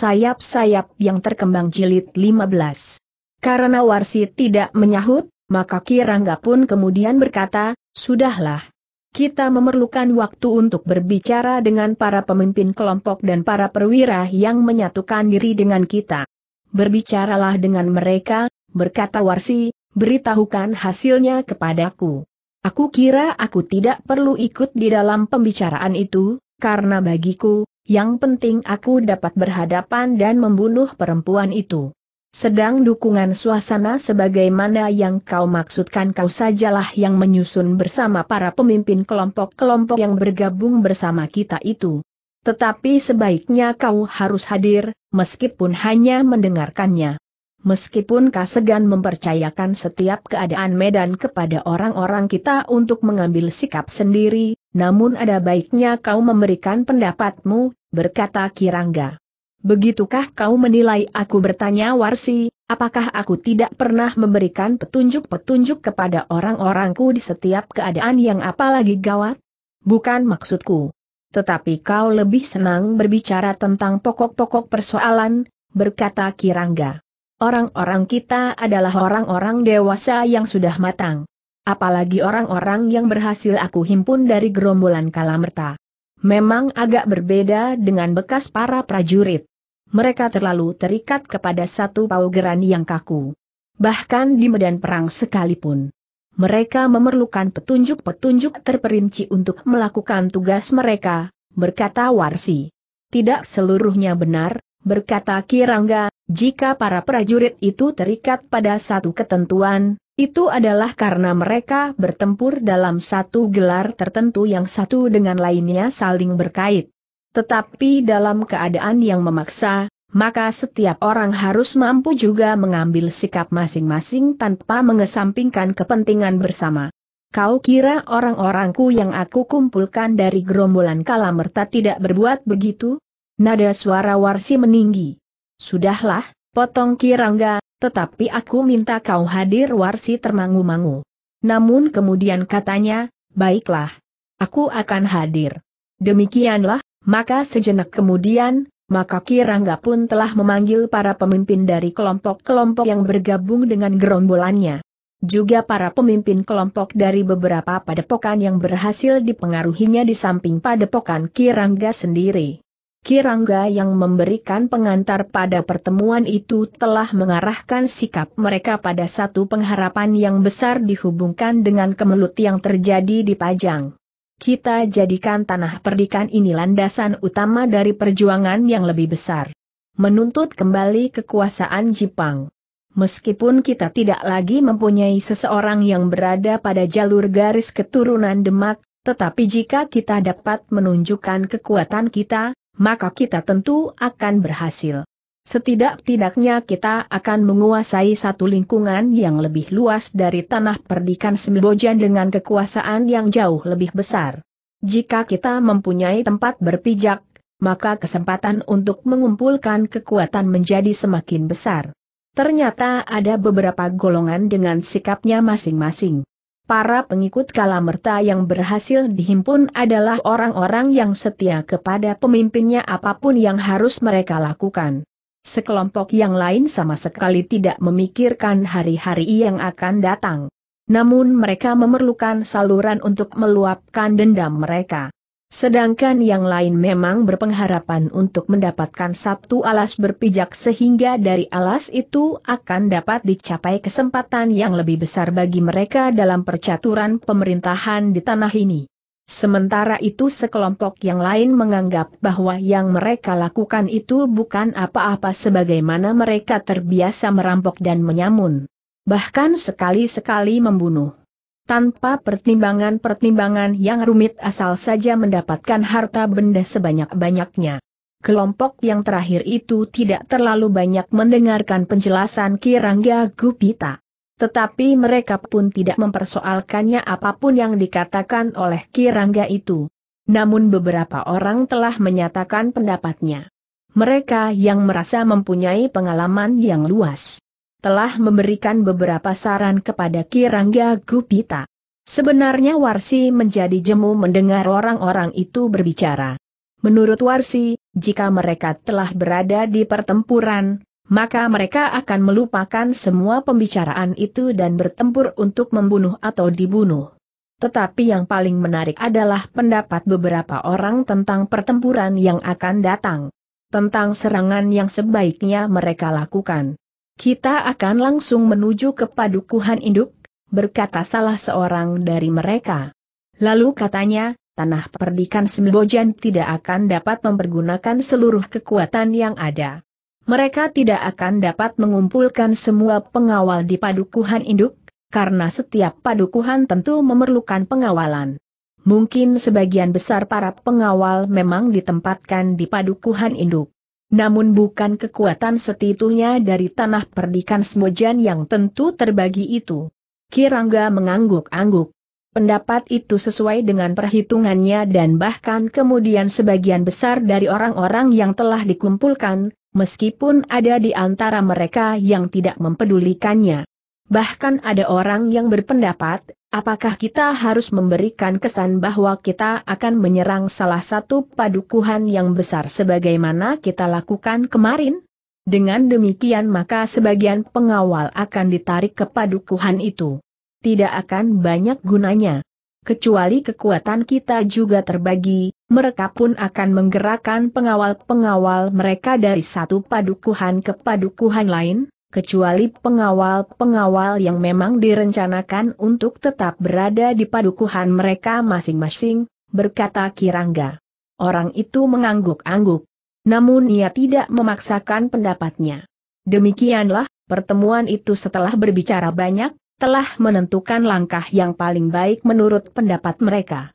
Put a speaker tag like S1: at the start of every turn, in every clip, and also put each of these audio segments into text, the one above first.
S1: sayap-sayap yang terkembang jilid 15. Karena Warsi tidak menyahut, maka Kirangga pun kemudian berkata, Sudahlah. Kita memerlukan waktu untuk berbicara dengan para pemimpin kelompok dan para perwira yang menyatukan diri dengan kita. Berbicaralah dengan mereka, berkata Warsi, beritahukan hasilnya kepadaku. Aku kira aku tidak perlu ikut di dalam pembicaraan itu, karena bagiku, yang penting aku dapat berhadapan dan membunuh perempuan itu. Sedang dukungan suasana sebagaimana yang kau maksudkan kau sajalah yang menyusun bersama para pemimpin kelompok-kelompok yang bergabung bersama kita itu. Tetapi sebaiknya kau harus hadir, meskipun hanya mendengarkannya. Meskipun kau segan mempercayakan setiap keadaan medan kepada orang-orang kita untuk mengambil sikap sendiri, namun ada baiknya kau memberikan pendapatmu, berkata Kirangga. Begitukah kau menilai aku bertanya Warsi, apakah aku tidak pernah memberikan petunjuk-petunjuk kepada orang-orangku di setiap keadaan yang apalagi gawat? Bukan maksudku. Tetapi kau lebih senang berbicara tentang pokok-pokok persoalan, berkata Kirangga. Orang-orang kita adalah orang-orang dewasa yang sudah matang. Apalagi orang-orang yang berhasil aku himpun dari gerombolan Kalamerta. Memang agak berbeda dengan bekas para prajurit mereka terlalu terikat kepada satu paugeran yang kaku. Bahkan di medan perang sekalipun. Mereka memerlukan petunjuk-petunjuk terperinci untuk melakukan tugas mereka, berkata Warsi. Tidak seluruhnya benar, berkata Kirangga, jika para prajurit itu terikat pada satu ketentuan, itu adalah karena mereka bertempur dalam satu gelar tertentu yang satu dengan lainnya saling berkait. Tetapi dalam keadaan yang memaksa, maka setiap orang harus mampu juga mengambil sikap masing-masing tanpa mengesampingkan kepentingan bersama. Kau kira orang-orangku yang aku kumpulkan dari gerombolan Kalamerta tidak berbuat begitu? Nada suara Warsi meninggi. Sudahlah, potong Kirangga, tetapi aku minta kau hadir Warsi termangu-mangu. Namun kemudian katanya, baiklah. Aku akan hadir. Demikianlah, maka sejenak kemudian, maka Kirangga pun telah memanggil para pemimpin dari kelompok-kelompok yang bergabung dengan gerombolannya. Juga para pemimpin kelompok dari beberapa padepokan yang berhasil dipengaruhinya di samping padepokan Kirangga sendiri. Kirangga yang memberikan pengantar pada pertemuan itu telah mengarahkan sikap mereka pada satu pengharapan yang besar dihubungkan dengan kemelut yang terjadi di Pajang kita jadikan tanah perdikan ini landasan utama dari perjuangan yang lebih besar. Menuntut kembali kekuasaan Jepang. Meskipun kita tidak lagi mempunyai seseorang yang berada pada jalur garis keturunan Demak, tetapi jika kita dapat menunjukkan kekuatan kita, maka kita tentu akan berhasil. Setidak-tidaknya kita akan menguasai satu lingkungan yang lebih luas dari tanah perdikan Sembojan dengan kekuasaan yang jauh lebih besar. Jika kita mempunyai tempat berpijak, maka kesempatan untuk mengumpulkan kekuatan menjadi semakin besar. Ternyata ada beberapa golongan dengan sikapnya masing-masing. Para pengikut Kalamerta yang berhasil dihimpun adalah orang-orang yang setia kepada pemimpinnya apa pun yang harus mereka lakukan. Sekelompok yang lain sama sekali tidak memikirkan hari-hari yang akan datang. Namun mereka memerlukan saluran untuk meluapkan dendam mereka. Sedangkan yang lain memang berpengharapan untuk mendapatkan satu alas berpijak sehingga dari alas itu akan dapat dicapai kesempatan yang lebih besar bagi mereka dalam percaturan pemerintahan di tanah ini. Sementara itu sekelompok yang lain menganggap bahwa yang mereka lakukan itu bukan apa-apa sebagaimana mereka terbiasa merampok dan menyamun. Bahkan sekali-sekali membunuh. Tanpa pertimbangan-pertimbangan yang rumit asal saja mendapatkan harta benda sebanyak-banyaknya. Kelompok yang terakhir itu tidak terlalu banyak mendengarkan penjelasan Kirangga Gupita tetapi mereka pun tidak mempersoalkannya apa pun yang dikatakan oleh Kirangga itu. Namun beberapa orang telah menyatakan pendapatnya. Mereka yang merasa mempunyai pengalaman yang luas telah memberikan beberapa saran kepada Kirangga Gupita. Sebenarnya Warsi menjadi jemu mendengar orang-orang itu berbicara. Menurut Warsi, jika mereka telah berada di pertempuran, maka mereka akan melupakan semua pembicaraan itu dan bertempur untuk membunuh atau dibunuh. Tetapi yang paling menarik adalah pendapat beberapa orang tentang pertempuran yang akan datang. Tentang serangan yang sebaiknya mereka lakukan. Kita akan langsung menuju ke padukuhan induk, berkata salah seorang dari mereka. Lalu katanya, tanah perdikan Sembojan tidak akan dapat mempergunakan seluruh kekuatan yang ada. Mereka tidak akan dapat mengumpulkan semua pengawal di padukuhan induk, karena setiap padukuhan tentu memerlukan pengawalan. Mungkin sebagian besar para pengawal memang ditempatkan di padukuhan induk. Namun bukan kekuatan setitunya dari tanah perdikan Smojan yang tentu terbagi itu. Kirangga mengangguk-angguk. Pendapat itu sesuai dengan perhitungannya dan bahkan kemudian sebagian besar dari orang-orang yang telah dikumpulkan, meskipun ada di antara mereka yang tidak mempedulikannya. Bahkan ada orang yang berpendapat, apakah kita harus memberikan kesan bahwa kita akan menyerang salah satu padukuhan yang besar sebagaimana kita lakukan kemarin? Dengan demikian maka sebagian pengawal akan ditarik ke padukuhan itu. Tidak akan banyak gunanya. Kecuali kekuatan kita juga terbagi, mereka pun akan menggerakkan pengawal-pengawal mereka dari satu padukuhan ke padukuhan lain, kecuali pengawal-pengawal yang memang direncanakan untuk tetap berada di padukuhan mereka masing-masing, berkata Kirangga. Orang itu mengangguk-angguk. Namun ia tidak memaksakan pendapatnya. Demikianlah, pertemuan itu setelah berbicara banyak, telah menentukan langkah yang paling baik menurut pendapat mereka.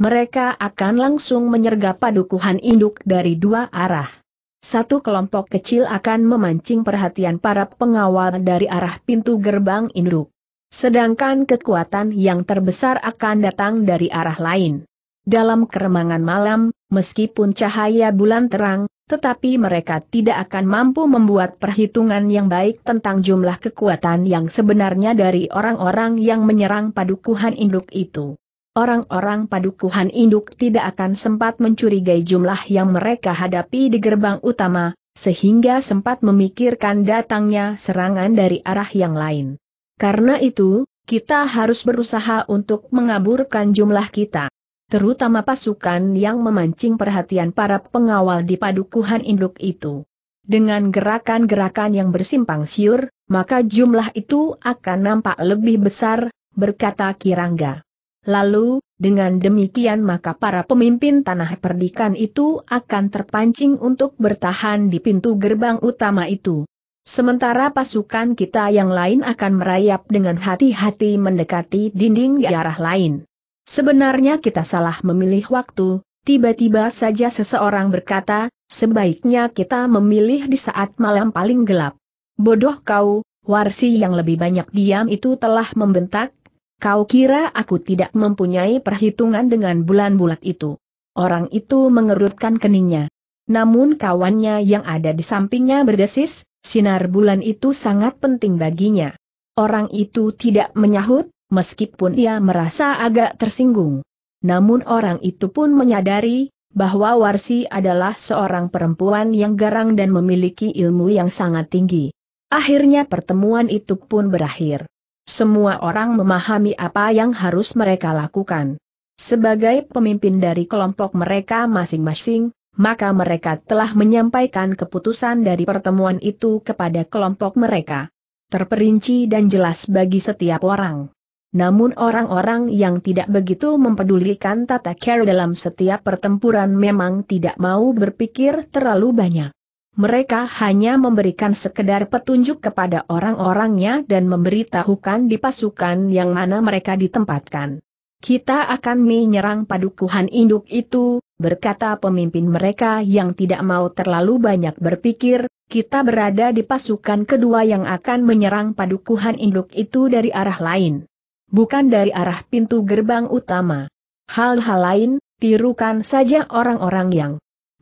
S1: Mereka akan langsung menyergap padukuhan induk dari dua arah. Satu kelompok kecil akan memancing perhatian para pengawal dari arah pintu gerbang induk. Sedangkan kekuatan yang terbesar akan datang dari arah lain. Dalam keremangan malam, meskipun cahaya bulan terang, tetapi mereka tidak akan mampu membuat perhitungan yang baik tentang jumlah kekuatan yang sebenarnya dari orang-orang yang menyerang padukuhan induk itu orang-orang padukuhan induk tidak akan sempat mencurigai jumlah yang mereka hadapi di gerbang utama, sehingga sempat memikirkan datangnya serangan dari arah yang lain. Karena itu, kita harus berusaha untuk mengaburkan jumlah kita. Terutama pasukan yang memancing perhatian para pengawal di padukuhan induk itu. Dengan gerakan-gerakan yang bersimpang siur, maka jumlah itu akan nampak lebih besar, berkata Kirangga. Lalu, dengan demikian maka para pemimpin tanah perdikan itu akan terpancing untuk bertahan di pintu gerbang utama itu. Sementara pasukan kita yang lain akan merayap dengan hati-hati mendekati dinding di arah lain. Sebenarnya kita salah memilih waktu, tiba-tiba saja seseorang berkata, sebaiknya kita memilih di saat malam paling gelap. Bodoh kau, Warsi yang lebih banyak diam itu telah membentak, Kau kira aku tidak mempunyai perhitungan dengan bulan-bulat itu. Orang itu mengerutkan keningnya. Namun kawannya yang ada di sampingnya berdesis, sinar bulan itu sangat penting baginya. Orang itu tidak menyahut, meskipun ia merasa agak tersinggung. Namun orang itu pun menyadari, bahwa Warsi adalah seorang perempuan yang garang dan memiliki ilmu yang sangat tinggi. Akhirnya pertemuan itu pun berakhir. Semua orang memahami apa yang harus mereka lakukan. Sebagai pemimpin dari kelompok mereka masing-masing, maka mereka telah menyampaikan keputusan dari pertemuan itu kepada kelompok mereka. Terperinci dan jelas bagi setiap orang. Namun orang-orang yang tidak begitu mempedulikan tata cara dalam setiap pertempuran memang tidak mau berpikir terlalu banyak. Mereka hanya memberikan sekedar petunjuk kepada orang-orangnya dan memberitahukan di pasukan yang mana mereka ditempatkan. Kita akan menyerang padukuhan induk itu, berkata pemimpin mereka yang tidak mau terlalu banyak berpikir, kita berada di pasukan kedua yang akan menyerang padukuhan induk itu dari arah lain. Bukan dari arah pintu gerbang utama. Hal-hal lain, tirukan saja orang-orang yang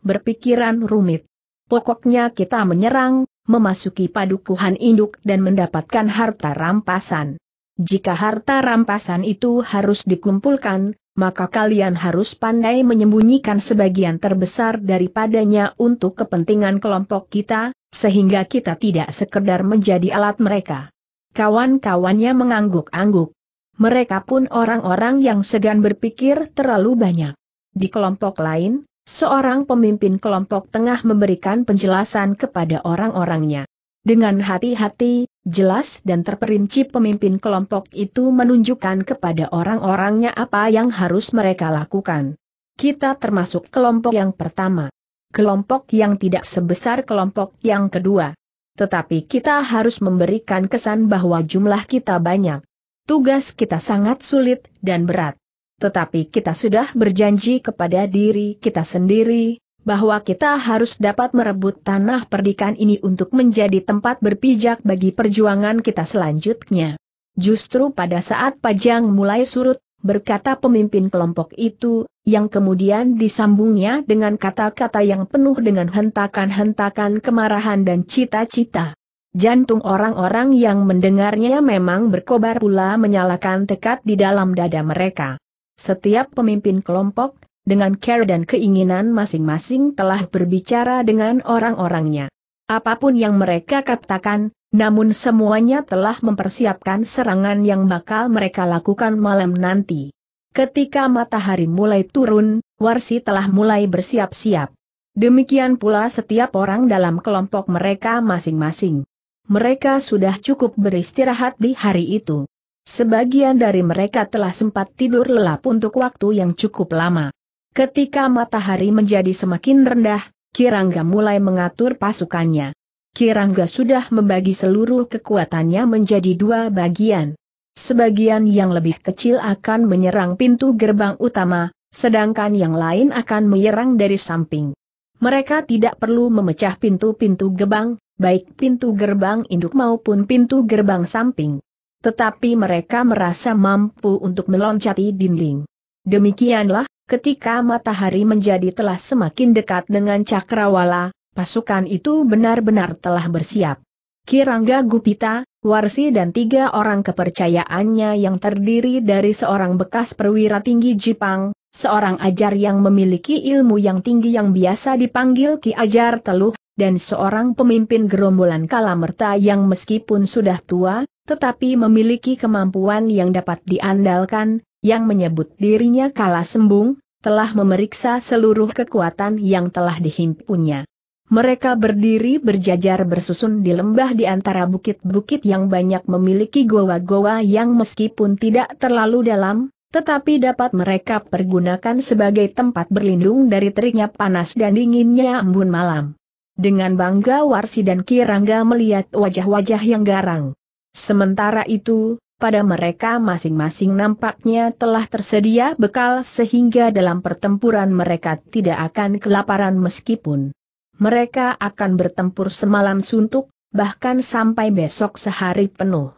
S1: berpikiran rumit. Pokoknya kita menyerang, memasuki padukuhan induk dan mendapatkan harta rampasan. Jika harta rampasan itu harus dikumpulkan, maka kalian harus pandai menyembunyikan sebagian terbesar daripadanya untuk kepentingan kelompok kita, sehingga kita tidak sekedar menjadi alat mereka. Kawan-kawannya mengangguk-angguk. Mereka pun orang-orang yang segan berpikir terlalu banyak. Di kelompok lain, seorang pemimpin kelompok tengah memberikan penjelasan kepada orang-orangnya. Dengan hati-hati, jelas dan terperinci pemimpin kelompok itu menunjukkan kepada orang-orangnya apa yang harus mereka lakukan. Kita termasuk kelompok yang pertama. Kelompok yang tidak sebesar kelompok yang kedua. Tetapi kita harus memberikan kesan bahwa jumlah kita banyak. Tugas kita sangat sulit dan berat. Tetapi kita sudah berjanji kepada diri kita sendiri, bahwa kita harus dapat merebut tanah perdikan ini untuk menjadi tempat berpijak bagi perjuangan kita selanjutnya. Justru pada saat pajang mulai surut, berkata pemimpin kelompok itu, yang kemudian disambungnya dengan kata-kata yang penuh dengan hentakan-hentakan kemarahan dan cita-cita. Jantung orang-orang yang mendengarnya memang berkobar pula menyalakan tekad di dalam dada mereka. Setiap pemimpin kelompok, dengan care dan keinginan masing-masing telah berbicara dengan orang-orangnya. Apa pun yang mereka katakan, namun semuanya telah mempersiapkan serangan yang bakal mereka lakukan malam nanti. Ketika matahari mulai turun, Warsi telah mulai bersiap-siap. Demikian pula setiap orang dalam kelompok mereka masing-masing. Mereka sudah cukup beristirahat di hari itu. Sebagian dari mereka telah sempat tidur lelap untuk waktu yang cukup lama. Ketika matahari menjadi semakin rendah, Kirangga mulai mengatur pasukannya. Kirangga sudah membagi seluruh kekuatannya menjadi dua bagian. Sebagian yang lebih kecil akan menyerang pintu gerbang utama, sedangkan yang lain akan menyerang dari samping. Mereka tidak perlu memecah pintu-pintu gerbang, baik pintu gerbang induk maupun pintu gerbang samping. Tetapi mereka merasa mampu untuk meloncati dinding. Demikianlah, ketika matahari menjadi telah semakin dekat dengan cakrawala, pasukan itu benar-benar telah bersiap. Kirangga Gupita, Warsi dan tiga orang kepercayaannya yang terdiri dari seorang bekas perwira tinggi Jepang, seorang ajar yang memiliki ilmu yang tinggi yang biasa dipanggil Ki Ajar Teluh, dan seorang pemimpin gerombolan Kalamerta yang meskipun sudah tua, tetapi memiliki kemampuan yang dapat diandalkan, yang menyebut dirinya kalah sembung, telah memeriksa seluruh kekuatan yang telah dihimpunnya. Mereka berdiri berjajar bersusun di lembah di antara bukit-bukit yang banyak memiliki goa-goa yang meskipun tidak terlalu dalam, tetapi dapat mereka pergunakan sebagai tempat berlindung dari teriknya panas dan dinginnya embun malam. Dengan bangga Warsi dan Kirangga melihat wajah-wajah yang garang. Sementara itu, pada mereka masing-masing nampaknya telah tersedia bekal sehingga dalam pertempuran mereka tidak akan kelaparan meskipun mereka akan bertempur semalam suntuk, bahkan sampai besok sehari penuh.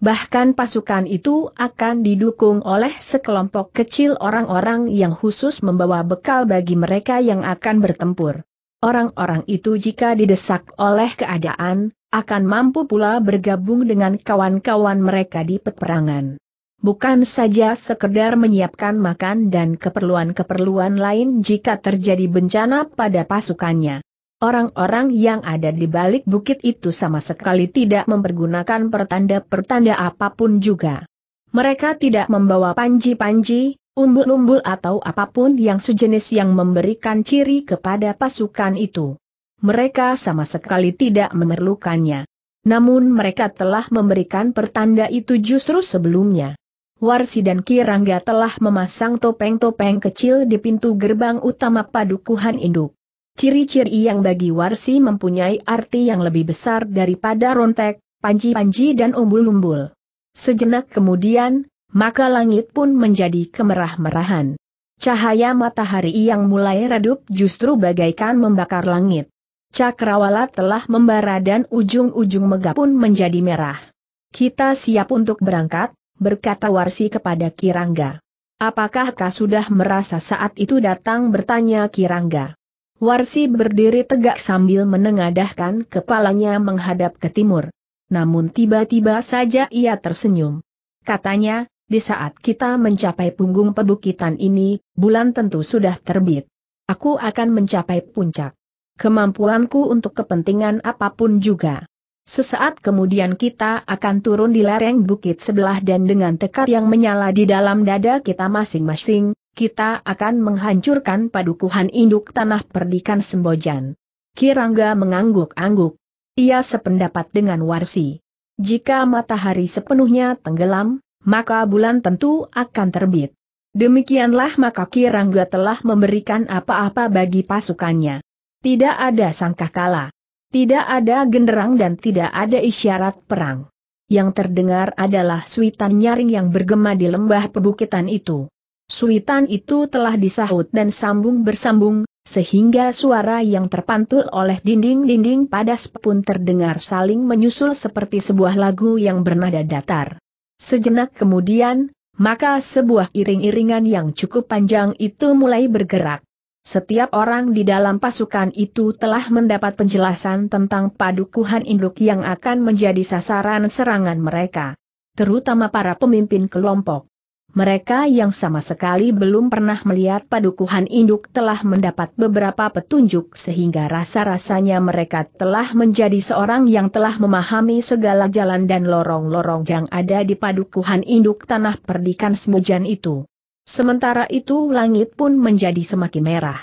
S1: Bahkan pasukan itu akan didukung oleh sekelompok kecil orang-orang yang khusus membawa bekal bagi mereka yang akan bertempur. Orang-orang itu jika didesak oleh keadaan, akan mampu pula bergabung dengan kawan-kawan mereka di peperangan. Bukan saja sekedar menyiapkan makan dan keperluan-keperluan lain jika terjadi bencana pada pasukannya. Orang-orang yang ada di balik bukit itu sama sekali tidak mempergunakan pertanda-pertanda apa pun juga. Mereka tidak membawa panji-panji, umbul-umbul atau apa pun yang sejenis yang memberikan ciri kepada pasukan itu mereka sama sekali tidak memerlukannya. Namun mereka telah memberikan pertanda itu justru sebelumnya. Warsi dan Kirangga telah memasang topeng-topeng kecil di pintu gerbang utama padukuhan induk. Ciri-ciri yang bagi Warsi mempunyai arti yang lebih besar daripada rontek, panji-panji dan umbul-umbul. Sejenak kemudian, maka langit pun menjadi kemerah-merahan. Cahaya matahari yang mulai redup justru bagaikan membakar langit. Cakrawala telah membara dan ujung-ujung mega pun menjadi merah. Kita siap untuk berangkat, berkata Warsi kepada Kirangga. Apakah kau sudah merasa saat itu datang bertanya Kirangga. Warsi berdiri tegak sambil menengadahkan kepalanya menghadap ke timur. Namun tiba-tiba saja ia tersenyum. Katanya, Di saat kita mencapai punggung pebukitan ini, bulan tentu sudah terbit. Aku akan mencapai puncak. Kemampuanku untuk kepentingan apa pun juga. Sesaat kemudian kita akan turun di lereng bukit sebelah dan dengan tekad yang menyala di dalam dada kita masing-masing, kita akan menghancurkan padukuhan induk tanah perdikan Sembojan. Kirangga mengangguk-angguk. Ia sependapat dengan Warsi. Jika matahari sepenuhnya tenggelam, maka bulan tentu akan terbit. Demikianlah maka Kirangga telah memberikan apa-apa bagi pasukannya. Tidak ada sangka kalah. Tidak ada genderang dan tidak ada isyarat perang. Yang terdengar adalah suitan nyaring yang bergema di lembah pebukitan itu. Suitan itu telah disahut dan sambung bersambung, sehingga suara yang terpantul oleh dinding-dinding padas pun terdengar saling menyusul seperti sebuah lagu yang bernada datar. Sejenak kemudian, maka sebuah iring-iringan yang cukup panjang itu mulai bergerak. Setiap orang di dalam pasukan itu telah mendapat penjelasan tentang padukuhan induk yang akan menjadi sasaran serangan mereka. Terutama para pemimpin kelompok. Mereka yang sama sekali belum pernah melihat padukuhan induk telah mendapat beberapa petunjuk sehingga rasa-rasanya mereka telah menjadi seorang yang telah memahami segala jalan dan lorong-lorong yang ada di padukuhan induk tanah perdikan semujan itu. Sementara itu langit pun menjadi semakin merah.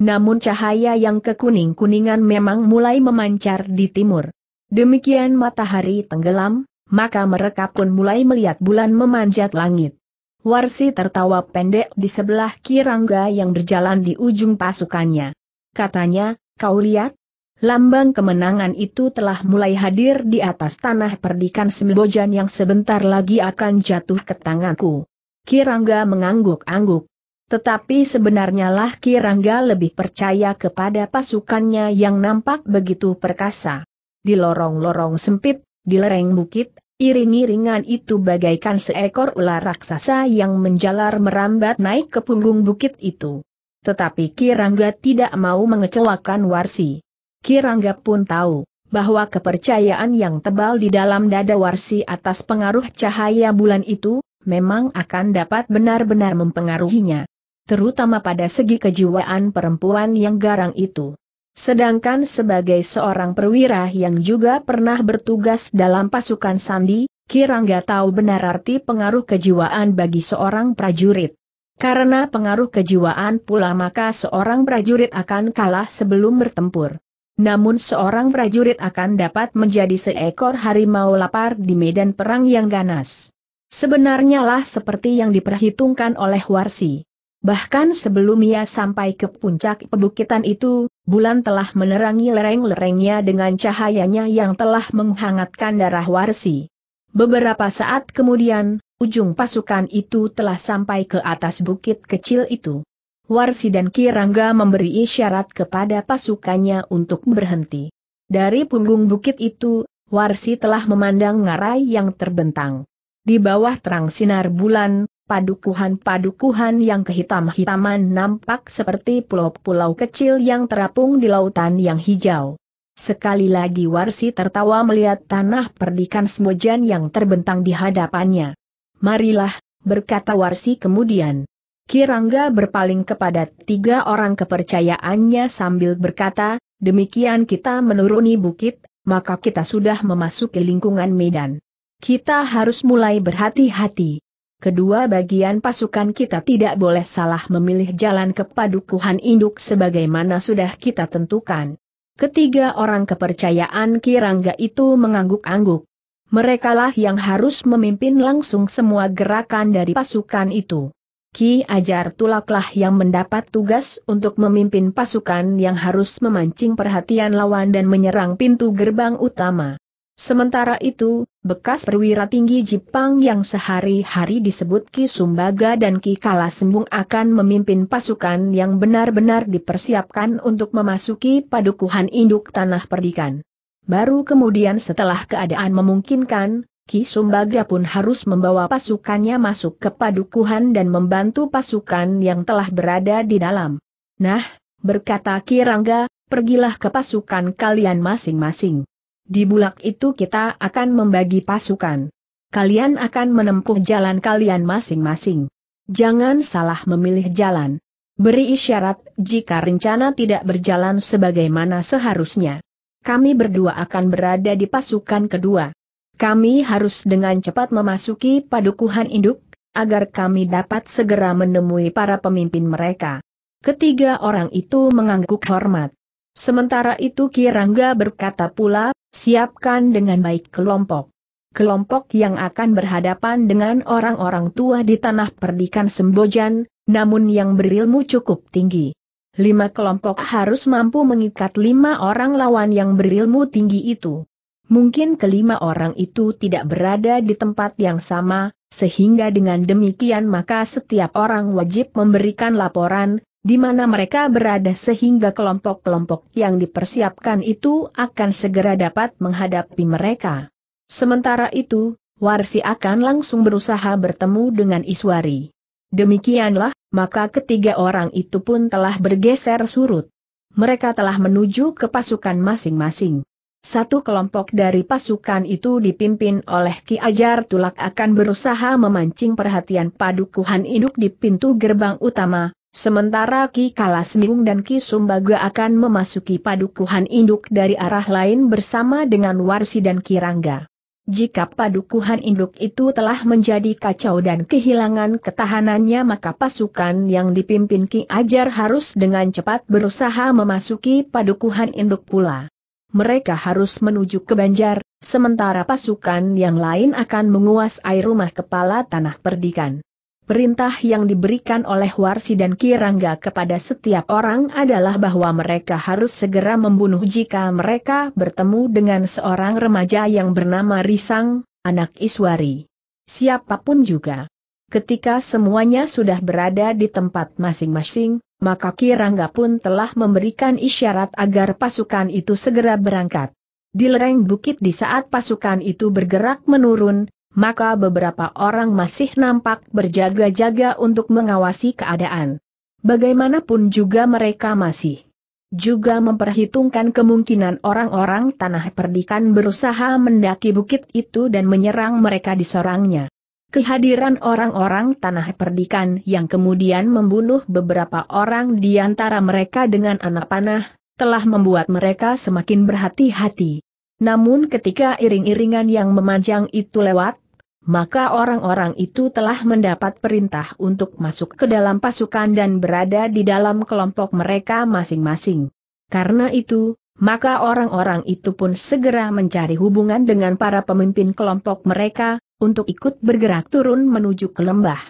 S1: Namun cahaya yang kekuning-kuningan memang mulai memancar di timur. Demikian matahari tenggelam, maka mereka pun mulai melihat bulan memanjat langit. Warsi tertawa pendek di sebelah Kirangga yang berjalan di ujung pasukannya. Katanya, kau lihat? Lambang kemenangan itu telah mulai hadir di atas tanah perdikan Sembojan yang sebentar lagi akan jatuh ke tanganku. Kirangga mengangguk-angguk. Tetapi sebenarnya lah Kirangga lebih percaya kepada pasukannya yang nampak begitu perkasa. Di lorong-lorong sempit, di lereng bukit, Iring-iringan itu bagaikan seekor ular raksasa yang menjalar merambat naik ke punggung bukit itu. Tetapi Kirangga tidak mau mengecewakan Warsi. Kirangga pun tahu bahwa kepercayaan yang tebal di dalam dada Warsi atas pengaruh cahaya bulan itu, memang akan dapat benar-benar mempengaruhinya. Terutama pada segi kejiwaan perempuan yang garang itu. Sedangkan sebagai seorang perwira yang juga pernah bertugas dalam pasukan Sandi, Kirangga tahu benar arti pengaruh kejiwaan bagi seorang prajurit. Karena pengaruh kejiwaan pula maka seorang prajurit akan kalah sebelum bertempur. Namun seorang prajurit akan dapat menjadi seekor harimau lapar di medan perang yang ganas. Sebenarnya lah seperti yang diperhitungkan oleh Warsi. Bahkan sebelum ia sampai ke puncak pebukitan itu, bulan telah menerangi lereng-lerengnya dengan cahayanya yang telah menghangatkan darah Warsi. Beberapa saat kemudian, ujung pasukan itu telah sampai ke atas bukit kecil itu. Warsi dan Kirangga memberi isyarat kepada pasukannya untuk berhenti. Dari punggung bukit itu, Warsi telah memandang ngarai yang terbentang. Di bawah terang sinar bulan, padukuhan-padukuhan yang kehitam-hitaman nampak seperti pulau-pulau kecil yang terapung di lautan yang hijau. Sekali lagi Warsi tertawa melihat tanah perdikan semojan yang terbentang di hadapannya. Marilah, berkata Warsi kemudian. Kirangga berpaling kepada tiga orang kepercayaannya sambil berkata, demikian kita menuruni bukit, maka kita sudah memasuki lingkungan medan. Kita harus mulai berhati-hati kedua bagian pasukan kita tidak boleh salah memilih jalan ke padukuhan induk sebagaimana sudah kita tentukan. Ketiga orang kepercayaan Kirangga itu mengangguk-angguk. Merekalah yang harus memimpin langsung semua gerakan dari pasukan itu. Ki Ajar Tulaklah yang mendapat tugas untuk memimpin pasukan yang harus memancing perhatian lawan dan menyerang pintu gerbang utama. Sementara itu, bekas perwira tinggi Jepang yang sehari-hari disebut Ki Sumbaga dan Ki Kalasembung akan memimpin pasukan yang benar-benar dipersiapkan untuk memasuki padukuhan induk tanah perdikan. Baru kemudian setelah keadaan memungkinkan, Ki Sumbaga pun harus membawa pasukannya masuk ke padukuhan dan membantu pasukan yang telah berada di dalam. Nah, berkata Ki Rangga, pergilah ke pasukan kalian masing-masing. Di bulak itu kita akan membagi pasukan. kalian akan menempuh jalan kalian masing-masing. Jangan salah memilih jalan. Beri isyarat jika rencana tidak berjalan sebagaimana seharusnya. Kami berdua akan berada di pasukan kedua. Kami harus dengan cepat memasuki padukuhan induk, agar kami dapat segera menemui para pemimpin mereka. Ketiga orang itu mengangguk hormat. Sementara itu Kirangga berkata pula, siapkan dengan baik kelompok. Kelompok yang akan berhadapan dengan orang-orang tua di tanah perdikan Sembojan, namun yang berilmu cukup tinggi. Lima kelompok harus mampu mengikat lima orang lawan yang berilmu tinggi itu. Mungkin kelima orang itu tidak berada di tempat yang sama, sehingga dengan demikian maka setiap orang wajib memberikan laporan, di mana mereka berada sehingga kelompok-kelompok yang dipersiapkan itu akan segera dapat menghadapi mereka. Sementara itu, Warsi akan langsung berusaha bertemu dengan Iswari. Demikianlah, maka ketiga orang itu pun telah bergeser surut. Mereka telah menuju ke pasukan masing-masing. Satu kelompok dari pasukan itu dipimpin oleh Ki Ajar Tulak akan berusaha memancing perhatian padukuhan induk di pintu gerbang utama, sementara Ki Kalasmiung dan Ki Sumbaga akan memasuki padukuhan induk dari arah lain bersama dengan Warsi dan Kirangga. Jika padukuhan induk itu telah menjadi kacau dan kehilangan ketahanannya maka pasukan yang dipimpin Ki Ajar harus dengan cepat berusaha memasuki padukuhan induk pula. Mereka harus menuju ke Banjar, sementara pasukan yang lain akan menguasai rumah kepala tanah perdikan. Perintah yang diberikan oleh Warsi dan Kirangga kepada setiap orang adalah bahwa mereka harus segera membunuh jika mereka bertemu dengan seorang remaja yang bernama Risang, anak Iswari. Siapa pun juga. Ketika semuanya sudah berada di tempat masing-masing, maka Kirangga pun telah memberikan isyarat agar pasukan itu segera berangkat. Di lereng bukit di saat pasukan itu bergerak menurun, maka beberapa orang masih nampak berjaga-jaga untuk mengawasi keadaan. Bagaimanapun juga mereka masih juga memperhitungkan kemungkinan orang-orang tanah perdikan berusaha mendaki bukit itu dan menyerang mereka di sorangnya. Kehadiran orang-orang tanah perdikan yang kemudian membunuh beberapa orang di antara mereka dengan anak panah, telah membuat mereka semakin berhati-hati. Namun ketika iring-iringan yang memanjang itu lewat, maka orang-orang itu telah mendapat perintah untuk masuk ke dalam pasukan dan berada di dalam kelompok mereka masing-masing. Karena itu, maka orang-orang itu pun segera mencari hubungan dengan para pemimpin kelompok mereka, untuk ikut bergerak turun menuju ke lembah.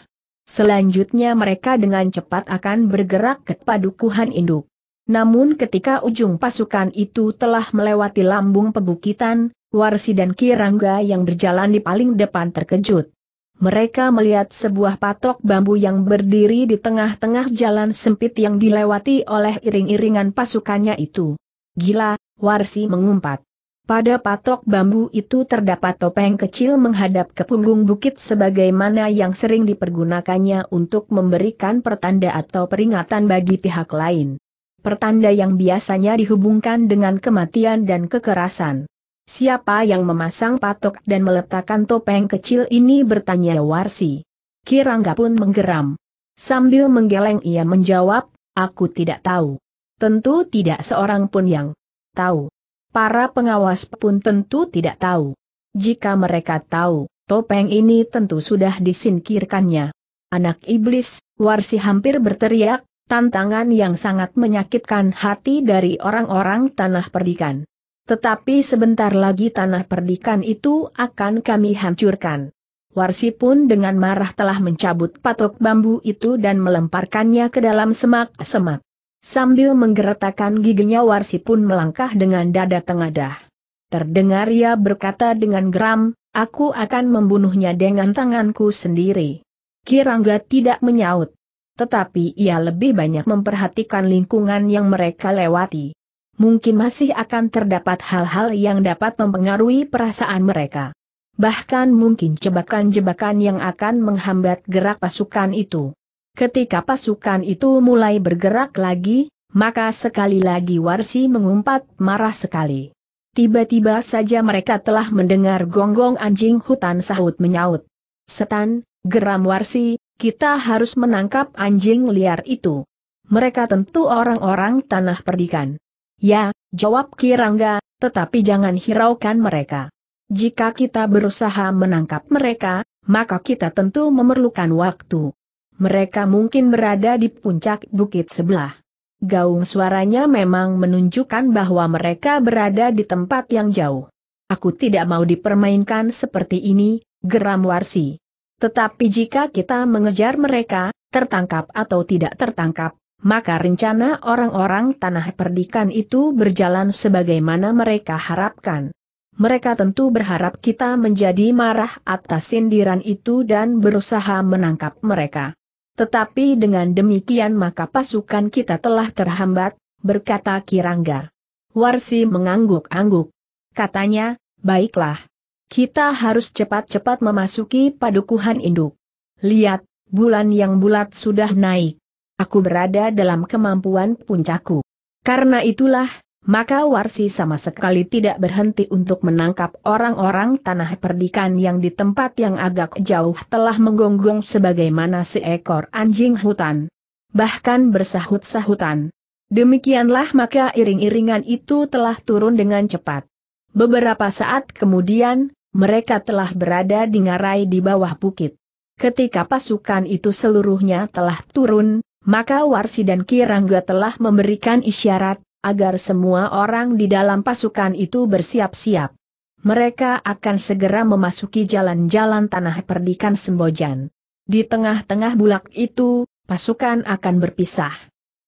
S1: Selanjutnya mereka dengan cepat akan bergerak ke padukuhan induk. Namun ketika ujung pasukan itu telah melewati lambung pebukitan, Warsi dan Kirangga yang berjalan di paling depan terkejut. Mereka melihat sebuah patok bambu yang berdiri di tengah-tengah jalan sempit yang dilewati oleh iring-iringan pasukannya itu. Gila, Warsi mengumpat. Pada patok bambu itu terdapat topeng kecil menghadap ke punggung bukit sebagaimana yang sering dipergunakannya untuk memberikan pertanda atau peringatan bagi pihak lain. Pertanda yang biasanya dihubungkan dengan kematian dan kekerasan. Siapa yang memasang patok dan meletakkan topeng kecil ini bertanya Warsi. Kirangga pun menggeram. Sambil menggeleng ia menjawab, aku tidak tahu. Tentu tidak seorang pun yang tahu. Para pengawas pun tentu tidak tahu. Jika mereka tahu, topeng ini tentu sudah disingkirkannya. Anak iblis, Warsi hampir berteriak, tantangan yang sangat menyakitkan hati dari orang-orang tanah perdikan. Tetapi sebentar lagi tanah perdikan itu akan kami hancurkan. Warsi pun dengan marah telah mencabut patok bambu itu dan melemparkannya ke dalam semak-semak. Sambil menggeretakkan giginya Warsi pun melangkah dengan dada tengadah. Terdengar ia berkata dengan geram, aku akan membunuhnya dengan tanganku sendiri. Kirangga tidak menyaut. Tetapi ia lebih banyak memperhatikan lingkungan yang mereka lewati mungkin masih akan terdapat hal-hal yang dapat mempengaruhi perasaan mereka. Bahkan mungkin jebakan-jebakan yang akan menghambat gerak pasukan itu. Ketika pasukan itu mulai bergerak lagi, maka sekali lagi Warsi mengumpat marah sekali. Tiba-tiba saja mereka telah mendengar gonggong anjing hutan sahut menyaut. Setan, geram Warsi, kita harus menangkap anjing liar itu. Mereka tentu orang-orang tanah perdikan. Ya, jawab Kirangga, tetapi jangan hiraukan mereka. Jika kita berusaha menangkap mereka, maka kita tentu memerlukan waktu. Mereka mungkin berada di puncak bukit sebelah. Gaung suaranya memang menunjukkan bahwa mereka berada di tempat yang jauh. Aku tidak mau dipermainkan seperti ini, geram Warsi. Tetapi jika kita mengejar mereka, tertangkap atau tidak tertangkap, maka rencana orang-orang tanah perdikan itu berjalan sebagaimana mereka harapkan. Mereka tentu berharap kita menjadi marah atas sindiran itu dan berusaha menangkap mereka. Tetapi dengan demikian maka pasukan kita telah terhambat, berkata Kirangga. Warsi mengangguk-angguk. Katanya, baiklah. Kita harus cepat-cepat memasuki padukuhan induk. Lihat, bulan yang bulat sudah naik. Aku berada dalam kemampuan puncakku. Karena itulah, maka Warsi sama sekali tidak berhenti untuk menangkap orang-orang tanah perdikan yang di tempat yang agak jauh telah menggonggong sebagaimana seekor anjing hutan. Bahkan bersahut-sahutan. Demikianlah maka iring-iringan itu telah turun dengan cepat. Beberapa saat kemudian, mereka telah berada di ngarai di bawah bukit. Ketika pasukan itu seluruhnya telah turun, maka Warsi dan Kirangga telah memberikan isyarat, agar semua orang di dalam pasukan itu bersiap-siap. Mereka akan segera memasuki jalan-jalan tanah perdikan Sembojan. Di tengah-tengah bulak itu, pasukan akan berpisah.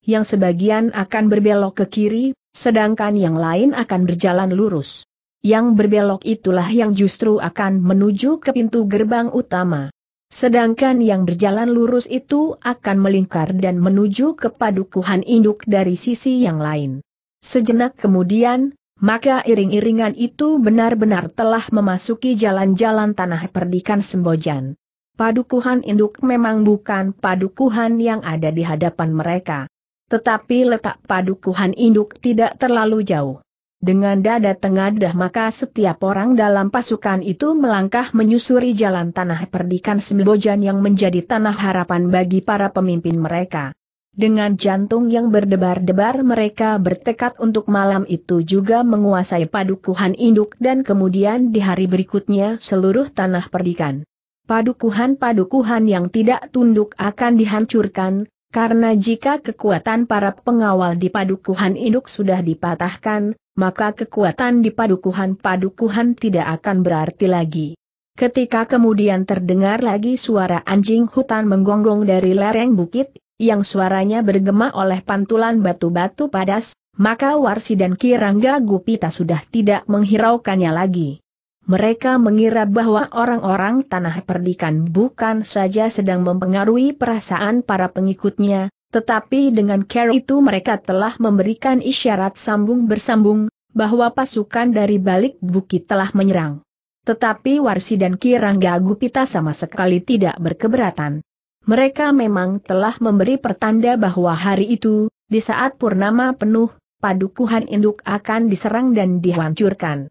S1: Yang sebagian akan berbelok ke kiri, sedangkan yang lain akan berjalan lurus. Yang berbelok itulah yang justru akan menuju ke pintu gerbang utama. Sedangkan yang berjalan lurus itu akan melingkar dan menuju ke padukuhan induk dari sisi yang lain. Sejenak kemudian, maka iring-iringan itu benar-benar telah memasuki jalan-jalan tanah perdikan Sembojan. Padukuhan induk memang bukan padukuhan yang ada di hadapan mereka. Tetapi letak padukuhan induk tidak terlalu jauh. Dengan dada tengadah maka setiap orang dalam pasukan itu melangkah menyusuri jalan tanah perdikan Sembojan yang menjadi tanah harapan bagi para pemimpin mereka. Dengan jantung yang berdebar-debar mereka bertekad untuk malam itu juga menguasai padukuhan induk dan kemudian di hari berikutnya seluruh tanah perdikan. Padukuhan-padukuhan yang tidak tunduk akan dihancurkan, karena jika kekuatan para pengawal di padukuhan induk sudah dipatahkan, maka kekuatan di padukuhan-padukuhan tidak akan berarti lagi. Ketika kemudian terdengar lagi suara anjing hutan menggonggong dari lereng bukit, yang suaranya bergema oleh pantulan batu-batu padas, maka Warsi dan Kirangga Gupita sudah tidak menghiraukannya lagi. Mereka mengira bahwa orang-orang tanah perdikan bukan saja sedang mempengaruhi perasaan para pengikutnya, tetapi dengan care itu mereka telah memberikan isyarat sambung bersambung, bahwa pasukan dari balik bukit telah menyerang. Tetapi Warsi dan Kirangga Gupita sama sekali tidak berkeberatan. Mereka memang telah memberi pertanda bahwa hari itu, di saat purnama penuh, padukuhan induk akan diserang dan dihancurkan.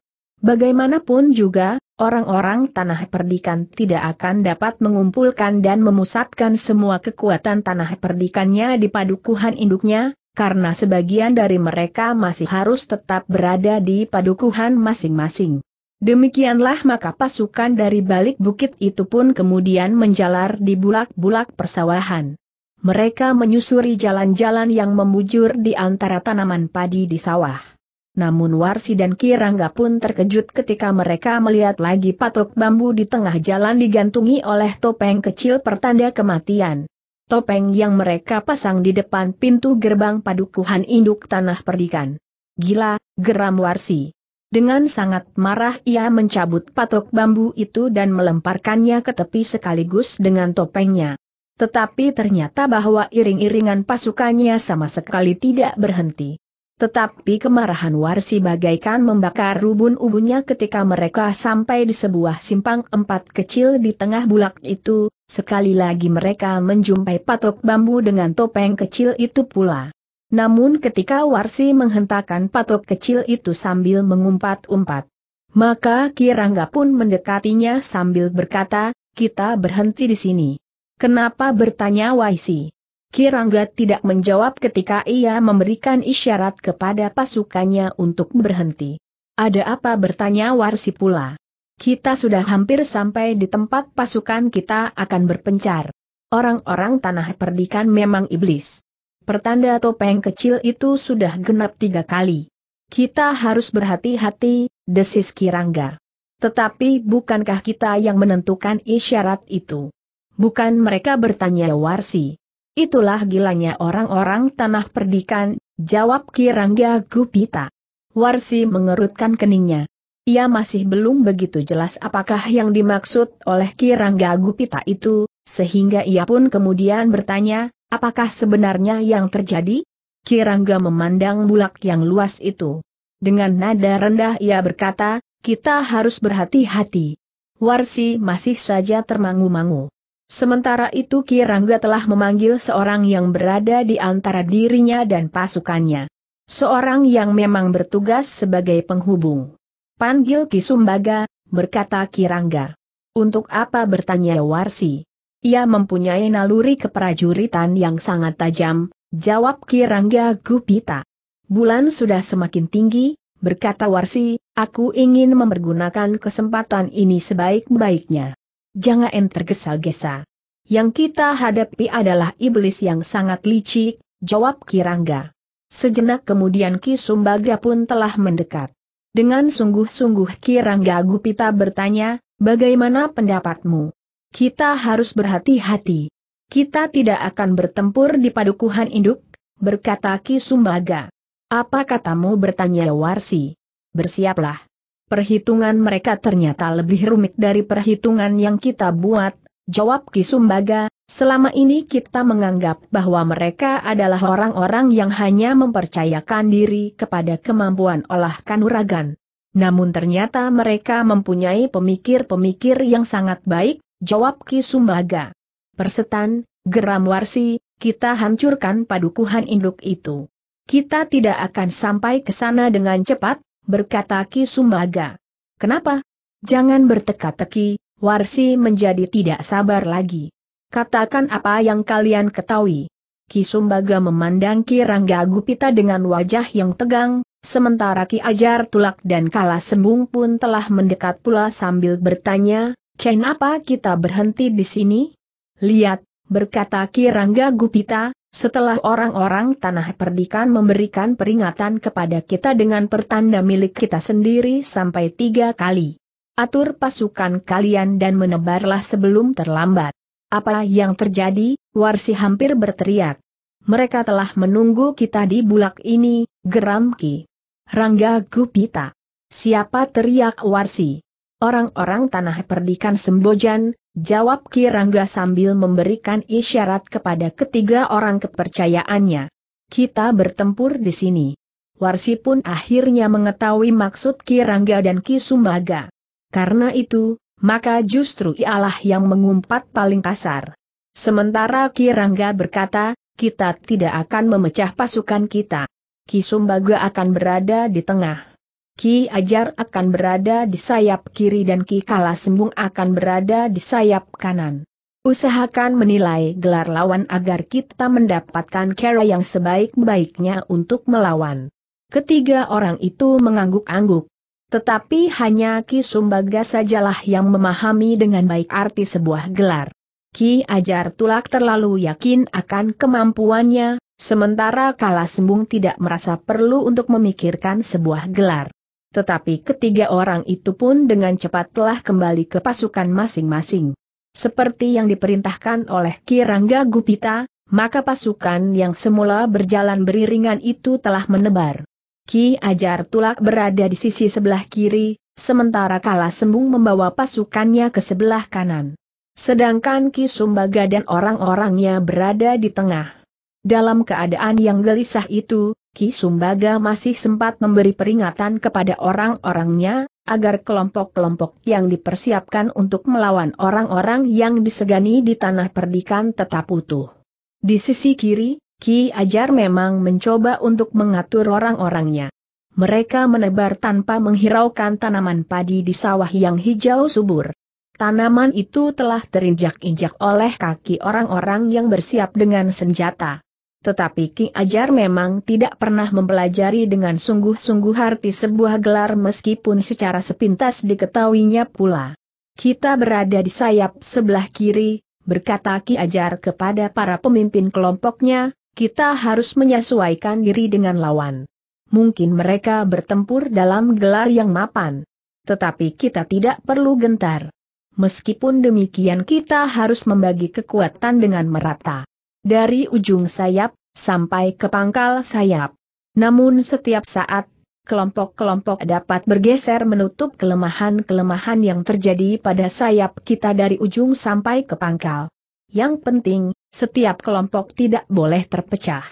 S1: Bagaimanapun juga, orang-orang tanah perdikan tidak akan dapat mengumpulkan dan memusatkan semua kekuatan tanah perdikannya di padukuhan induknya, karena sebagian dari mereka masih harus tetap berada di padukuhan masing-masing. Demikianlah maka pasukan dari balik bukit itu pun kemudian menjalar di bulak-bulak persawahan. Mereka menyusuri jalan-jalan yang membujur di antara tanaman padi di sawah. Namun Warsi dan Kirangga pun terkejut ketika mereka melihat lagi patok bambu di tengah jalan digantungi oleh topeng kecil pertanda kematian. Topeng yang mereka pasang di depan pintu gerbang padukuhan induk tanah perdikan. Gila, geram Warsi. Dengan sangat marah ia mencabut patok bambu itu dan melemparkannya ke tepi sekaligus dengan topengnya. Tetapi ternyata bahwa iring-iringan pasukannya sama sekali tidak berhenti. Tetapi kemarahan Warsi bagaikan membakar ubun-ubunnya ketika mereka sampai di sebuah simpang empat kecil di tengah bulak itu, sekali lagi mereka menjumpai patok bambu dengan topeng kecil itu pula. Namun ketika Warsi menghentakkan patok kecil itu sambil mengumpat-umpat, maka Kirangga pun mendekatinya sambil berkata, kita berhenti di sini. Kenapa bertanya Waisi? Kirangga tidak menjawab ketika ia memberikan isyarat kepada pasukannya untuk berhenti. Ada apa bertanya Warsi pula? Kita sudah hampir sampai di tempat pasukan kita akan berpencar. Orang-orang tanah perdikan memang iblis. Pertanda topeng kecil itu sudah genap tiga kali. Kita harus berhati-hati, desis Kirangga. Tetapi bukankah kita yang menentukan isyarat itu? Bukan mereka bertanya Warsi. Itulah gilanya orang-orang tanah perdikan, jawab Kirangga Gupita. Warsi mengerutkan keningnya. Ia masih belum begitu jelas apakah yang dimaksud oleh Kirangga Gupita itu, sehingga ia pun kemudian bertanya, apakah sebenarnya yang terjadi? Kirangga memandang bulak yang luas itu. Dengan nada rendah ia berkata, kita harus berhati-hati. Warsi masih saja termangu-mangu. Sementara itu Kirangga telah memanggil seorang yang berada di antara dirinya dan pasukannya. Seorang yang memang bertugas sebagai penghubung. Panggil Kisumbaga, berkata Kirangga. Untuk apa bertanya Warsi? Ia mempunyai naluri keprajuritan yang sangat tajam, jawab Kirangga Gupita. Bulan sudah semakin tinggi, berkata Warsi, aku ingin mempergunakan kesempatan ini sebaik-baiknya. Jangan tergesa-gesa. Yang kita hadapi adalah iblis yang sangat licik, jawab Kirangga. Sejenak kemudian Kisumbaga pun telah mendekat. Dengan sungguh-sungguh Kirangga Gupita bertanya, bagaimana pendapatmu? Kita harus berhati-hati. Kita tidak akan bertempur di padukuhan induk, berkata Ki Sumbaga. Apa katamu bertanya Warsi? Bersiaplah. Perhitungan mereka ternyata lebih rumit dari perhitungan yang kita buat, jawab Ki Sumbaga, selama ini kita menganggap bahwa mereka adalah orang-orang yang hanya mempercayakan diri kepada kemampuan olah kanuragan. Namun ternyata mereka mempunyai pemikir-pemikir yang sangat baik, jawab Ki Sumbaga. Persetan, geram warsi, kita hancurkan padukuhan induk itu. Kita tidak akan sampai ke sana dengan cepat, berkata Ki Sumbaga. Kenapa? Jangan berteka-teki, warsi menjadi tidak sabar lagi. Katakan apa yang kalian ketahui. Ki Sumbaga memandang Ki Rangga Gupita dengan wajah yang tegang, Sementara Ki Ajar Tulak dan Kala Sembung pun telah mendekat pula sambil bertanya, kenapa kita berhenti di sini? Lihat, berkata Ki Rangga Gupita, setelah orang-orang tanah perdikan memberikan peringatan kepada kita dengan pertanda milik kita sendiri sampai tiga kali. Atur pasukan kalian dan menebarlah sebelum terlambat. Apa yang terjadi? Warsi hampir berteriak. Mereka telah menunggu kita di bulak ini, geram Ki. Rangga Gupita. Siapa teriak Warsi? Orang-orang tanah perdikan Sembojan, jawab Ki Rangga sambil memberikan isyarat kepada ketiga orang kepercayaannya. Kita bertempur di sini. Warsi pun akhirnya mengetahui maksud Ki Rangga dan Ki Sumbaga. Karena itu, maka justru ialah yang mengumpat paling kasar. Sementara Ki Rangga berkata, kita tidak akan memecah pasukan kita. Ki Sumbaga akan berada di tengah. Ki Ajar akan berada di sayap kiri dan Ki Kalasembung akan berada di sayap kanan. Usahakan menilai gelar lawan agar kita mendapatkan cara yang sebaik-baiknya untuk melawan. Ketiga orang itu mengangguk-angguk. Tetapi hanya Ki Sumbaga sajalah yang memahami dengan baik arti sebuah gelar. Ki Ajar Tulak terlalu yakin akan kemampuannya, Sementara Kala Sembung tidak merasa perlu untuk memikirkan sebuah gelar. Tetapi ketiga orang itu pun dengan cepat telah kembali ke pasukan masing-masing. Seperti yang diperintahkan oleh Kirangga Gupita, maka pasukan yang semula berjalan beriringan itu telah menebar. Ki Ajar Tulak berada di sisi sebelah kiri, sementara Kala Sembung membawa pasukannya ke sebelah kanan. Sedangkan Ki Sumbaga dan orang-orangnya berada di tengah. Dalam keadaan yang gelisah itu, Ki Sumbaga masih sempat memberi peringatan kepada orang-orangnya, agar kelompok-kelompok yang dipersiapkan untuk melawan orang-orang yang disegani di tanah perdikan tetap utuh. Di sisi kiri, Ki Ajar memang mencoba untuk mengatur orang-orangnya. Mereka menebar tanpa menghiraukan tanaman padi di sawah yang hijau subur. Tanaman itu telah terinjak-injak oleh kaki orang-orang yang bersiap dengan senjata. Tetapi Ki Ajar memang tidak pernah mempelajari dengan sungguh-sungguh arti sebuah gelar meskipun secara sepintas diketahuinya pula. Kita berada di sayap sebelah kiri, berkata Ki Ajar kepada para pemimpin kelompoknya, kita harus menyesuaikan diri dengan lawan. Mungkin mereka bertempur dalam gelar yang mapan. Tetapi kita tidak perlu gentar. Meskipun demikian kita harus membagi kekuatan dengan merata. Dari ujung sayap, sampai ke pangkal sayap. Namun setiap saat, kelompok-kelompok dapat bergeser menutup kelemahan-kelemahan yang terjadi pada sayap kita dari ujung sampai ke pangkal. Yang penting, setiap kelompok tidak boleh terpecah.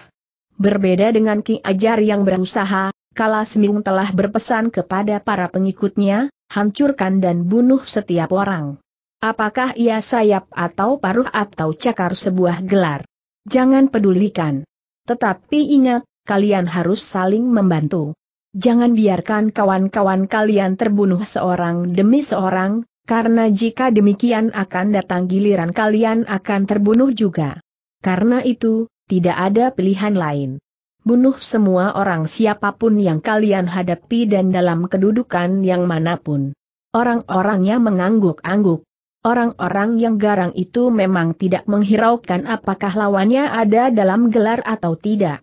S1: Berbeda dengan Ki Ajar yang berusaha, Kala Seming telah berpesan kepada para pengikutnya, hancurkan dan bunuh setiap orang. Apakah ia sayap atau paruh atau cakar sebuah gelar? Jangan pedulikan. Tetapi ingat, kalian harus saling membantu. Jangan biarkan kawan-kawan kalian terbunuh seorang demi seorang, karena jika demikian akan datang giliran kalian akan terbunuh juga. Karena itu, tidak ada pilihan lain. Bunuh semua orang siapa pun yang kalian hadapi dan dalam kedudukan yang mana pun. Orang-orangnya mengangguk-angguk. Orang-orang yang garang itu memang tidak menghiraukan apakah lawannya ada dalam gelar atau tidak.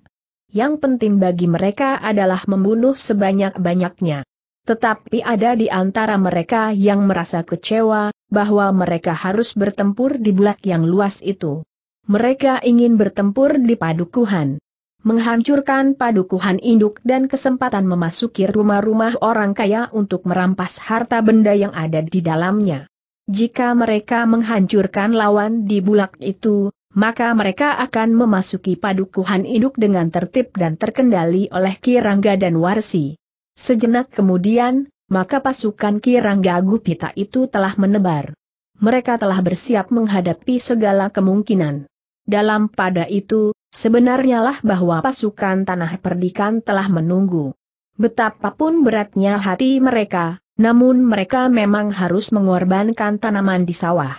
S1: Yang penting bagi mereka adalah membunuh sebanyak-banyaknya. Tetapi ada di antara mereka yang merasa kecewa, bahwa mereka harus bertempur di bulak yang luas itu. Mereka ingin bertempur di padukuhan menghancurkan padukuhan induk dan kesempatan memasuki rumah-rumah orang kaya untuk merampas harta benda yang ada di dalamnya. Jika mereka menghancurkan lawan di bulak itu, maka mereka akan memasuki padukuhan induk dengan tertib dan terkendali oleh Kirangga dan Warsi. Sejenak kemudian, maka pasukan Kirangga Gupita itu telah menebar. Mereka telah bersiap menghadapi segala kemungkinan. Dalam pada itu, Sebenarnya lah bahwa pasukan Tanah Perdikan telah menunggu. Betapapun beratnya hati mereka, namun mereka memang harus mengorbankan tanaman di sawah.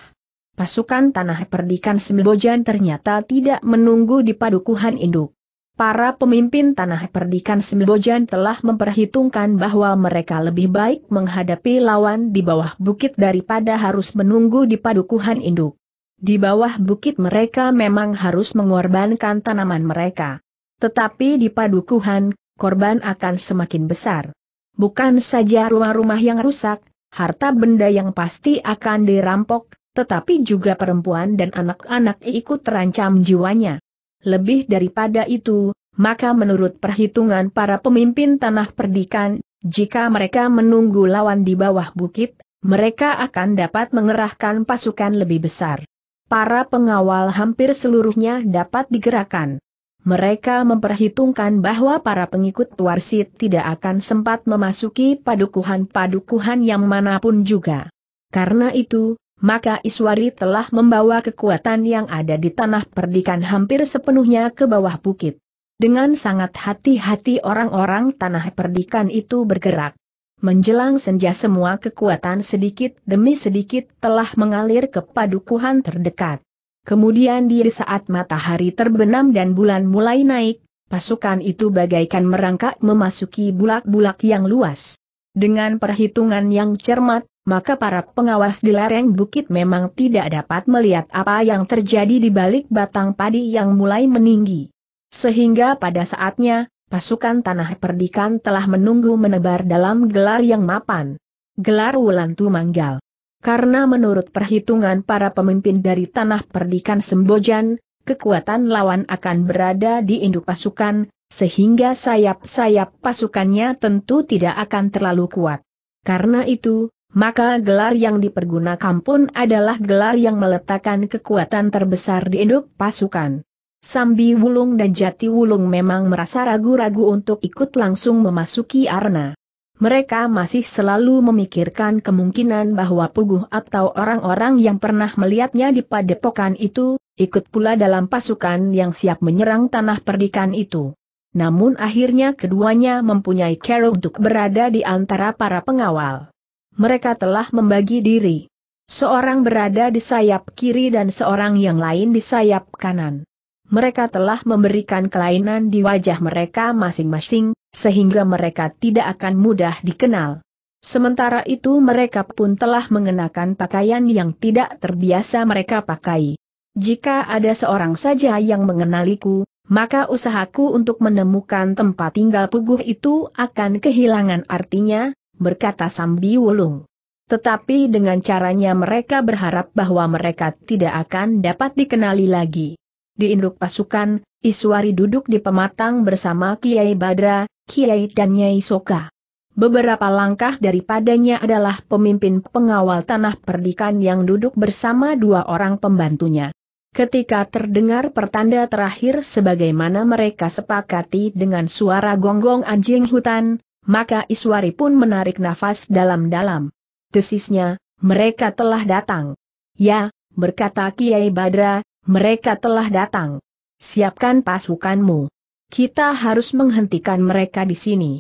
S1: Pasukan Tanah Perdikan Sembojan ternyata tidak menunggu di padukuhan induk. Para pemimpin Tanah Perdikan Sembojan telah memperhitungkan bahwa mereka lebih baik menghadapi lawan di bawah bukit daripada harus menunggu di padukuhan induk. Di bawah bukit mereka memang harus mengorbankan tanaman mereka. Tetapi di padukuhan, korban akan semakin besar. Bukan saja rumah-rumah yang rusak, harta benda yang pasti akan dirampok, tetapi juga perempuan dan anak-anak ikut terancam jiwanya. Lebih daripada itu, maka menurut perhitungan para pemimpin tanah perdikan, jika mereka menunggu lawan di bawah bukit, mereka akan dapat mengerahkan pasukan lebih besar para pengawal hampir seluruhnya dapat digerakkan. Mereka memperhitungkan bahwa para pengikut Warsit tidak akan sempat memasuki padukuhan-padukuhan yang mana pun juga. Karena itu, maka Iswari telah membawa kekuatan yang ada di tanah perdikan hampir sepenuhnya ke bawah bukit. Dengan sangat hati-hati orang-orang tanah perdikan itu bergerak. Menjelang senja semua kekuatan sedikit demi sedikit telah mengalir ke padukuhan terdekat. Kemudian di saat matahari terbenam dan bulan mulai naik, pasukan itu bagaikan merangkak memasuki bulak-bulak yang luas. Dengan perhitungan yang cermat, maka para pengawas di lereng bukit memang tidak dapat melihat apa yang terjadi di balik batang padi yang mulai meninggi. Sehingga pada saatnya, pasukan Tanah Perdikan telah menunggu menebar dalam gelar yang mapan. Gelar Wulan Tumanggal. Karena menurut perhitungan para pemimpin dari Tanah Perdikan Sembojan, kekuatan lawan akan berada di induk pasukan, sehingga sayap-sayap pasukannya tentu tidak akan terlalu kuat. Karena itu, maka gelar yang dipergunakan pun adalah gelar yang meletakkan kekuatan terbesar di induk pasukan. Sambi Wulung dan Jati Wulung memang merasa ragu-ragu untuk ikut langsung memasuki arna. Mereka masih selalu memikirkan kemungkinan bahwa Puguh atau orang-orang yang pernah melihatnya di padepokan itu, ikut pula dalam pasukan yang siap menyerang tanah perdikan itu. Namun akhirnya keduanya mempunyai cara untuk berada di antara para pengawal. Mereka telah membagi diri. Seorang berada di sayap kiri dan seorang yang lain di sayap kanan mereka telah memberikan kelainan di wajah mereka masing-masing, sehingga mereka tidak akan mudah dikenal. Sementara itu mereka pun telah mengenakan pakaian yang tidak terbiasa mereka pakai. Jika ada seorang saja yang mengenaliku, maka usahaku untuk menemukan tempat tinggal puguh itu akan kehilangan artinya, berkata Sambi Wulung. Tetapi dengan caranya mereka berharap bahwa mereka tidak akan dapat dikenali lagi. Di induk pasukan, Iswari duduk di pematang bersama Kiai Badra, Kiai dan Nyai Soka. Beberapa langkah daripadanya adalah pemimpin pengawal tanah perdikan yang duduk bersama dua orang pembantunya. Ketika terdengar pertanda terakhir sebagaimana mereka sepakati dengan suara gonggong anjing hutan, maka Iswari pun menarik nafas dalam-dalam. Desisnya, mereka telah datang. Ya, berkata Kiai Badra, mereka telah datang. Siapkan pasukanmu. Kita harus menghentikan mereka di sini.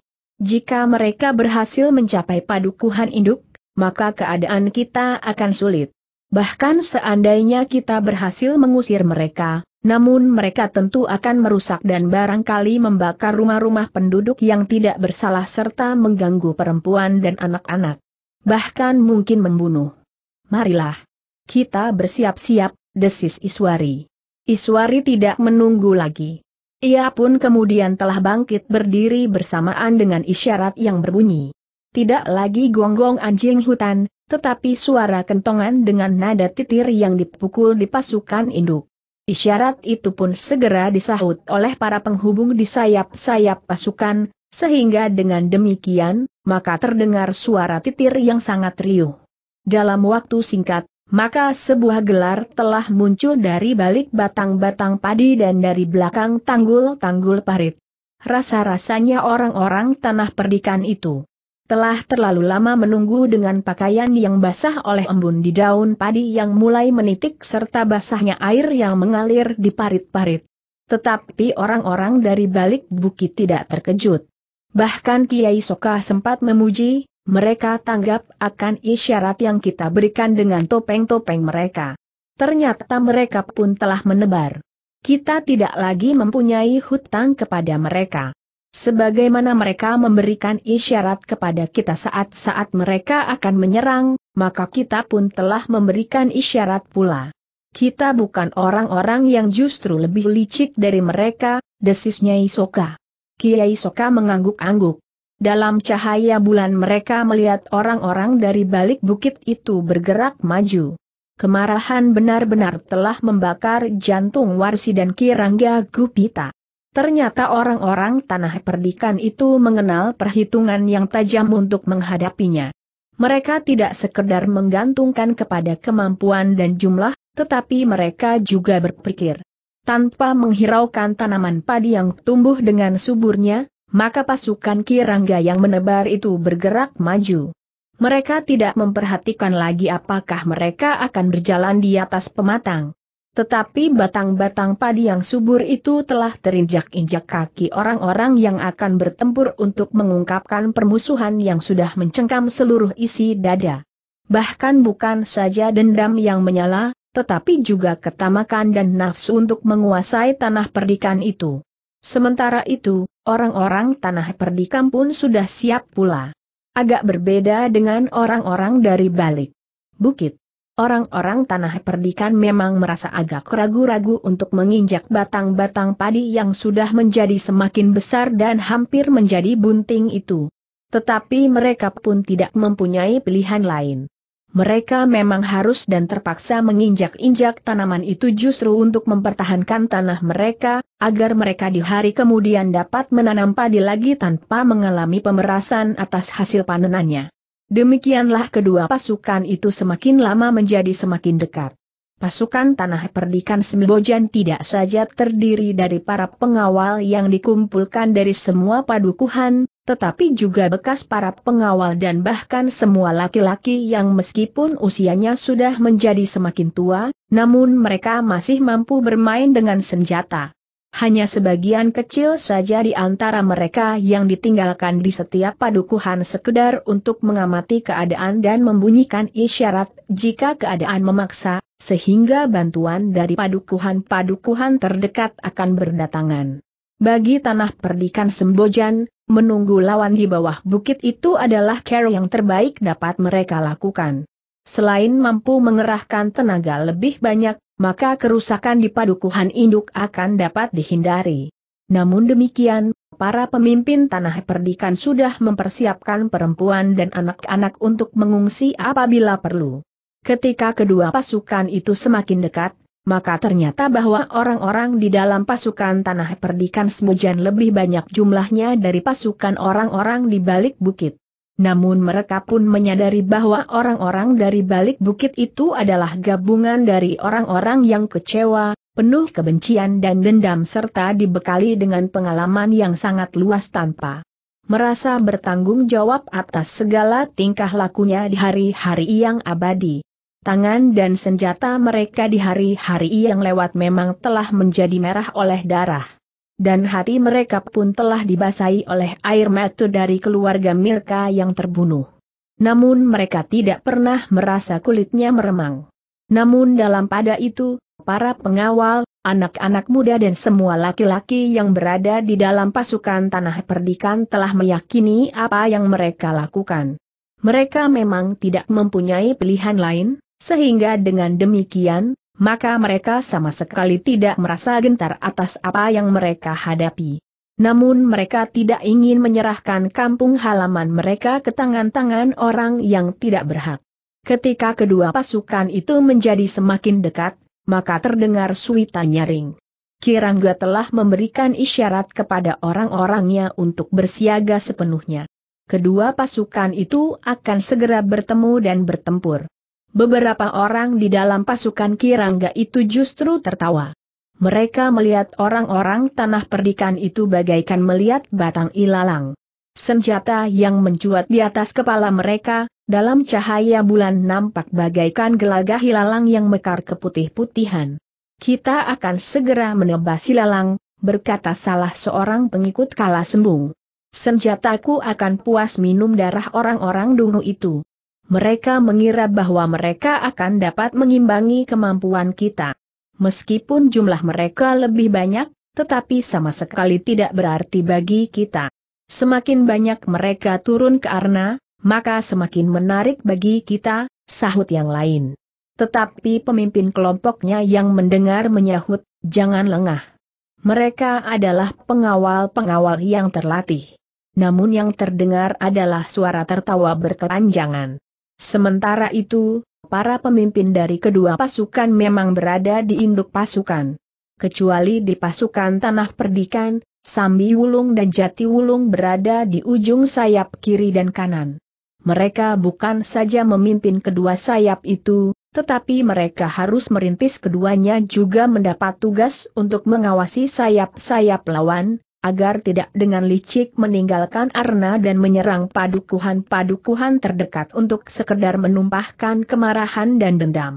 S1: Jika mereka berhasil mencapai padukuhan induk, maka keadaan kita akan sulit. Bahkan seandainya kita berhasil mengusir mereka, namun mereka tentu akan merusak dan barangkali membakar rumah-rumah penduduk yang tidak bersalah serta mengganggu perempuan dan anak-anak. Bahkan mungkin membunuh. Marilah. Kita bersiap-siap, desis Iswari. Iswari tidak menunggu lagi. Ia pun kemudian telah bangkit berdiri bersamaan dengan isyarat yang berbunyi. Tidak lagi gonggong anjing hutan, tetapi suara kentongan dengan nada titir yang dipukul di pasukan induk. Isyarat itu pun segera disahut oleh para penghubung di sayap-sayap pasukan, sehingga dengan demikian, maka terdengar suara titir yang sangat riuh. Dalam waktu singkat, maka sebuah gelar telah muncul dari balik batang-batang padi dan dari belakang tanggul-tanggul parit. Rasa-rasanya orang-orang tanah perdikan itu telah terlalu lama menunggu dengan pakaian yang basah oleh embun di daun padi yang mulai menitik serta basahnya air yang mengalir di parit-parit. Tetapi orang-orang dari balik bukit tidak terkejut. Bahkan Kiai Soka sempat memuji, mereka tanggap akan isyarat yang kita berikan dengan topeng-topeng mereka. Ternyata mereka pun telah menebar. Kita tidak lagi mempunyai hutang kepada mereka. Sebagaimana mereka memberikan isyarat kepada kita saat-saat mereka akan menyerang, maka kita pun telah memberikan isyarat pula. Kita bukan orang-orang yang justru lebih licik dari mereka, desisnya Isoka. Kiai Soka mengangguk-angguk. Dalam cahaya bulan mereka melihat orang-orang dari balik bukit itu bergerak maju. Kemarahan benar-benar telah membakar jantung Warsi dan Kirangga Gupita. Ternyata orang-orang tanah perdikan itu mengenal perhitungan yang tajam untuk menghadapinya. Mereka tidak sekedar menggantungkan kepada kemampuan dan jumlah, tetapi mereka juga berpikir. Tanpa menghiraukan tanaman padi yang tumbuh dengan suburnya, maka pasukan Kirangga yang menebar itu bergerak maju. Mereka tidak memperhatikan lagi apakah mereka akan berjalan di atas pematang. Tetapi batang-batang padi yang subur itu telah terinjak-injak kaki orang-orang yang akan bertempur untuk mengungkapkan permusuhan yang sudah mencengkam seluruh isi dada. Bahkan bukan saja dendam yang menyala, tetapi juga ketamakan dan nafsu untuk menguasai tanah perdikan itu. Sementara itu, orang-orang tanah perdikan pun sudah siap pula. Agak berbeda dengan orang-orang dari balik bukit. Orang-orang tanah perdikan memang merasa agak ragu-ragu untuk menginjak batang-batang padi yang sudah menjadi semakin besar dan hampir menjadi bunting itu. Tetapi mereka pun tidak mempunyai pilihan lain mereka memang harus dan terpaksa menginjak-injak tanaman itu justru untuk mempertahankan tanah mereka, agar mereka di hari kemudian dapat menanam padi lagi tanpa mengalami pemerasan atas hasil panenannya. Demikianlah kedua pasukan itu semakin lama menjadi semakin dekat. Pasukan Tanah Perdikan Sembojan tidak saja terdiri dari para pengawal yang dikumpulkan dari semua padukuhan, tetapi juga bekas para pengawal dan bahkan semua laki-laki yang meskipun usianya sudah menjadi semakin tua, namun mereka masih mampu bermain dengan senjata. Hanya sebagian kecil saja di antara mereka yang ditinggalkan di setiap padukuhan sekedar untuk mengamati keadaan dan membunyikan isyarat jika keadaan memaksa, sehingga bantuan dari padukuhan-padukuhan terdekat akan berdatangan. Bagi tanah perdikan Sembojan, menunggu lawan di bawah bukit itu adalah cara yang terbaik dapat mereka lakukan. Selain mampu mengerahkan tenaga lebih banyak, maka kerusakan di padukuhan induk akan dapat dihindari. Namun demikian, para pemimpin tanah perdikan sudah mempersiapkan perempuan dan anak-anak untuk mengungsi apabila perlu. Ketika kedua pasukan itu semakin dekat, maka ternyata bahwa orang-orang di dalam pasukan tanah perdikan Semujan lebih banyak jumlahnya dari pasukan orang-orang di balik bukit. Namun mereka pun menyadari bahwa orang-orang dari balik bukit itu adalah gabungan dari orang-orang yang kecewa, penuh kebencian dan dendam serta dibekali dengan pengalaman yang sangat luas tanpa merasa bertanggung jawab atas segala tingkah lakunya di hari-hari yang abadi. Tangan dan senjata mereka di hari-hari yang lewat memang telah menjadi merah oleh darah dan hati mereka pun telah dibasahi oleh air mata dari keluarga Mirka yang terbunuh. Namun mereka tidak pernah merasa kulitnya meremang. Namun dalam pada itu, para pengawal, anak-anak muda dan semua laki-laki yang berada di dalam pasukan tanah perdikan telah meyakini apa yang mereka lakukan. Mereka memang tidak mempunyai pilihan lain, sehingga dengan demikian, maka mereka sama sekali tidak merasa gentar atas apa yang mereka hadapi. Namun mereka tidak ingin menyerahkan kampung halaman mereka ke tangan-tangan orang yang tidak berhak. Ketika kedua pasukan itu menjadi semakin dekat, maka terdengar suita nyaring. Kirangga telah memberikan isyarat kepada orang-orangnya untuk bersiaga sepenuhnya. Kedua pasukan itu akan segera bertemu dan bertempur. Beberapa orang di dalam pasukan Kirangga itu justru tertawa. Mereka melihat orang-orang tanah perdikan itu bagaikan melihat batang ilalang. Senjata yang mencuat di atas kepala mereka, dalam cahaya bulan nampak bagaikan gelagah ilalang yang mekar keputih-putihan. Kita akan segera menebas ilalang, berkata salah seorang pengikut kala sembung. Senjataku akan puas minum darah orang-orang dungu itu mereka mengira bahwa mereka akan dapat mengimbangi kemampuan kita. Meskipun jumlah mereka lebih banyak, tetapi sama sekali tidak berarti bagi kita. Semakin banyak mereka turun ke arna, maka semakin menarik bagi kita, sahut yang lain. Tetapi pemimpin kelompoknya yang mendengar menyahut, jangan lengah. Mereka adalah pengawal-pengawal yang terlatih. Namun yang terdengar adalah suara tertawa berkepanjangan. Sementara itu, para pemimpin dari kedua pasukan memang berada di induk pasukan. Kecuali di pasukan Tanah Perdikan, Sambi Wulung dan Jati Wulung berada di ujung sayap kiri dan kanan. Mereka bukan saja memimpin kedua sayap itu, tetapi mereka harus merintis keduanya juga mendapat tugas untuk mengawasi sayap-sayap lawan, agar tidak dengan licik meninggalkan Arna dan menyerang padukuhan-padukuhan terdekat untuk sekedar menumpahkan kemarahan dan dendam.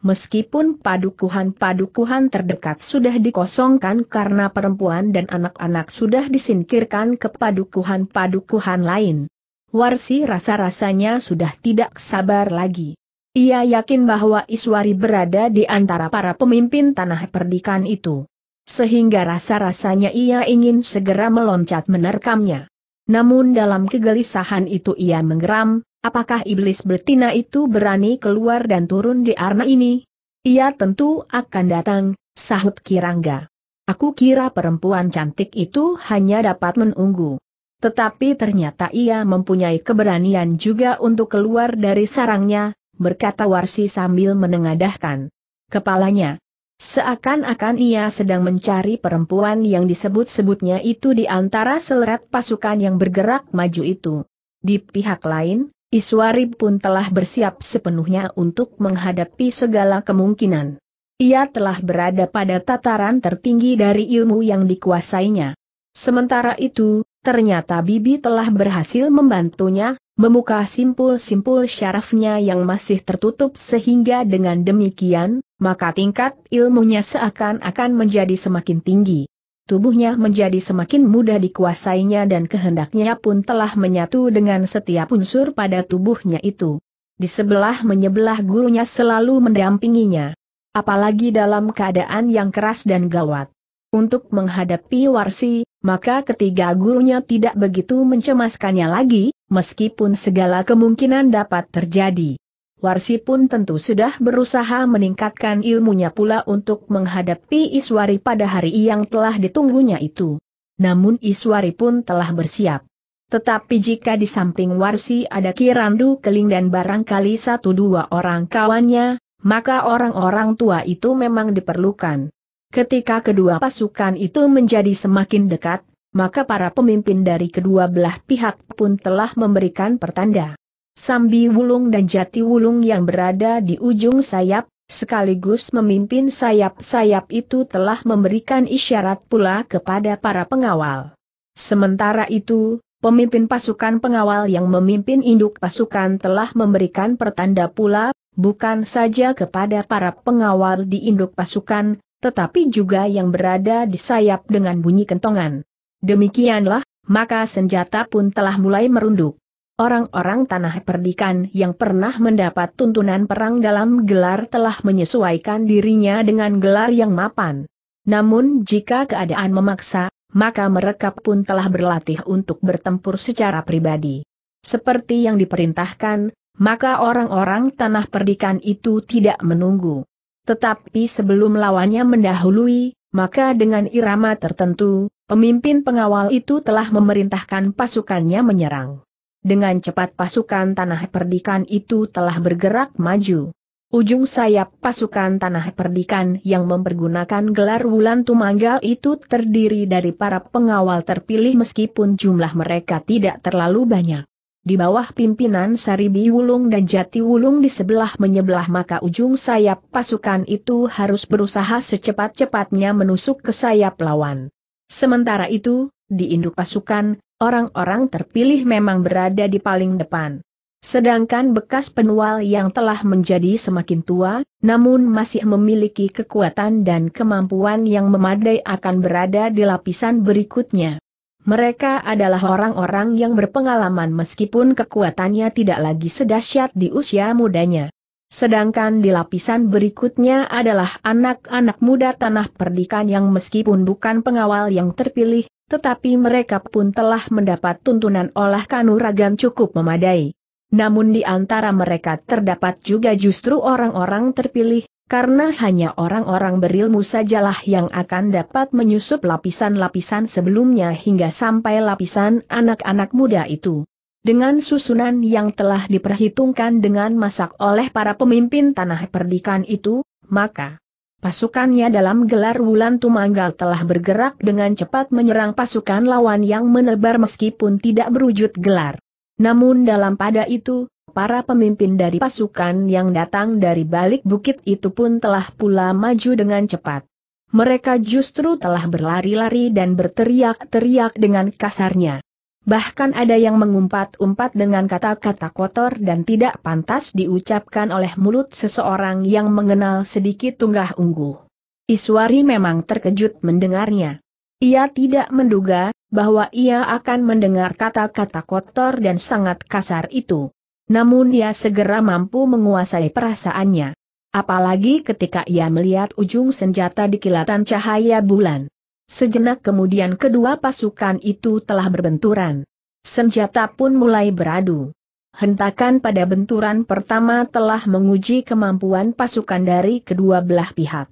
S1: Meskipun padukuhan-padukuhan terdekat sudah dikosongkan karena perempuan dan anak-anak sudah disingkirkan ke padukuhan-padukuhan lain. Warsi rasa-rasanya sudah tidak sabar lagi. Ia yakin bahwa Iswari berada di antara para pemimpin tanah perdikan itu sehingga rasa-rasanya ia ingin segera meloncat menerkamnya. Namun dalam kegelisahan itu ia menggeram, apakah iblis betina itu berani keluar dan turun di arna ini? Ia tentu akan datang, sahut Kirangga. Aku kira perempuan cantik itu hanya dapat menunggu. Tetapi ternyata ia mempunyai keberanian juga untuk keluar dari sarangnya, berkata Warsi sambil menengadahkan kepalanya. Seakan-akan ia sedang mencari perempuan yang disebut-sebutnya itu di antara seleret pasukan yang bergerak maju itu. Di pihak lain, Iswari pun telah bersiap sepenuhnya untuk menghadapi segala kemungkinan. Ia telah berada pada tataran tertinggi dari ilmu yang dikuasainya. Sementara itu, ternyata Bibi telah berhasil membantunya, membuka simpul-simpul syarafnya yang masih tertutup sehingga dengan demikian, maka tingkat ilmunya seakan-akan menjadi semakin tinggi. Tubuhnya menjadi semakin mudah dikuasainya dan kehendaknya pun telah menyatu dengan setiap unsur pada tubuhnya itu. Di sebelah menyebelah gurunya selalu mendampinginya apalagi dalam keadaan yang keras dan gawat. Untuk menghadapi Warsi, maka ketiga gurunya tidak begitu mencemaskannya lagi, meskipun segala kemungkinan dapat terjadi. Warsi pun tentu sudah berusaha meningkatkan ilmunya pula untuk menghadapi Iswari pada hari yang telah ditunggunya itu. Namun Iswari pun telah bersiap. Tetapi jika di samping Warsi ada Kirandu Keling dan barangkali satu dua orang kawannya, maka orang-orang tua itu memang diperlukan. Ketika kedua pasukan itu menjadi semakin dekat, maka para pemimpin dari kedua belah pihak pun telah memberikan pertanda. Sambi Wulung dan Jati Wulung yang berada di ujung sayap, sekaligus memimpin sayap-sayap itu telah memberikan isyarat pula kepada para pengawal. Sementara itu, pemimpin pasukan pengawal yang memimpin induk pasukan telah memberikan pertanda pula bukan saja kepada para pengawal di induk pasukan, tetapi juga yang berada di sayap dengan bunyi kentongan. Demikianlah, maka senjata pun telah mulai merunduk. Orang-orang tanah perdikan yang pernah mendapat tuntunan perang dalam gelar telah menyesuaikan dirinya dengan gelar yang mapan. Namun jika keadaan memaksa, maka mereka pun telah berlatih untuk bertempur secara pribadi. Seperti yang diperintahkan, maka orang-orang tanah perdikan itu tidak menunggu. Tetapi sebelum lawannya mendahului, maka dengan irama tertentu, pemimpin pengawal itu telah memerintahkan pasukannya menyerang. Dengan cepat pasukan tanah perdikan itu telah bergerak maju. Ujung sayap pasukan tanah perdikan yang mempergunakan gelar wulan tumanggal itu terdiri dari para pengawal terpilih meskipun jumlah mereka tidak terlalu banyak di bawah pimpinan Saribi Wulung dan Jati Wulung di sebelah menyebelah maka ujung sayap pasukan itu harus berusaha secepat-cepatnya menusuk ke sayap lawan. Sementara itu, di induk pasukan, orang-orang terpilih memang berada di paling depan. Sedangkan bekas penual yang telah menjadi semakin tua, namun masih memiliki kekuatan dan kemampuan yang memadai akan berada di lapisan berikutnya. Mereka adalah orang-orang yang berpengalaman meskipun kekuatannya tidak lagi sedahsyat di usia mudanya. Sedangkan di lapisan berikutnya adalah anak-anak muda tanah perdikan yang meskipun bukan pengawal yang terpilih, tetapi mereka pun telah mendapat tuntunan olah kanuragan cukup memadai. Namun di antara mereka terdapat juga justru orang-orang terpilih, karena hanya orang-orang berilmu sajalah yang akan dapat menyusup lapisan-lapisan sebelumnya hingga sampai lapisan anak-anak muda itu. Dengan susunan yang telah diperhitungkan dengan masak oleh para pemimpin tanah perdikan itu, maka pasukannya dalam gelar Wulan Tumanggal telah bergerak dengan cepat menyerang pasukan lawan yang menebar meskipun tidak berwujud gelar. Namun dalam pada itu, para pemimpin dari pasukan yang datang dari balik bukit itu pun telah pula maju dengan cepat. Mereka justru telah berlari-lari dan berteriak-teriak dengan kasarnya. Bahkan ada yang mengumpat-umpat dengan kata-kata kotor dan tidak pantas diucapkan oleh mulut seseorang yang mengenal sedikit tunggah unggu. Iswari memang terkejut mendengarnya. Ia tidak menduga bahwa ia akan mendengar kata-kata kotor dan sangat kasar itu. Namun ia segera mampu menguasai perasaannya. Apalagi ketika ia melihat ujung senjata di kilatan cahaya bulan. Sejenak kemudian kedua pasukan itu telah berbenturan. Senjata pun mulai beradu. Hentakan pada benturan pertama telah menguji kemampuan pasukan dari kedua belah pihak.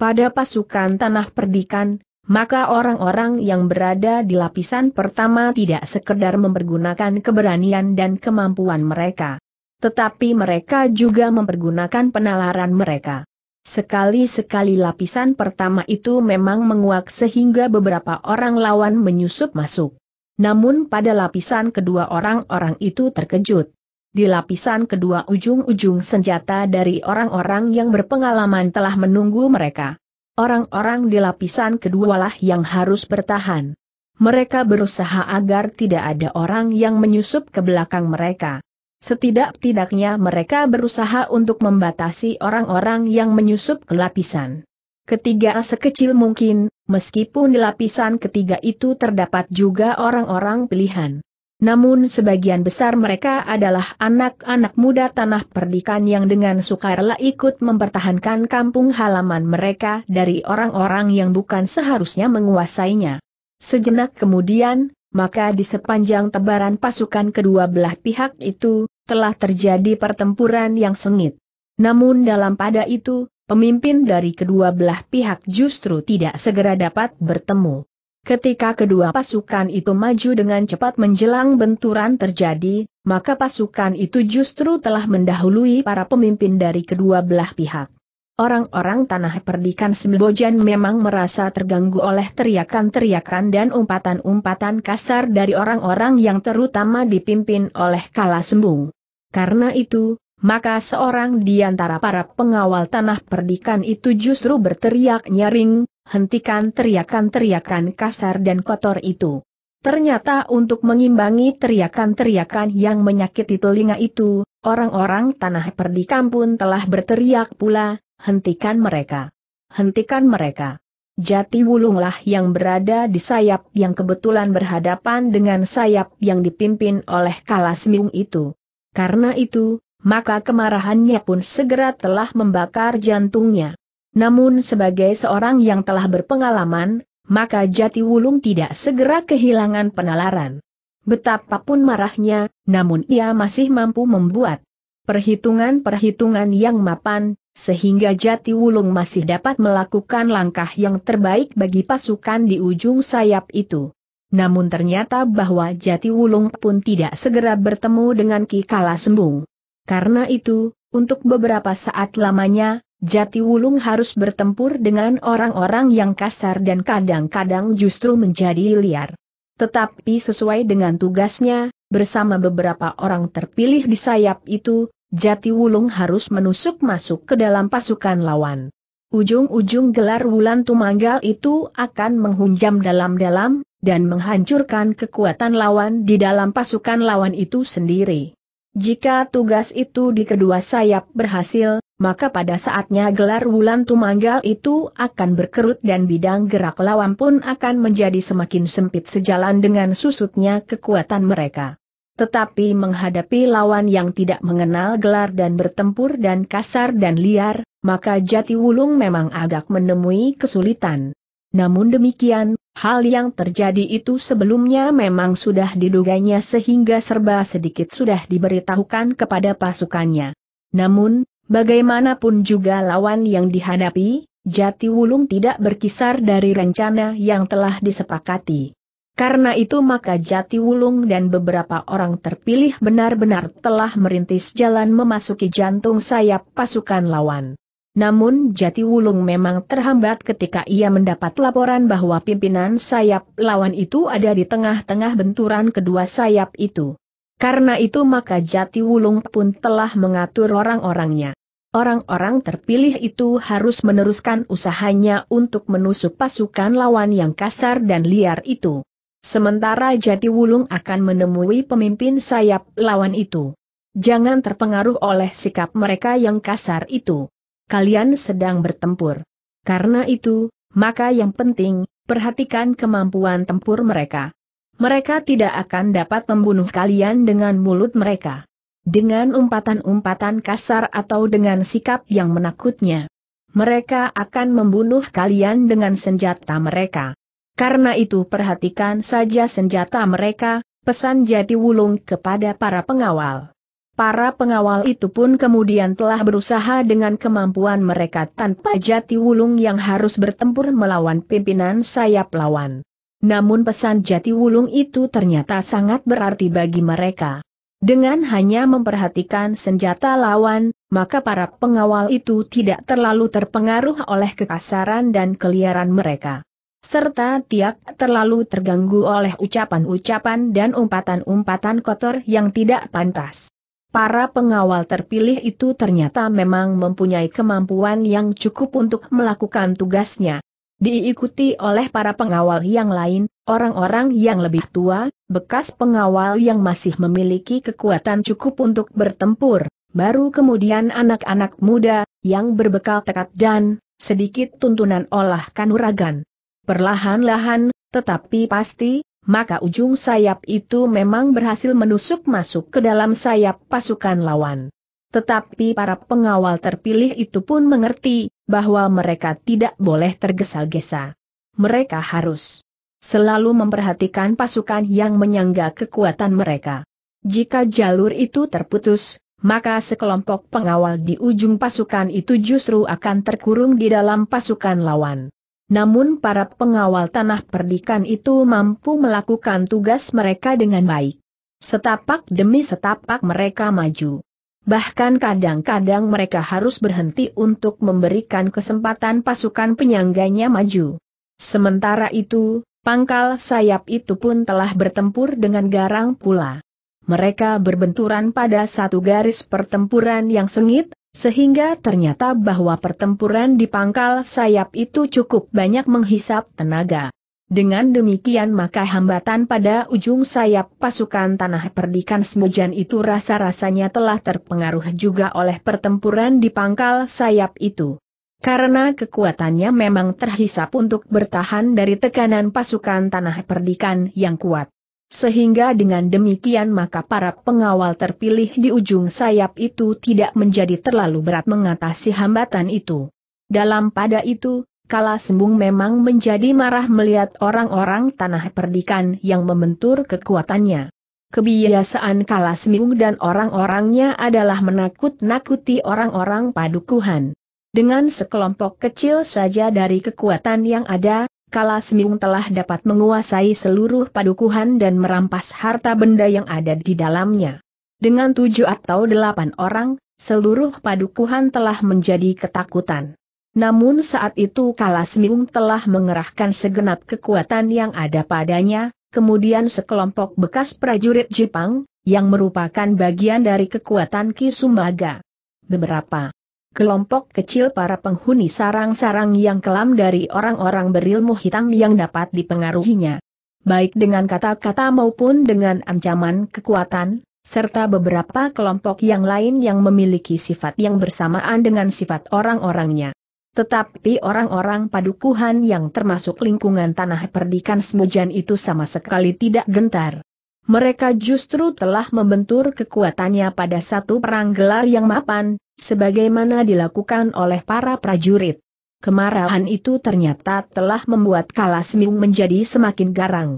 S1: Pada pasukan tanah perdikan, maka orang-orang yang berada di lapisan pertama tidak sekedar mempergunakan keberanian dan kemampuan mereka. Tetapi mereka juga mempergunakan penalaran mereka. Sekali-sekali lapisan pertama itu memang menguak sehingga beberapa orang lawan menyusup masuk. Namun pada lapisan kedua orang-orang itu terkejut. di lapisan kedua ujung-ujung senjata dari orang-orang yang berpengalaman telah menunggu mereka. Orang-orang di lapisan kedua lah yang harus bertahan. Mereka berusaha agar tidak ada orang yang menyusup ke belakang mereka. Setidak-tidaknya mereka berusaha untuk membatasi orang-orang yang menyusup ke lapisan. Ketiga sekecil mungkin, meskipun di lapisan ketiga itu terdapat juga orang-orang pilihan. Namun sebagian besar mereka adalah anak-anak muda tanah perdikan yang dengan sukarela ikut mempertahankan kampung halaman mereka dari orang-orang yang bukan seharusnya menguasainya. Sejenak kemudian, maka di sepanjang tebaran pasukan kedua belah pihak itu, telah terjadi pertempuran yang sengit. Namun dalam pada itu, pemimpin dari kedua belah pihak justru tidak segera dapat bertemu. Ketika kedua pasukan itu maju dengan cepat menjelang benturan terjadi, maka pasukan itu justru telah mendahului para pemimpin dari kedua belah pihak. Orang-orang tanah perdikan Sembojan memang merasa terganggu oleh teriakan-teriakan dan umpatan-umpatan kasar dari orang-orang yang terutama dipimpin oleh Kala Sembung. Karena itu, maka seorang di antara para pengawal tanah perdikan itu justru berteriak nyaring, hentikan teriakan-teriakan kasar dan kotor itu. Ternyata untuk mengimbangi teriakan-teriakan yang menyakiti telinga itu, orang-orang tanah perdikan pun telah berteriak pula, hentikan mereka. Hentikan mereka. Jati wulunglah yang berada di sayap yang kebetulan berhadapan dengan sayap yang dipimpin oleh Kalasmiung itu. Karena itu, maka kemarahannya pun segera telah membakar jantungnya. Namun sebagai seorang yang telah berpengalaman, maka Jati Wulung tidak segera kehilangan penalaran. Betapapun marahnya, namun ia masih mampu membuat perhitungan-perhitungan yang mapan, sehingga Jati Wulung masih dapat melakukan langkah yang terbaik bagi pasukan di ujung sayap itu. Namun ternyata bahwa Jati Wulung pun tidak segera bertemu dengan Ki Kala Sembung. Karena itu, untuk beberapa saat lamanya, Jati Wulung harus bertempur dengan orang-orang yang kasar dan kadang-kadang justru menjadi liar. Tetapi sesuai dengan tugasnya, bersama beberapa orang terpilih di sayap itu, Jati Wulung harus menusuk masuk ke dalam pasukan lawan. Ujung-ujung gelar Wulan Tumanggal itu akan menghunjam dalam-dalam, dan menghancurkan kekuatan lawan di dalam pasukan lawan itu sendiri. Jika tugas itu di kedua sayap berhasil, maka pada saatnya gelar wulan tumanggal itu akan berkerut dan bidang gerak lawan pun akan menjadi semakin sempit sejalan dengan susutnya kekuatan mereka. Tetapi menghadapi lawan yang tidak mengenal gelar dan bertempur dan kasar dan liar, maka Jati Wulung memang agak menemui kesulitan. Namun demikian, hal yang terjadi itu sebelumnya memang sudah diduganya sehingga serba sedikit sudah diberitahukan kepada pasukannya. Namun, Bagaimanapun juga lawan yang dihadapi, Jati Wulung tidak berkisar dari rencana yang telah disepakati. Karena itu maka Jati Wulung dan beberapa orang terpilih benar-benar telah merintis jalan memasuki jantung sayap pasukan lawan. Namun Jati Wulung memang terhambat ketika ia mendapat laporan bahwa pimpinan sayap lawan itu ada di tengah-tengah benturan kedua sayap itu. Karena itu maka Jati Wulung pun telah mengatur orang-orangnya. Orang-orang terpilih itu harus meneruskan usahanya untuk menusuk pasukan lawan yang kasar dan liar itu. Sementara Jati Wulung akan menemui pemimpin sayap lawan itu. Jangan terpengaruh oleh sikap mereka yang kasar itu. Kalian sedang bertempur. Karena itu, maka yang penting, perhatikan kemampuan tempur mereka. Mereka tidak akan dapat membunuh kalian dengan mulut mereka. Dengan umpatan-umpatan kasar atau dengan sikap yang menakutnya. Mereka akan membunuh kalian dengan senjata mereka. Karena itu perhatikan saja senjata mereka, pesan Jati Wulung kepada para pengawal. Para pengawal itu pun kemudian telah berusaha dengan kemampuan mereka tanpa Jati Wulung yang harus bertempur melawan pimpinan sayap lawan. Namun pesan Jati Wulung itu ternyata sangat berarti bagi mereka. Dengan hanya memperhatikan senjata lawan, maka para pengawal itu tidak terlalu terpengaruh oleh kekasaran dan keliaran mereka. Serta tiak terlalu terganggu oleh ucapan-ucapan dan umpatan-umpatan kotor yang tidak pantas. para pengawal terpilih itu ternyata memang mempunyai kemampuan yang cukup untuk melakukan tugasnya. Diikuti oleh para pengawal yang lain, orang-orang yang lebih tua, bekas pengawal yang masih memiliki kekuatan cukup untuk bertempur, baru kemudian anak-anak muda, yang berbekal tekad dan, sedikit tuntunan olah kanuragan. Perlahan-lahan, tetapi pasti, maka ujung sayap itu memang berhasil menusuk masuk ke dalam sayap pasukan lawan. Tetapi para pengawal terpilih itu pun mengerti, bahwa mereka tidak boleh tergesa-gesa. Mereka harus selalu memperhatikan pasukan yang menyangga kekuatan mereka. Jika jalur itu terputus, maka sekelompok pengawal di ujung pasukan itu justru akan terkurung di dalam pasukan lawan. Namun para pengawal tanah perdikan itu mampu melakukan tugas mereka dengan baik. Setapak demi setapak mereka maju. Bahkan kadang-kadang mereka harus berhenti untuk memberikan kesempatan pasukan penyangganya maju. Sementara itu, pangkal sayap itu pun telah bertempur dengan garang pula. Mereka berbenturan pada satu garis pertempuran yang sengit, sehingga ternyata bahwa pertempuran di pangkal sayap itu cukup banyak menghisap tenaga. Dengan demikian maka hambatan pada ujung sayap pasukan tanah perdikan semujan itu rasa-rasanya telah terpengaruh juga oleh pertempuran di pangkal sayap itu. Karena kekuatannya memang terhisap untuk bertahan dari tekanan pasukan tanah perdikan yang kuat. Sehingga dengan demikian maka para pengawal terpilih di ujung sayap itu tidak menjadi terlalu berat mengatasi hambatan itu. Dalam pada itu, Kala Sembung memang menjadi marah melihat orang-orang tanah perdikan yang membentur kekuatannya. Kebiasaan Kala Sembung dan orang-orangnya adalah menakut-nakuti orang-orang padukuhan. Dengan sekelompok kecil saja dari kekuatan yang ada, kala Semiung telah dapat menguasai seluruh padukuhan dan merampas harta benda yang ada di dalamnya. Dengan tujuh atau delapan orang, seluruh padukuhan telah menjadi ketakutan. Namun saat itu kala Semiung telah mengerahkan segenap kekuatan yang ada padanya, kemudian sekelompok bekas prajurit Jepang, yang merupakan bagian dari kekuatan Kisumbaga. Beberapa kelompok kecil para penghuni sarang-sarang yang kelam dari orang-orang berilmu hitam yang dapat dipengaruhinya. Baik dengan kata-kata maupun dengan ancaman kekuatan, serta beberapa kelompok yang lain yang memiliki sifat yang bersamaan dengan sifat orang-orangnya. Tetapi orang-orang padukuhan yang termasuk lingkungan tanah perdikan semujan itu sama sekali tidak gentar. Mereka justru telah membentur kekuatannya pada satu perang gelar yang mapan, sebagaimana dilakukan oleh para prajurit. Kemarahan itu ternyata telah membuat Kalasmiung menjadi semakin garang.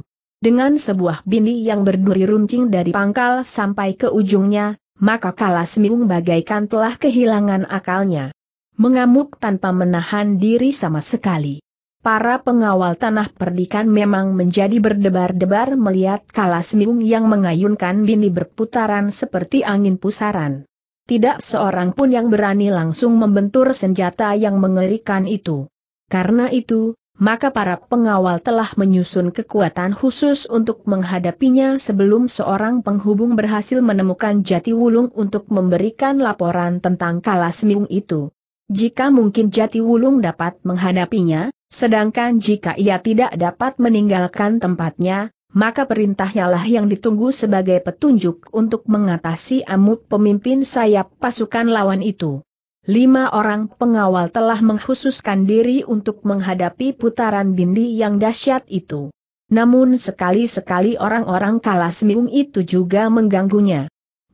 S1: Dengan sebuah bini yang berduri runcing dari pangkal sampai ke ujungnya, maka Kalasmiung bagaikan telah kehilangan akalnya. Mengamuk tanpa menahan diri sama sekali. Para pengawal tanah perdikan memang menjadi berdebar-debar melihat Kalasmiung yang mengayunkan bini berputaran seperti angin pusaran. Tidak seorang pun yang berani langsung membentur senjata yang mengerikan itu. Karena itu, maka para pengawal telah menyusun kekuatan khusus untuk menghadapinya sebelum seorang penghubung berhasil menemukan Jati Wulung untuk memberikan laporan tentang Kalasmiung itu. Jika mungkin Jati Wulung dapat menghadapinya, sedangkan jika ia tidak dapat meninggalkan tempatnya, maka perintahnya lah yang ditunggu sebagai petunjuk untuk mengatasi amuk pemimpin sayap pasukan lawan itu. Lima orang pengawal telah mengkhususkan diri untuk menghadapi putaran bindi yang dahsyat itu. Namun sekali-sekali orang-orang Kalasmiung itu juga mengganggunya.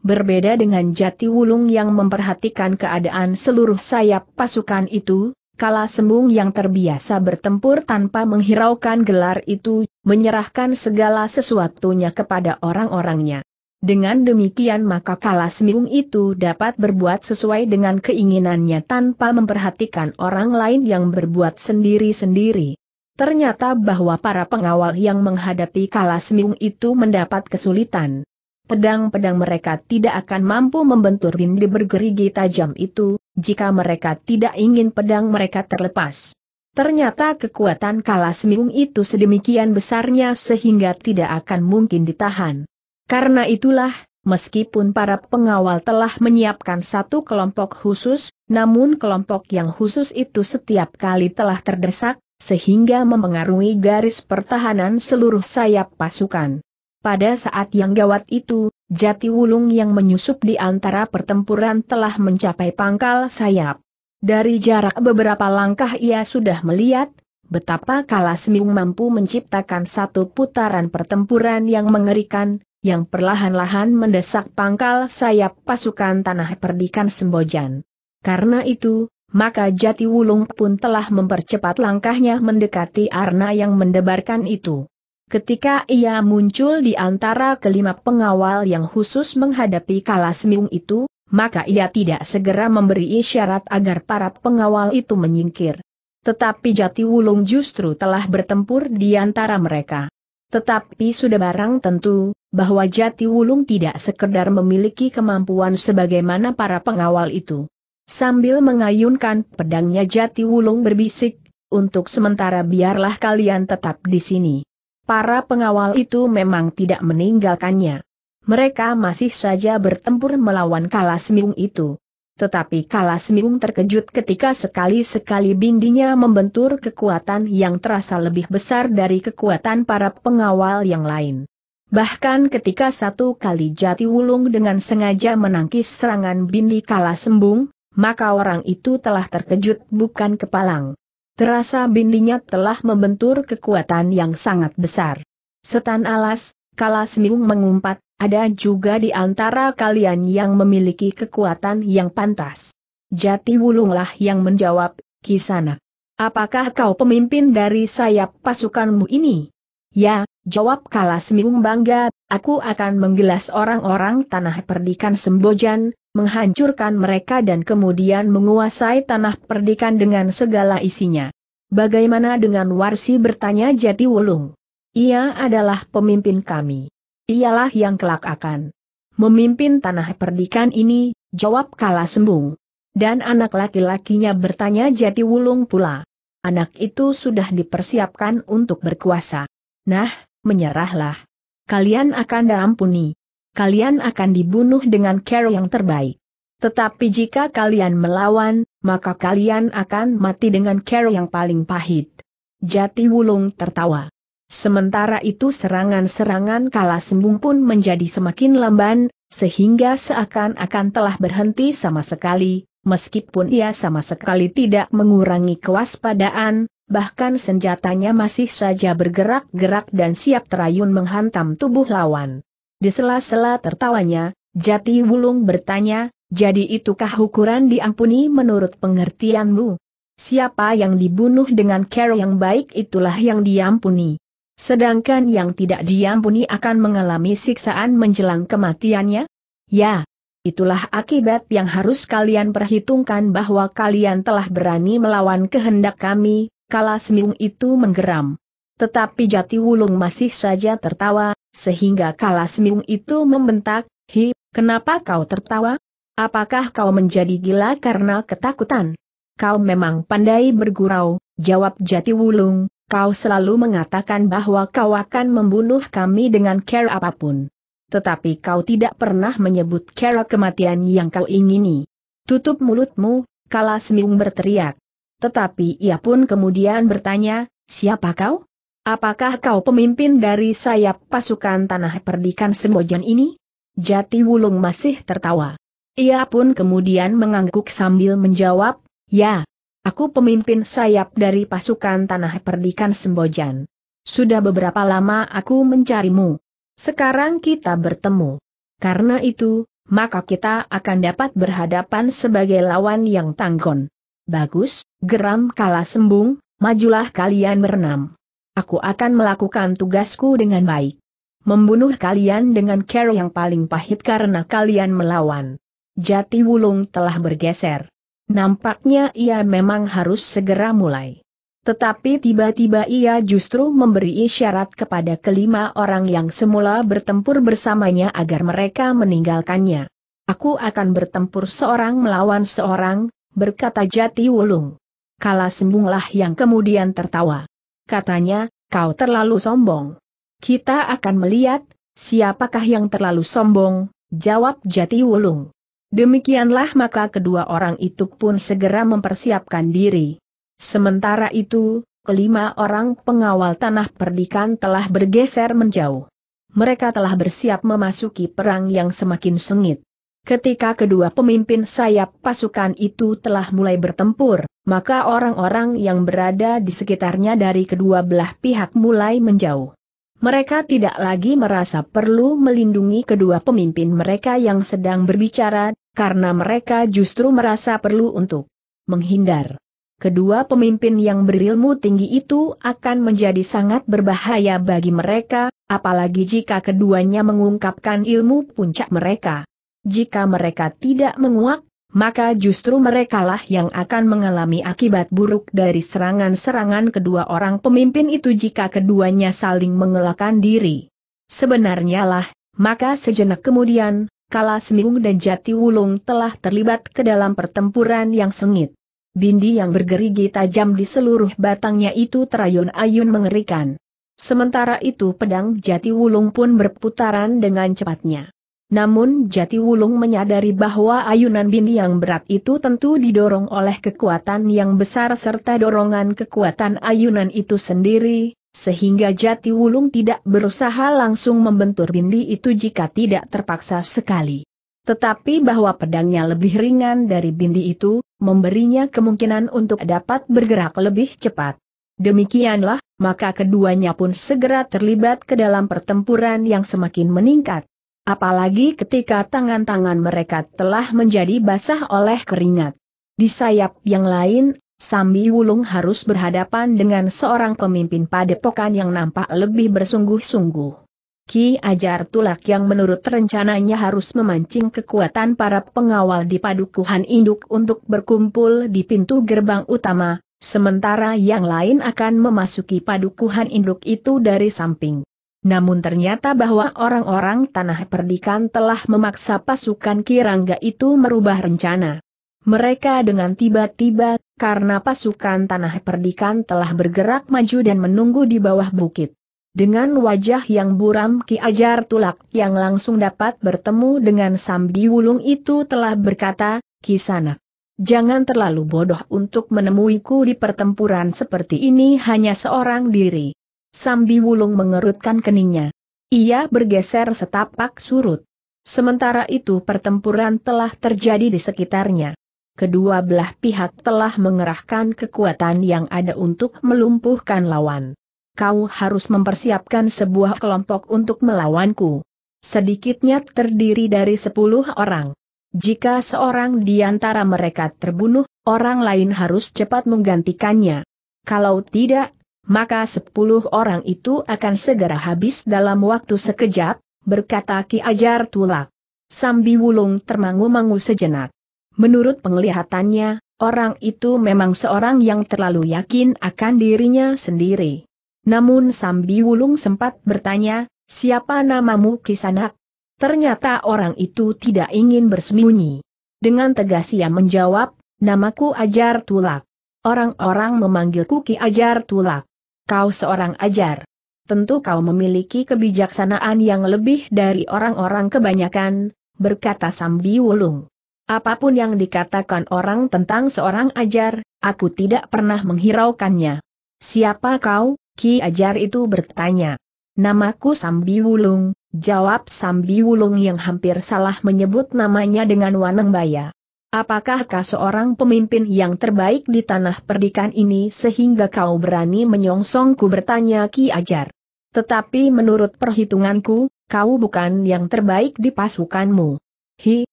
S1: Berbeda dengan Jati Wulung yang memperhatikan keadaan seluruh sayap pasukan itu, kala sembung yang terbiasa bertempur tanpa menghiraukan gelar itu, menyerahkan segala sesuatunya kepada orang-orangnya. Dengan demikian maka kala sembung itu dapat berbuat sesuai dengan keinginannya tanpa memperhatikan orang lain yang berbuat sendiri-sendiri. Ternyata bahwa para pengawal yang menghadapi kala sembung itu mendapat kesulitan pedang-pedang mereka tidak akan mampu membentur bindi bergerigi tajam itu, jika mereka tidak ingin pedang mereka terlepas. Ternyata kekuatan Kalasmiung itu sedemikian besarnya sehingga tidak akan mungkin ditahan. Karena itulah, meskipun para pengawal telah menyiapkan satu kelompok khusus, namun kelompok yang khusus itu setiap kali telah terdesak, sehingga memengaruhi garis pertahanan seluruh sayap pasukan. Pada saat yang gawat itu, Jati Wulung yang menyusup di antara pertempuran telah mencapai pangkal sayap. Dari jarak beberapa langkah ia sudah melihat, betapa Kalasmiung mampu menciptakan satu putaran pertempuran yang mengerikan, yang perlahan-lahan mendesak pangkal sayap pasukan tanah perdikan Sembojan. Karena itu, maka Jati Wulung pun telah mempercepat langkahnya mendekati Arna yang mendebarkan itu. Ketika ia muncul di antara kelima pengawal yang khusus menghadapi Kalasmiung itu, maka ia tidak segera memberi isyarat agar para pengawal itu menyingkir. Tetapi Jati Wulung justru telah bertempur di antara mereka. Tetapi sudah barang tentu, bahwa Jati Wulung tidak sekedar memiliki kemampuan sebagaimana para pengawal itu. Sambil mengayunkan pedangnya Jati Wulung berbisik, untuk sementara biarlah kalian tetap di sini. Para pengawal itu memang tidak meninggalkannya. Mereka masih saja bertempur melawan Kalasmiung itu. Tetapi Kalasmiung terkejut ketika sekali-sekali bindinya membentur kekuatan yang terasa lebih besar dari kekuatan para pengawal yang lain. Bahkan ketika satu kali Jati Wulung dengan sengaja menangkis serangan bindi Kalasembung, maka orang itu telah terkejut bukan kepalang. Terasa bindinya telah membentur kekuatan yang sangat besar. Setan alas, kala Semiung mengumpat, ada juga di antara kalian yang memiliki kekuatan yang pantas. Jati Wulunglah yang menjawab, Kisana. Apakah kau pemimpin dari sayap pasukanmu ini? Ya, jawab Kala Semiung bangga, aku akan menggelas orang-orang tanah perdikan Sembojan, menghancurkan mereka dan kemudian menguasai tanah perdikan dengan segala isinya. Bagaimana dengan Warsi bertanya Jati Wulung? Ia adalah pemimpin kami. Ialah yang kelak akan memimpin tanah perdikan ini, jawab Kala Sembung. Dan anak laki-lakinya bertanya Jati Wulung pula. Anak itu sudah dipersiapkan untuk berkuasa. Nah, menyerahlah. Kalian akan diampuni kalian akan dibunuh dengan cara yang terbaik. Tetapi jika kalian melawan, maka kalian akan mati dengan cara yang paling pahit. Jati Wulung tertawa. Sementara itu serangan-serangan kala sembung pun menjadi semakin lamban, sehingga seakan-akan telah berhenti sama sekali, meskipun ia sama sekali tidak mengurangi kewaspadaan, bahkan senjatanya masih saja bergerak-gerak dan siap terayun menghantam tubuh lawan. Di sela-sela tertawanya, Jati Wulung bertanya, jadi itukah ukuran diampuni menurut pengertianmu? Siapa yang dibunuh dengan cara yang baik itulah yang diampuni. Sedangkan yang tidak diampuni akan mengalami siksaan menjelang kematiannya? Ya, itulah akibat yang harus kalian perhitungkan bahwa kalian telah berani melawan kehendak kami, kala semiung itu menggeram. Tetapi Jati Wulung masih saja tertawa, sehingga kala Semiung itu membentak, Hi, kenapa kau tertawa? Apakah kau menjadi gila karena ketakutan? Kau memang pandai bergurau, jawab Jati Wulung, kau selalu mengatakan bahwa kau akan membunuh kami dengan care apa pun. Tetapi kau tidak pernah menyebut cara kematian yang kau ingini. Tutup mulutmu, kala Semiung berteriak. Tetapi ia pun kemudian bertanya, siapa kau? Apakah kau pemimpin dari sayap pasukan tanah perdikan Sembojan ini? Jati Wulung masih tertawa. Ia pun kemudian mengangguk sambil menjawab, ya, aku pemimpin sayap dari pasukan tanah perdikan Sembojan. Sudah beberapa lama aku mencarimu. Sekarang kita bertemu. Karena itu, maka kita akan dapat berhadapan sebagai lawan yang tanggon. Bagus, geram kalah sembung, majulah kalian berenam. Aku akan melakukan tugasku dengan baik. Membunuh kalian dengan cara yang paling pahit karena kalian melawan. Jati Wulung telah bergeser. Nampaknya ia memang harus segera mulai. Tetapi tiba-tiba ia justru memberi isyarat kepada kelima orang yang semula bertempur bersamanya agar mereka meninggalkannya. Aku akan bertempur seorang melawan seorang, berkata Jati Wulung. Kala sembunglah yang kemudian tertawa katanya, kau terlalu sombong. Kita akan melihat, siapakah yang terlalu sombong, jawab Jati Wulung. Demikianlah maka kedua orang itu pun segera mempersiapkan diri. Sementara itu, kelima orang pengawal tanah perdikan telah bergeser menjauh. Mereka telah bersiap memasuki perang yang semakin sengit. Ketika kedua pemimpin sayap pasukan itu telah mulai bertempur, maka orang-orang yang berada di sekitarnya dari kedua belah pihak mulai menjauh. Mereka tidak lagi merasa perlu melindungi kedua pemimpin mereka yang sedang berbicara, karena mereka justru merasa perlu untuk menghindar. Kedua pemimpin yang berilmu tinggi itu akan menjadi sangat berbahaya bagi mereka, apalagi jika keduanya mengungkapkan ilmu puncak mereka. Jika mereka tidak menguak, maka justru merekalah yang akan mengalami akibat buruk dari serangan-serangan kedua orang pemimpin itu jika keduanya saling mengelakkan diri. Sebenarnya lah, maka sejenak kemudian, Kala Semung dan Jati Wulung telah terlibat ke dalam pertempuran yang sengit. Bindi yang bergerigi tajam di seluruh batangnya itu terayun-ayun mengerikan. Sementara itu pedang Jati Wulung pun berputaran dengan cepatnya. Namun Jati Wulung menyadari bahwa ayunan bindi yang berat itu tentu didorong oleh kekuatan yang besar serta dorongan kekuatan ayunan itu sendiri, sehingga Jati Wulung tidak berusaha langsung membentur bindi itu jika tidak terpaksa sekali. Tetapi bahwa pedangnya lebih ringan dari bindi itu, memberinya kemungkinan untuk dapat bergerak lebih cepat. Demikianlah, maka keduanya pun segera terlibat ke dalam pertempuran yang semakin meningkat. Apalagi ketika tangan-tangan mereka telah menjadi basah oleh keringat. Di sayap yang lain, Sambi Wulung harus berhadapan dengan seorang pemimpin padepokan yang nampak lebih bersungguh-sungguh. Ki Ajar Tulak yang menurut rencananya harus memancing kekuatan para pengawal di padukuhan induk untuk berkumpul di pintu gerbang utama, sementara yang lain akan memasuki padukuhan induk itu dari samping. Namun ternyata bahwa orang-orang tanah perdikan telah memaksa pasukan Kirangga itu merubah rencana. Mereka dengan tiba-tiba, karena pasukan tanah perdikan telah bergerak maju dan menunggu di bawah bukit. Dengan wajah yang buram Ki Ajar Tulak yang langsung dapat bertemu dengan Sambi Wulung itu telah berkata, Kisanak. Jangan terlalu bodoh untuk menemuiku di pertempuran seperti ini hanya seorang diri. Sambi Wulung mengerutkan keningnya. Ia bergeser setapak surut. Sementara itu pertempuran telah terjadi di sekitarnya. Kedua belah pihak telah mengerahkan kekuatan yang ada untuk melumpuhkan lawan. Kau harus mempersiapkan sebuah kelompok untuk melawanku. Sedikitnya terdiri dari sepuluh orang. Jika seorang di antara mereka terbunuh, orang lain harus cepat menggantikannya. Kalau tidak, maka sepuluh orang itu akan segera habis dalam waktu sekejap, berkata Ki Ajar Tulak. Sambi Wulung termangu-mangu sejenak. Menurut penglihatannya, orang itu memang seorang yang terlalu yakin akan dirinya sendiri. Namun Sambi Wulung sempat bertanya, siapa namamu Kisanak? Ternyata orang itu tidak ingin bersembunyi. Dengan tegas ia menjawab, namaku Ajar Tulak. Orang-orang memanggilku Ki Ajar Tulak. Kau seorang ajar. Tentu kau memiliki kebijaksanaan yang lebih dari orang-orang kebanyakan, berkata Sambi Wulung. Apa pun yang dikatakan orang tentang seorang ajar, aku tidak pernah menghiraukannya. Siapa kau? Ki Ajar itu bertanya. Namaku Sambi Wulung, jawab Sambi Wulung yang hampir salah menyebut namanya dengan Waneng Baya. Apakah kau seorang pemimpin yang terbaik di tanah perdikan ini sehingga kau berani menyongsongku bertanya Ki Ajar? Tetapi menurut perhitunganku, kau bukan yang terbaik di pasukanmu. Hi,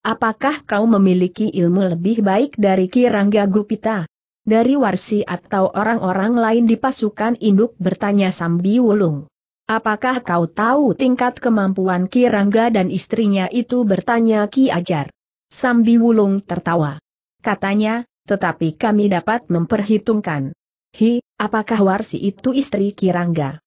S1: apakah kau memiliki ilmu lebih baik dari Ki Rangga Gupita? Dari Warsi atau orang-orang lain di pasukan induk bertanya Sambi Wulung. Apakah kau tahu tingkat kemampuan Ki Rangga dan istrinya itu bertanya Ki Ajar? Sambi Wulung tertawa. Katanya, tetapi kami dapat memperhitungkan. Hi, apakah Warsi itu istri Kirangga?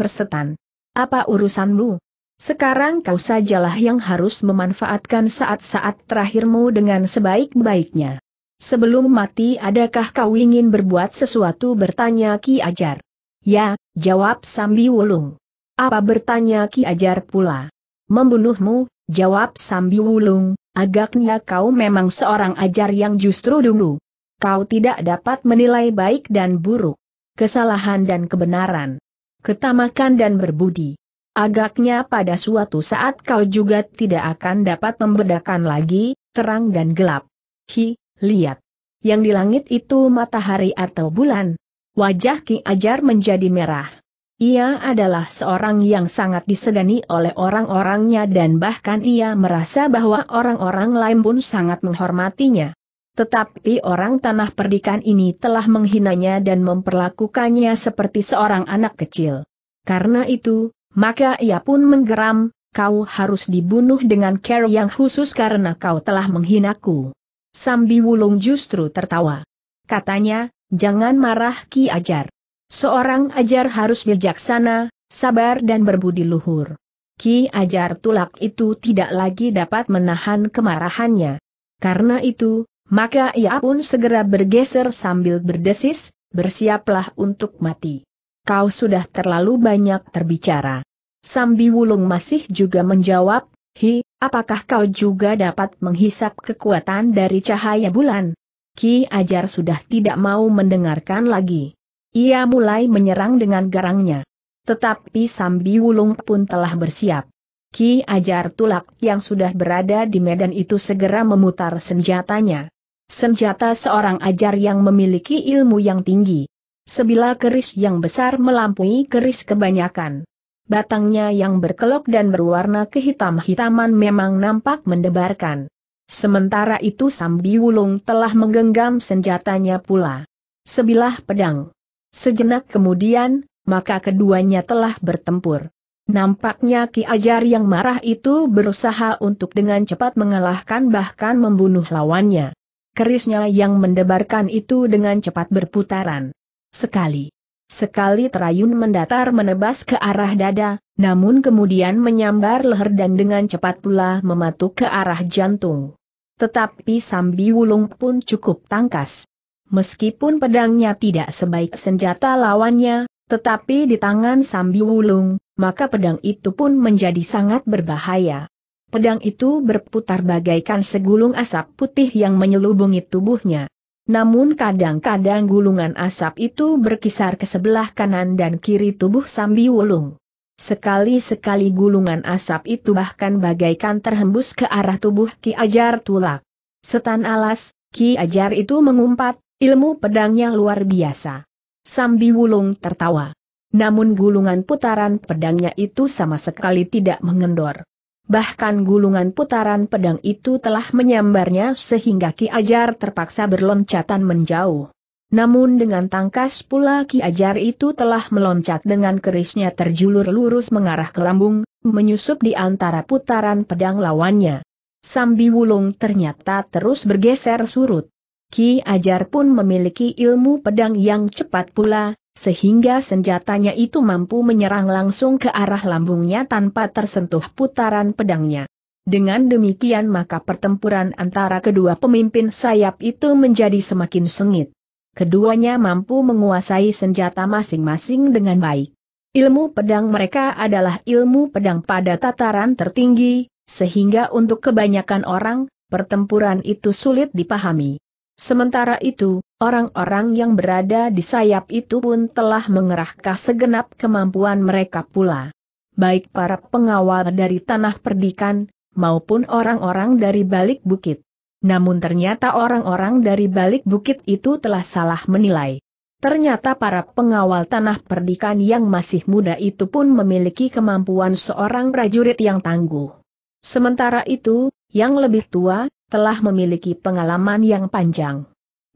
S1: Persetan. Apa urusanmu? Sekarang kau sajalah yang harus memanfaatkan saat-saat terakhirmu dengan sebaik-baiknya. Sebelum mati adakah kau ingin berbuat sesuatu bertanya Ki Ajar? Ya, jawab Sambi Wulung. Apa bertanya Ki Ajar pula? Membunuhmu, jawab Sambi Wulung, agaknya kau memang seorang ajar yang justru dulu. Kau tidak dapat menilai baik dan buruk, kesalahan dan kebenaran, ketamakan dan berbudi. Agaknya pada suatu saat kau juga tidak akan dapat membedakan lagi, terang dan gelap. Hi, lihat. Yang di langit itu matahari atau bulan. Wajah Ki Ajar menjadi merah. Ia adalah seorang yang sangat disegani oleh orang-orangnya dan bahkan ia merasa bahwa orang-orang lain pun sangat menghormatinya. Tetapi orang tanah perdikan ini telah menghinanya dan memperlakukannya seperti seorang anak kecil. Karena itu, maka ia pun menggeram, kau harus dibunuh dengan cara yang khusus karena kau telah menghinaku. Sambi Wulung justru tertawa. Katanya, jangan marah Ki Ajar. Seorang ajar harus bijaksana, sabar dan berbudi luhur. Ki ajar tulak itu tidak lagi dapat menahan kemarahannya. Karena itu, maka ia pun segera bergeser sambil berdesis, bersiaplah untuk mati. Kau sudah terlalu banyak terbicara. Sambi Wulung masih juga menjawab, Hi, apakah kau juga dapat menghisap kekuatan dari cahaya bulan? Ki Ajar sudah tidak mau mendengarkan lagi. Ia mulai menyerang dengan garangnya. Tetapi Sambi Wulung pun telah bersiap. Ki Ajar Tulak yang sudah berada di medan itu segera memutar senjatanya. Senjata seorang ajar yang memiliki ilmu yang tinggi. Sebilah keris yang besar melampaui keris kebanyakan. Batangnya yang berkelok dan berwarna kehitam-hitaman memang nampak mendebarkan. Sementara itu Sambi Wulung telah menggenggam senjatanya pula. Sebilah pedang. Sejenak kemudian, maka keduanya telah bertempur. Nampaknya Ki Ajar yang marah itu berusaha untuk dengan cepat mengalahkan bahkan membunuh lawannya. Kerisnya yang mendebarkan itu dengan cepat berputaran. Sekali. Sekali terayun mendatar menebas ke arah dada, namun kemudian menyambar leher dan dengan cepat pula mematuk ke arah jantung. Tetapi Sambi Wulung pun cukup tangkas. Meskipun pedangnya tidak sebaik senjata lawannya, tetapi di tangan Sambi Wulung, maka pedang itu pun menjadi sangat berbahaya. Pedang itu berputar bagaikan segulung asap putih yang menyelubungi tubuhnya. Namun kadang-kadang gulungan asap itu berkisar ke sebelah kanan dan kiri tubuh Sambi Wulung. Sekali-sekali gulungan asap itu bahkan bagaikan terhembus ke arah tubuh Ki Ajar Tulak. Setan alas, Ki Ajar itu mengumpat, Ilmu pedangnya luar biasa. Sambi Wulung tertawa. Namun gulungan putaran pedangnya itu sama sekali tidak mengendor. Bahkan gulungan putaran pedang itu telah menyambarnya sehingga Ki Ajar terpaksa berloncatan menjauh. Namun dengan tangkas pula Ki Ajar itu telah meloncat dengan kerisnya terjulur lurus mengarah ke lambung, menyusup di antara putaran pedang lawannya. Sambi Wulung ternyata terus bergeser surut. Ki Ajar pun memiliki ilmu pedang yang cepat pula, sehingga senjatanya itu mampu menyerang langsung ke arah lambungnya tanpa tersentuh putaran pedangnya. Dengan demikian maka pertempuran antara kedua pemimpin sayap itu menjadi semakin sengit. Keduanya mampu menguasai senjata masing-masing dengan baik. Ilmu pedang mereka adalah ilmu pedang pada tataran tertinggi, sehingga untuk kebanyakan orang, pertempuran itu sulit dipahami. Sementara itu, orang-orang yang berada di sayap itu pun telah mengerahkan segenap kemampuan mereka pula. Baik para pengawal dari tanah perdikan, maupun orang-orang dari balik bukit. Namun ternyata orang-orang dari balik bukit itu telah salah menilai. Ternyata para pengawal tanah perdikan yang masih muda itu pun memiliki kemampuan seorang prajurit yang tangguh. Sementara itu, yang lebih tua, telah memiliki pengalaman yang panjang.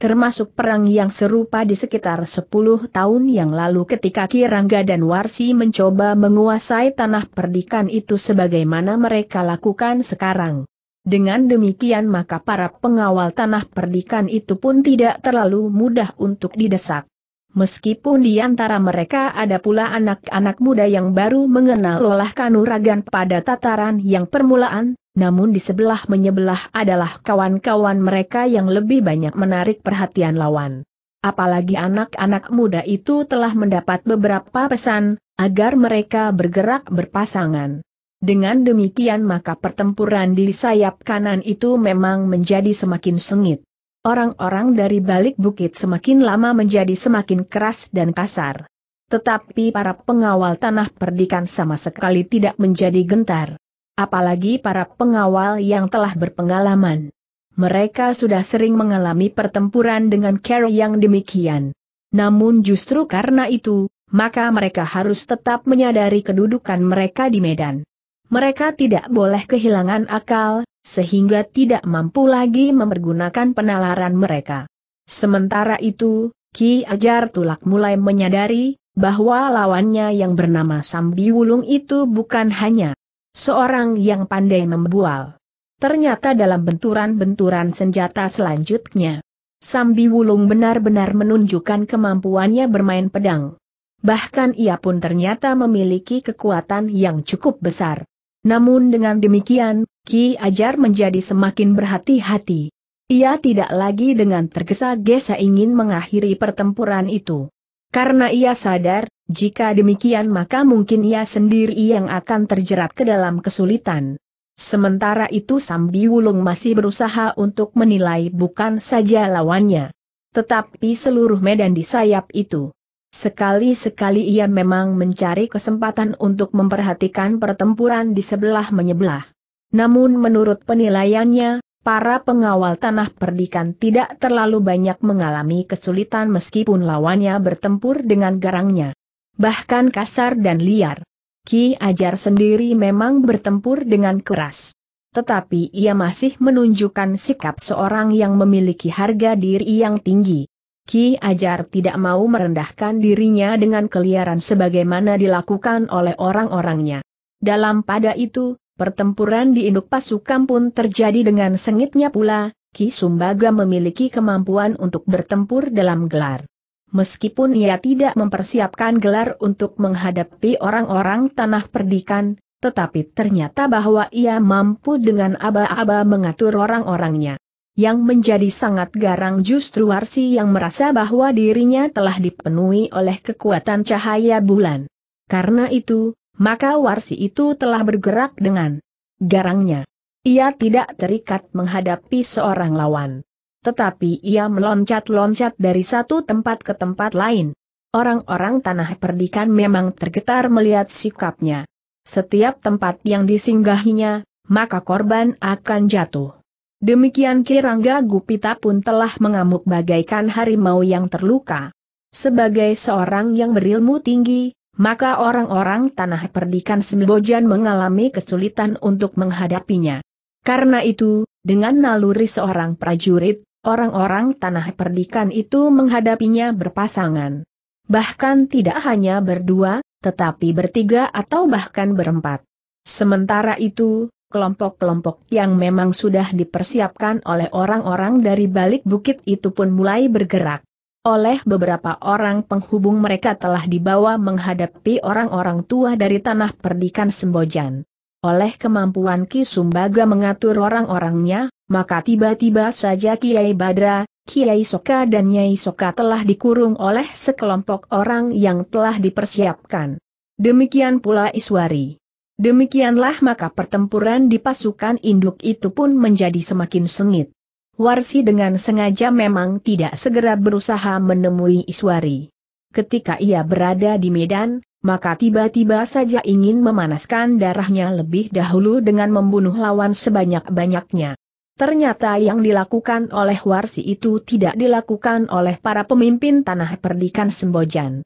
S1: Termasuk perang yang serupa di sekitar 10 tahun yang lalu ketika Kirangga dan Warsi mencoba menguasai tanah perdikan itu sebagaimana mereka lakukan sekarang. Dengan demikian maka para pengawal tanah perdikan itu pun tidak terlalu mudah untuk didesak. Meskipun di antara mereka ada pula anak-anak muda yang baru mengenal olah kanuragan pada tataran yang permulaan, namun di sebelah menyebelah adalah kawan-kawan mereka yang lebih banyak menarik perhatian lawan. Apalagi anak-anak muda itu telah mendapat beberapa pesan, agar mereka bergerak berpasangan. Dengan demikian maka pertempuran di sayap kanan itu memang menjadi semakin sengit. Orang-orang dari balik bukit semakin lama menjadi semakin keras dan kasar. Tetapi para pengawal tanah perdikan sama sekali tidak menjadi gentar. Apalagi para pengawal yang telah berpengalaman. Mereka sudah sering mengalami pertempuran dengan cara yang demikian. Namun justru karena itu, maka mereka harus tetap menyadari kedudukan mereka di medan. Mereka tidak boleh kehilangan akal, sehingga tidak mampu lagi mempergunakan penalaran mereka. Sementara itu, Ki Ajar Tulak mulai menyadari, bahwa lawannya yang bernama Sambi Wulung itu bukan hanya seorang yang pandai membual. Ternyata dalam benturan-benturan senjata selanjutnya, Sambi Wulung benar-benar menunjukkan kemampuannya bermain pedang. Bahkan ia pun ternyata memiliki kekuatan yang cukup besar. Namun dengan demikian, Ki Ajar menjadi semakin berhati-hati. Ia tidak lagi dengan tergesa-gesa ingin mengakhiri pertempuran itu. Karena ia sadar, jika demikian maka mungkin ia sendiri yang akan terjerat ke dalam kesulitan. Sementara itu Sambi Wulung masih berusaha untuk menilai bukan saja lawannya, tetapi seluruh medan di sayap itu. Sekali-sekali ia memang mencari kesempatan untuk memperhatikan pertempuran di sebelah menyebelah. Namun menurut penilaiannya, para pengawal tanah perdikan tidak terlalu banyak mengalami kesulitan meskipun lawannya bertempur dengan garangnya. Bahkan kasar dan liar. Ki Ajar sendiri memang bertempur dengan keras. Tetapi ia masih menunjukkan sikap seorang yang memiliki harga diri yang tinggi. Ki Ajar tidak mau merendahkan dirinya dengan keliaran sebagaimana dilakukan oleh orang-orangnya. Dalam pada itu, pertempuran di induk pasukan pun terjadi dengan sengitnya pula, Ki Sumbaga memiliki kemampuan untuk bertempur dalam gelar. Meskipun ia tidak mempersiapkan gelar untuk menghadapi orang-orang tanah perdikan, tetapi ternyata bahwa ia mampu dengan aba-aba mengatur orang-orangnya. Yang menjadi sangat garang justru Warsi yang merasa bahwa dirinya telah dipenuhi oleh kekuatan cahaya bulan. Karena itu, maka Warsi itu telah bergerak dengan garangnya. Ia tidak terikat menghadapi seorang lawan. Tetapi ia meloncat-loncat dari satu tempat ke tempat lain. Orang-orang tanah perdikan memang tergetar melihat sikapnya. Setiap tempat yang disinggahinya, maka korban akan jatuh. Demikian Kirangga Gupita pun telah mengamuk bagaikan harimau yang terluka. Sebagai seorang yang berilmu tinggi, maka orang-orang tanah perdikan Sembojan mengalami kesulitan untuk menghadapinya. Karena itu, dengan naluri seorang prajurit, orang-orang tanah perdikan itu menghadapinya berpasangan. Bahkan tidak hanya berdua, tetapi bertiga atau bahkan berempat. Sementara itu, kelompok-kelompok yang memang sudah dipersiapkan oleh orang-orang dari balik bukit itu pun mulai bergerak. Oleh beberapa orang penghubung mereka telah dibawa menghadapi orang-orang tua dari tanah perdikan Sembojan. Oleh kemampuan Ki Sumbaga mengatur orang-orangnya, maka tiba-tiba saja Kiai Badra, Kiai Soka dan Nyai Soka telah dikurung oleh sekelompok orang yang telah dipersiapkan. Demikian pula Iswari. Demikianlah maka pertempuran di pasukan induk itu pun menjadi semakin sengit. Warsi dengan sengaja memang tidak segera berusaha menemui Iswari. Ketika ia berada di medan, maka tiba-tiba saja ingin memanaskan darahnya lebih dahulu dengan membunuh lawan sebanyak-banyaknya. Ternyata yang dilakukan oleh Warsi itu tidak dilakukan oleh para pemimpin tanah perdikan Sembojan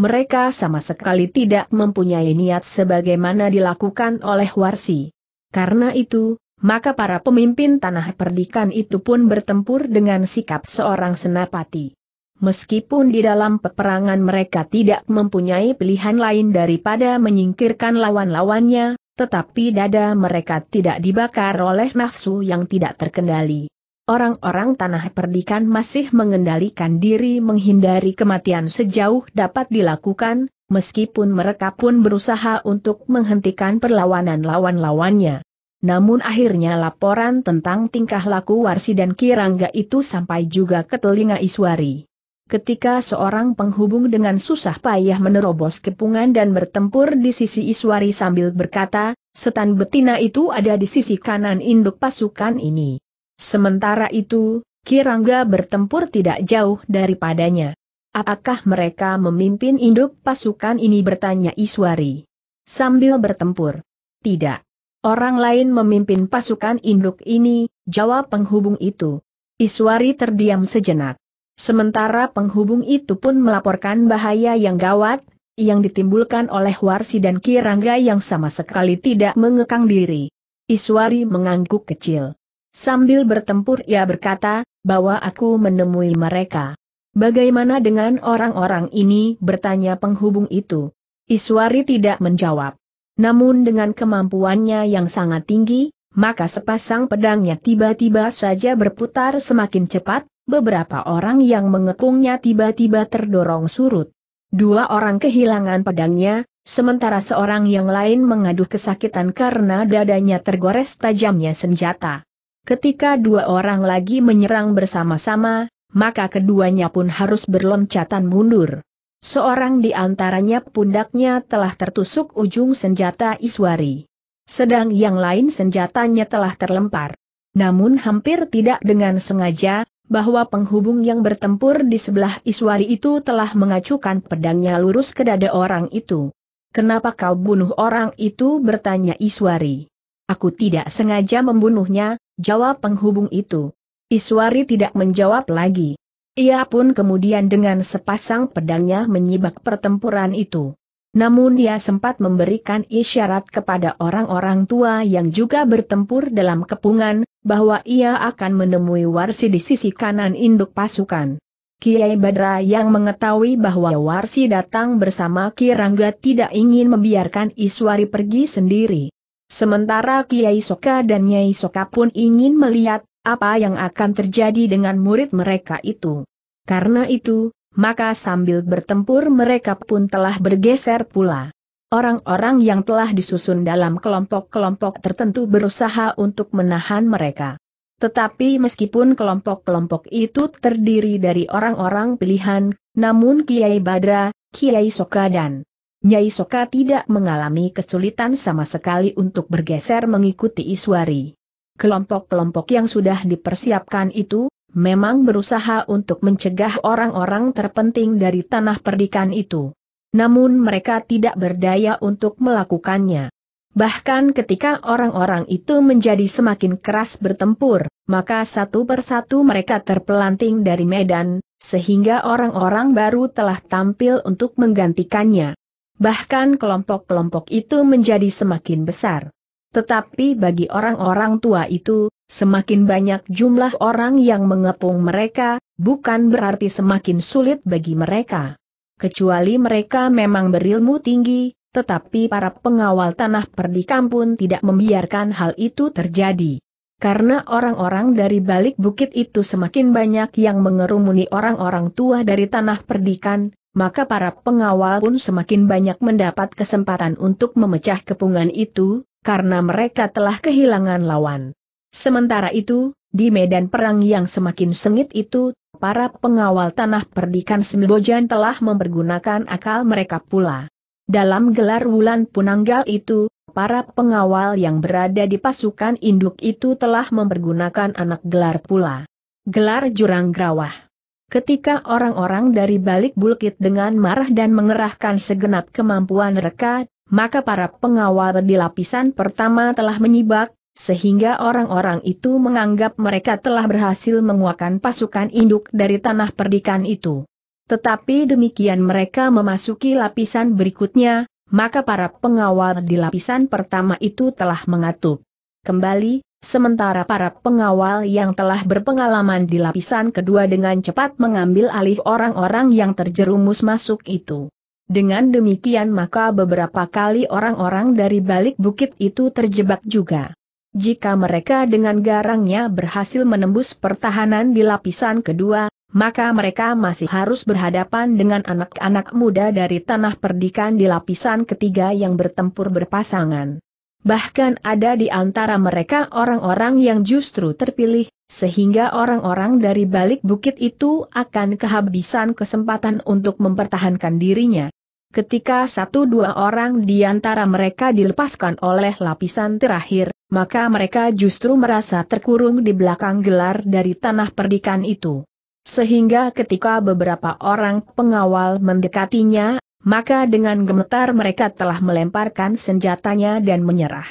S1: mereka sama sekali tidak mempunyai niat sebagaimana dilakukan oleh Warsi. Karena itu, maka para pemimpin tanah perdikan itu pun bertempur dengan sikap seorang senapati. Meskipun di dalam peperangan mereka tidak mempunyai pilihan lain daripada menyingkirkan lawan-lawannya, tetapi dada mereka tidak dibakar oleh nafsu yang tidak terkendali orang-orang tanah perdikan masih mengendalikan diri menghindari kematian sejauh dapat dilakukan, meskipun mereka pun berusaha untuk menghentikan perlawanan lawan-lawannya. Namun akhirnya laporan tentang tingkah laku Warsi dan Kirangga itu sampai juga ke telinga Iswari. Ketika seorang penghubung dengan susah payah menerobos kepungan dan bertempur di sisi Iswari sambil berkata, Setan betina itu ada di sisi kanan induk pasukan ini. Sementara itu, Kirangga bertempur tidak jauh daripadanya. Apakah mereka memimpin induk pasukan ini bertanya Iswari. Sambil bertempur. Tidak. Orang lain memimpin pasukan induk ini, jawab penghubung itu. Iswari terdiam sejenak. Sementara penghubung itu pun melaporkan bahaya yang gawat, yang ditimbulkan oleh Warsi dan Kirangga yang sama sekali tidak mengekang diri. Iswari mengangguk kecil. Sambil bertempur ia berkata, bahwa aku menemui mereka. Bagaimana dengan orang-orang ini bertanya penghubung itu. Iswari tidak menjawab. Namun dengan kemampuannya yang sangat tinggi, maka sepasang pedangnya tiba-tiba saja berputar semakin cepat, beberapa orang yang mengepungnya tiba-tiba terdorong surut. Dua orang kehilangan pedangnya, sementara seorang yang lain mengaduh kesakitan karena dadanya tergores tajamnya senjata. Ketika dua orang lagi menyerang bersama-sama, maka keduanya pun harus berloncatan mundur. Seorang di antaranya pundaknya telah tertusuk ujung senjata Iswari. Sedang yang lain senjatanya telah terlempar. Namun hampir tidak dengan sengaja, bahwa penghubung yang bertempur di sebelah Iswari itu telah mengacukan pedangnya lurus ke dada orang itu. Kenapa kau bunuh orang itu bertanya Iswari. Aku tidak sengaja membunuhnya, jawab penghubung itu. Iswari tidak menjawab lagi. Ia pun kemudian dengan sepasang pedangnya menyibak pertempuran itu. Namun dia sempat memberikan isyarat kepada orang-orang tua yang juga bertempur dalam kepungan, bahwa ia akan menemui Warsi di sisi kanan induk pasukan. Kiai Badra yang mengetahui bahwa Warsi datang bersama Kirangga tidak ingin membiarkan Iswari pergi sendiri. Sementara Kiai Soka dan Nyai Soka pun ingin melihat apa yang akan terjadi dengan murid mereka itu. Karena itu, maka sambil bertempur mereka pun telah bergeser pula. Orang-orang yang telah disusun dalam kelompok-kelompok tertentu berusaha untuk menahan mereka. Tetapi meskipun kelompok-kelompok itu terdiri dari orang-orang pilihan, namun Kiai Badra, Kiai Soka dan Nyai Soka tidak mengalami kesulitan sama sekali untuk bergeser mengikuti Iswari. Kelompok-kelompok yang sudah dipersiapkan itu, memang berusaha untuk mencegah orang-orang terpenting dari tanah perdikan itu. Namun mereka tidak berdaya untuk melakukannya. Bahkan ketika orang-orang itu menjadi semakin keras bertempur, maka satu persatu mereka terpelanting dari medan, sehingga orang-orang baru telah tampil untuk menggantikannya. Bahkan kelompok-kelompok itu menjadi semakin besar. Tetapi bagi orang-orang tua itu, semakin banyak jumlah orang yang mengepung mereka, bukan berarti semakin sulit bagi mereka. Kecuali mereka memang berilmu tinggi, tetapi para pengawal tanah perdikan pun tidak membiarkan hal itu terjadi. Karena orang-orang dari balik bukit itu semakin banyak yang mengerumuni orang-orang tua dari tanah perdikan, maka para pengawal pun semakin banyak mendapat kesempatan untuk memecah kepungan itu, karena mereka telah kehilangan lawan. Sementara itu, di medan perang yang semakin sengit itu, para pengawal tanah perdikan Sembojan telah mempergunakan akal mereka pula. Dalam gelar bulan punanggal itu, para pengawal yang berada di pasukan induk itu telah mempergunakan anak gelar pula. Gelar jurang grawah. Ketika orang-orang dari balik bulkit dengan marah dan mengerahkan segenap kemampuan mereka, maka para pengawal di lapisan pertama telah menyibak, sehingga orang-orang itu menganggap mereka telah berhasil menguakan pasukan induk dari tanah perdikan itu. Tetapi demikian mereka memasuki lapisan berikutnya, maka para pengawal di lapisan pertama itu telah mengatup. Kembali, sementara para pengawal yang telah berpengalaman di lapisan kedua dengan cepat mengambil alih orang-orang yang terjerumus masuk itu. Dengan demikian maka beberapa kali orang-orang dari balik bukit itu terjebak juga. Jika mereka dengan garangnya berhasil menembus pertahanan di lapisan kedua, maka mereka masih harus berhadapan dengan anak-anak muda dari tanah perdikan di lapisan ketiga yang bertempur berpasangan. Bahkan ada di antara mereka orang-orang yang justru terpilih, sehingga orang-orang dari balik bukit itu akan kehabisan kesempatan untuk mempertahankan dirinya. Ketika satu dua orang di antara mereka dilepaskan oleh lapisan terakhir, maka mereka justru merasa terkurung di belakang gelar dari tanah perdikan itu. Sehingga ketika beberapa orang pengawal mendekatinya, maka dengan gemetar mereka telah melemparkan senjatanya dan menyerah.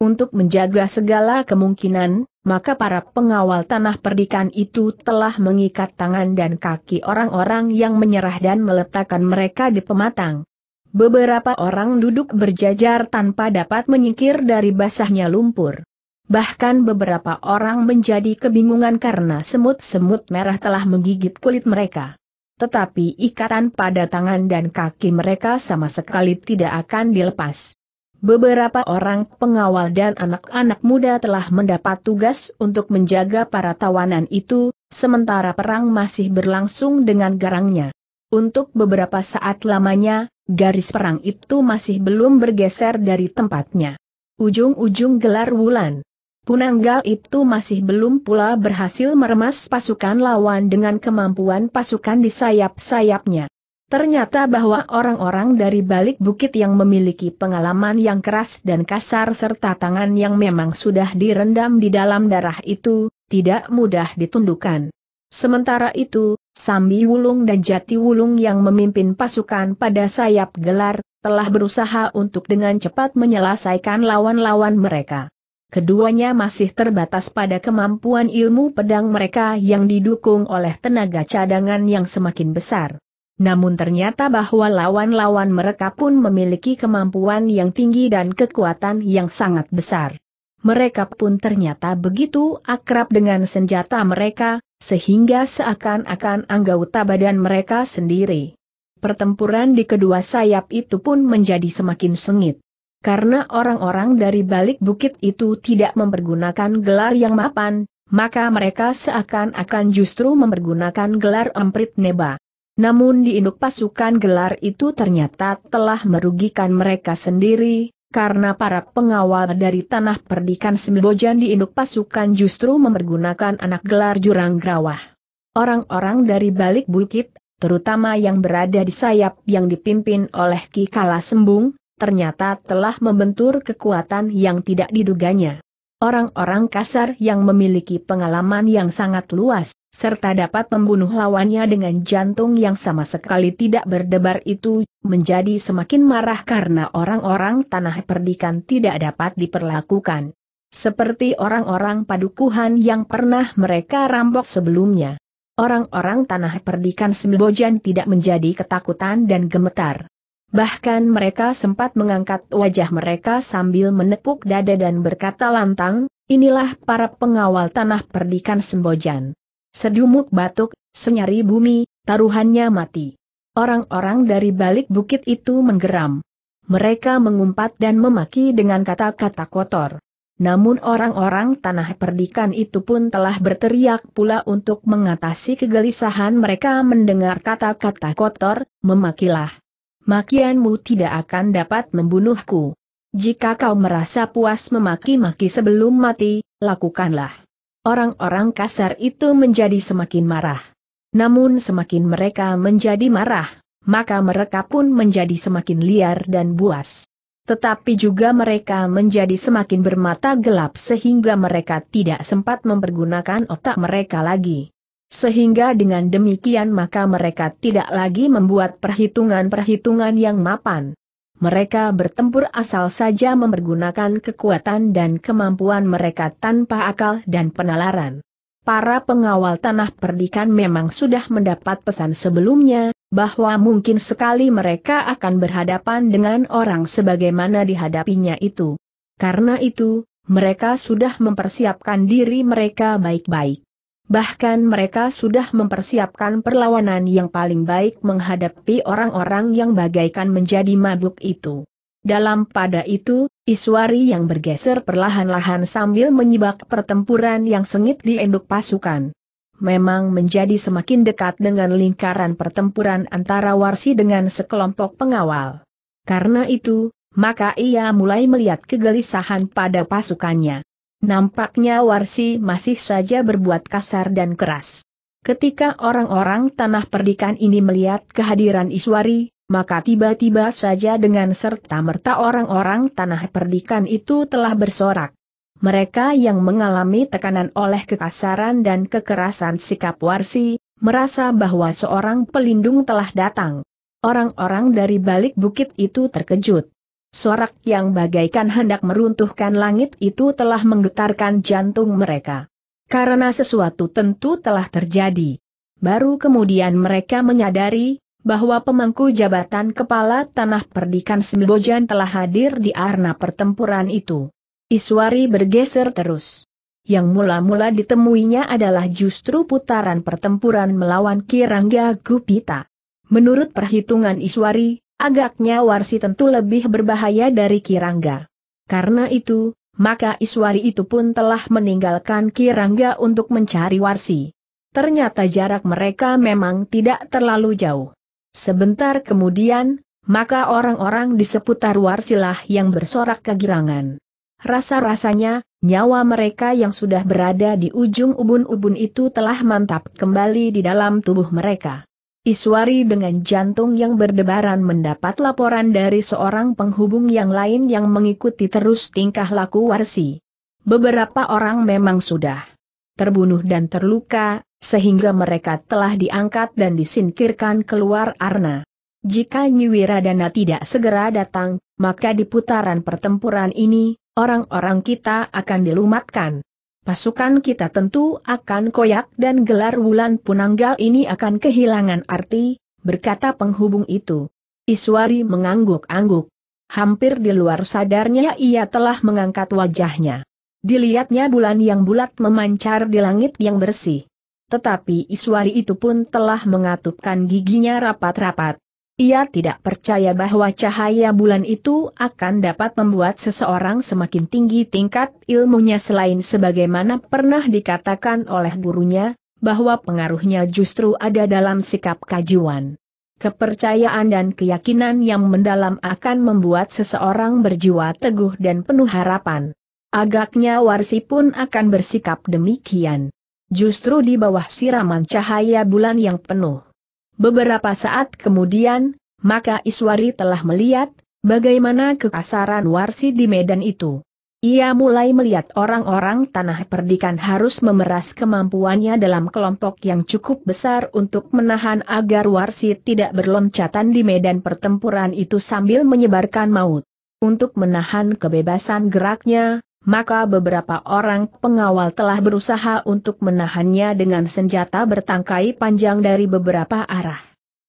S1: Untuk menjaga segala kemungkinan, maka para pengawal tanah perdikan itu telah mengikat tangan dan kaki orang-orang yang menyerah dan meletakkan mereka di pematang. Beberapa orang duduk berjajar tanpa dapat menyingkir dari basahnya lumpur. Bahkan beberapa orang menjadi kebingungan karena semut-semut merah telah menggigit kulit mereka. Tetapi ikatan pada tangan dan kaki mereka sama sekali tidak akan dilepas. Beberapa orang pengawal dan anak-anak muda telah mendapat tugas untuk menjaga para tawanan itu, sementara perang masih berlangsung dengan garangnya. Untuk beberapa saat lamanya, garis perang itu masih belum bergeser dari tempatnya. Ujung-ujung gelar wulan. Punanggal itu masih belum pula berhasil meremas pasukan lawan dengan kemampuan pasukan di sayap-sayapnya. Ternyata bahwa orang-orang dari balik bukit yang memiliki pengalaman yang keras dan kasar serta tangan yang memang sudah direndam di dalam darah itu, tidak mudah ditundukkan. Sementara itu, Sambi Wulung dan Jati Wulung yang memimpin pasukan pada sayap gelar, telah berusaha untuk dengan cepat menyelesaikan lawan-lawan mereka. Keduanya masih terbatas pada kemampuan ilmu pedang mereka yang didukung oleh tenaga cadangan yang semakin besar. Namun ternyata bahwa lawan-lawan mereka pun memiliki kemampuan yang tinggi dan kekuatan yang sangat besar. Mereka pun ternyata begitu akrab dengan senjata mereka, sehingga seakan-akan anggota badan mereka sendiri. Pertempuran di kedua sayap itu pun menjadi semakin sengit. Karena orang-orang dari balik bukit itu tidak mempergunakan gelar yang mapan, maka mereka seakan-akan justru mempergunakan gelar emprit neba. Namun di induk pasukan gelar itu ternyata telah merugikan mereka sendiri, karena para pengawal dari tanah perdikan Sembojan di induk pasukan justru mempergunakan anak gelar jurang grawah. Orang-orang dari balik bukit, terutama yang berada di sayap yang dipimpin oleh Ki Kala Sembung, ternyata telah membentur kekuatan yang tidak diduganya. Orang-orang kasar yang memiliki pengalaman yang sangat luas, serta dapat membunuh lawannya dengan jantung yang sama sekali tidak berdebar itu, menjadi semakin marah karena orang-orang tanah perdikan tidak dapat diperlakukan. Seperti orang-orang padukuhan yang pernah mereka rampok sebelumnya. Orang-orang tanah perdikan Sembojan tidak menjadi ketakutan dan gemetar. Bahkan mereka sempat mengangkat wajah mereka sambil menepuk dada dan berkata lantang, inilah para pengawal tanah perdikan Sembojan. Sedumuk batuk, senyari bumi, taruhannya mati. Orang-orang dari balik bukit itu menggeram. Mereka mengumpat dan memaki dengan kata-kata kotor. Namun orang-orang tanah perdikan itu pun telah berteriak pula untuk mengatasi kegelisahan mereka mendengar kata-kata kotor, memakilah. Makianmu tidak akan dapat membunuhku. Jika kau merasa puas memaki-maki sebelum mati, lakukanlah. Orang-orang kasar itu menjadi semakin marah. Namun semakin mereka menjadi marah, maka mereka pun menjadi semakin liar dan buas. Tetapi juga mereka menjadi semakin bermata gelap sehingga mereka tidak sempat mempergunakan otak mereka lagi. Sehingga dengan demikian maka mereka tidak lagi membuat perhitungan-perhitungan yang mapan mereka bertempur asal saja mempergunakan kekuatan dan kemampuan mereka tanpa akal dan penalaran. Para pengawal tanah perdikan memang sudah mendapat pesan sebelumnya, bahwa mungkin sekali mereka akan berhadapan dengan orang sebagaimana dihadapinya itu. Karena itu, mereka sudah mempersiapkan diri mereka baik-baik. Bahkan mereka sudah mempersiapkan perlawanan yang paling baik menghadapi orang-orang yang bagaikan menjadi mabuk itu. Dalam pada itu, Iswari yang bergeser perlahan-lahan sambil menyibak pertempuran yang sengit di enduk pasukan. Memang menjadi semakin dekat dengan lingkaran pertempuran antara Warsi dengan sekelompok pengawal. Karena itu, maka ia mulai melihat kegelisahan pada pasukannya. Nampaknya Warsi masih saja berbuat kasar dan keras. Ketika orang-orang tanah perdikan ini melihat kehadiran Iswari, maka tiba-tiba saja dengan serta-merta orang-orang tanah perdikan itu telah bersorak. Mereka yang mengalami tekanan oleh kekasaran dan kekerasan sikap Warsi, merasa bahwa seorang pelindung telah datang. Orang-orang dari balik bukit itu terkejut. Sorak yang bagaikan hendak meruntuhkan langit itu telah menggetarkan jantung mereka. Karena sesuatu tentu telah terjadi. Baru kemudian mereka menyadari, bahwa pemangku jabatan kepala tanah perdikan Sembojan telah hadir di arena pertempuran itu. Iswari bergeser terus. Yang mula-mula ditemuinya adalah justru putaran pertempuran melawan Kirangga Gupita. Menurut perhitungan Iswari, agaknya Warsi tentu lebih berbahaya dari Kirangga. Karena itu, maka Iswari itu pun telah meninggalkan Kirangga untuk mencari Warsi. Ternyata jarak mereka memang tidak terlalu jauh. Sebentar kemudian, maka orang-orang di seputar Warsilah yang bersorak kegirangan. Rasa-rasanya, nyawa mereka yang sudah berada di ujung ubun-ubun itu telah mantap kembali di dalam tubuh mereka. Iswari dengan jantung yang berdebaran mendapat laporan dari seorang penghubung yang lain yang mengikuti terus tingkah laku Warsi. Beberapa orang memang sudah terbunuh dan terluka, sehingga mereka telah diangkat dan disingkirkan keluar arna. Jika Nyiwiradana tidak segera datang, maka di putaran pertempuran ini, orang-orang kita akan dilumatkan. Pasukan kita tentu akan koyak dan gelar wulan punanggal ini akan kehilangan arti, berkata penghubung itu. Iswari mengangguk-angguk. Hampir di luar sadarnya ia telah mengangkat wajahnya. Dilihatnya bulan yang bulat memancar di langit yang bersih tetapi Iswari itu pun telah mengatupkan giginya rapat-rapat. Ia tidak percaya bahwa cahaya bulan itu akan dapat membuat seseorang semakin tinggi tingkat ilmunya selain sebagaimana pernah dikatakan oleh gurunya, bahwa pengaruhnya justru ada dalam sikap kajiwan. Kepercayaan dan keyakinan yang mendalam akan membuat seseorang berjiwa teguh dan penuh harapan. Agaknya Warsi pun akan bersikap demikian justru di bawah siraman cahaya bulan yang penuh. Beberapa saat kemudian, maka Iswari telah melihat, bagaimana kekasaran Warsi di medan itu. Ia mulai melihat orang-orang tanah perdikan harus memeras kemampuannya dalam kelompok yang cukup besar untuk menahan agar Warsi tidak berloncatan di medan pertempuran itu sambil menyebarkan maut. Untuk menahan kebebasan geraknya, maka beberapa orang pengawal telah berusaha untuk menahannya dengan senjata bertangkai panjang dari beberapa arah.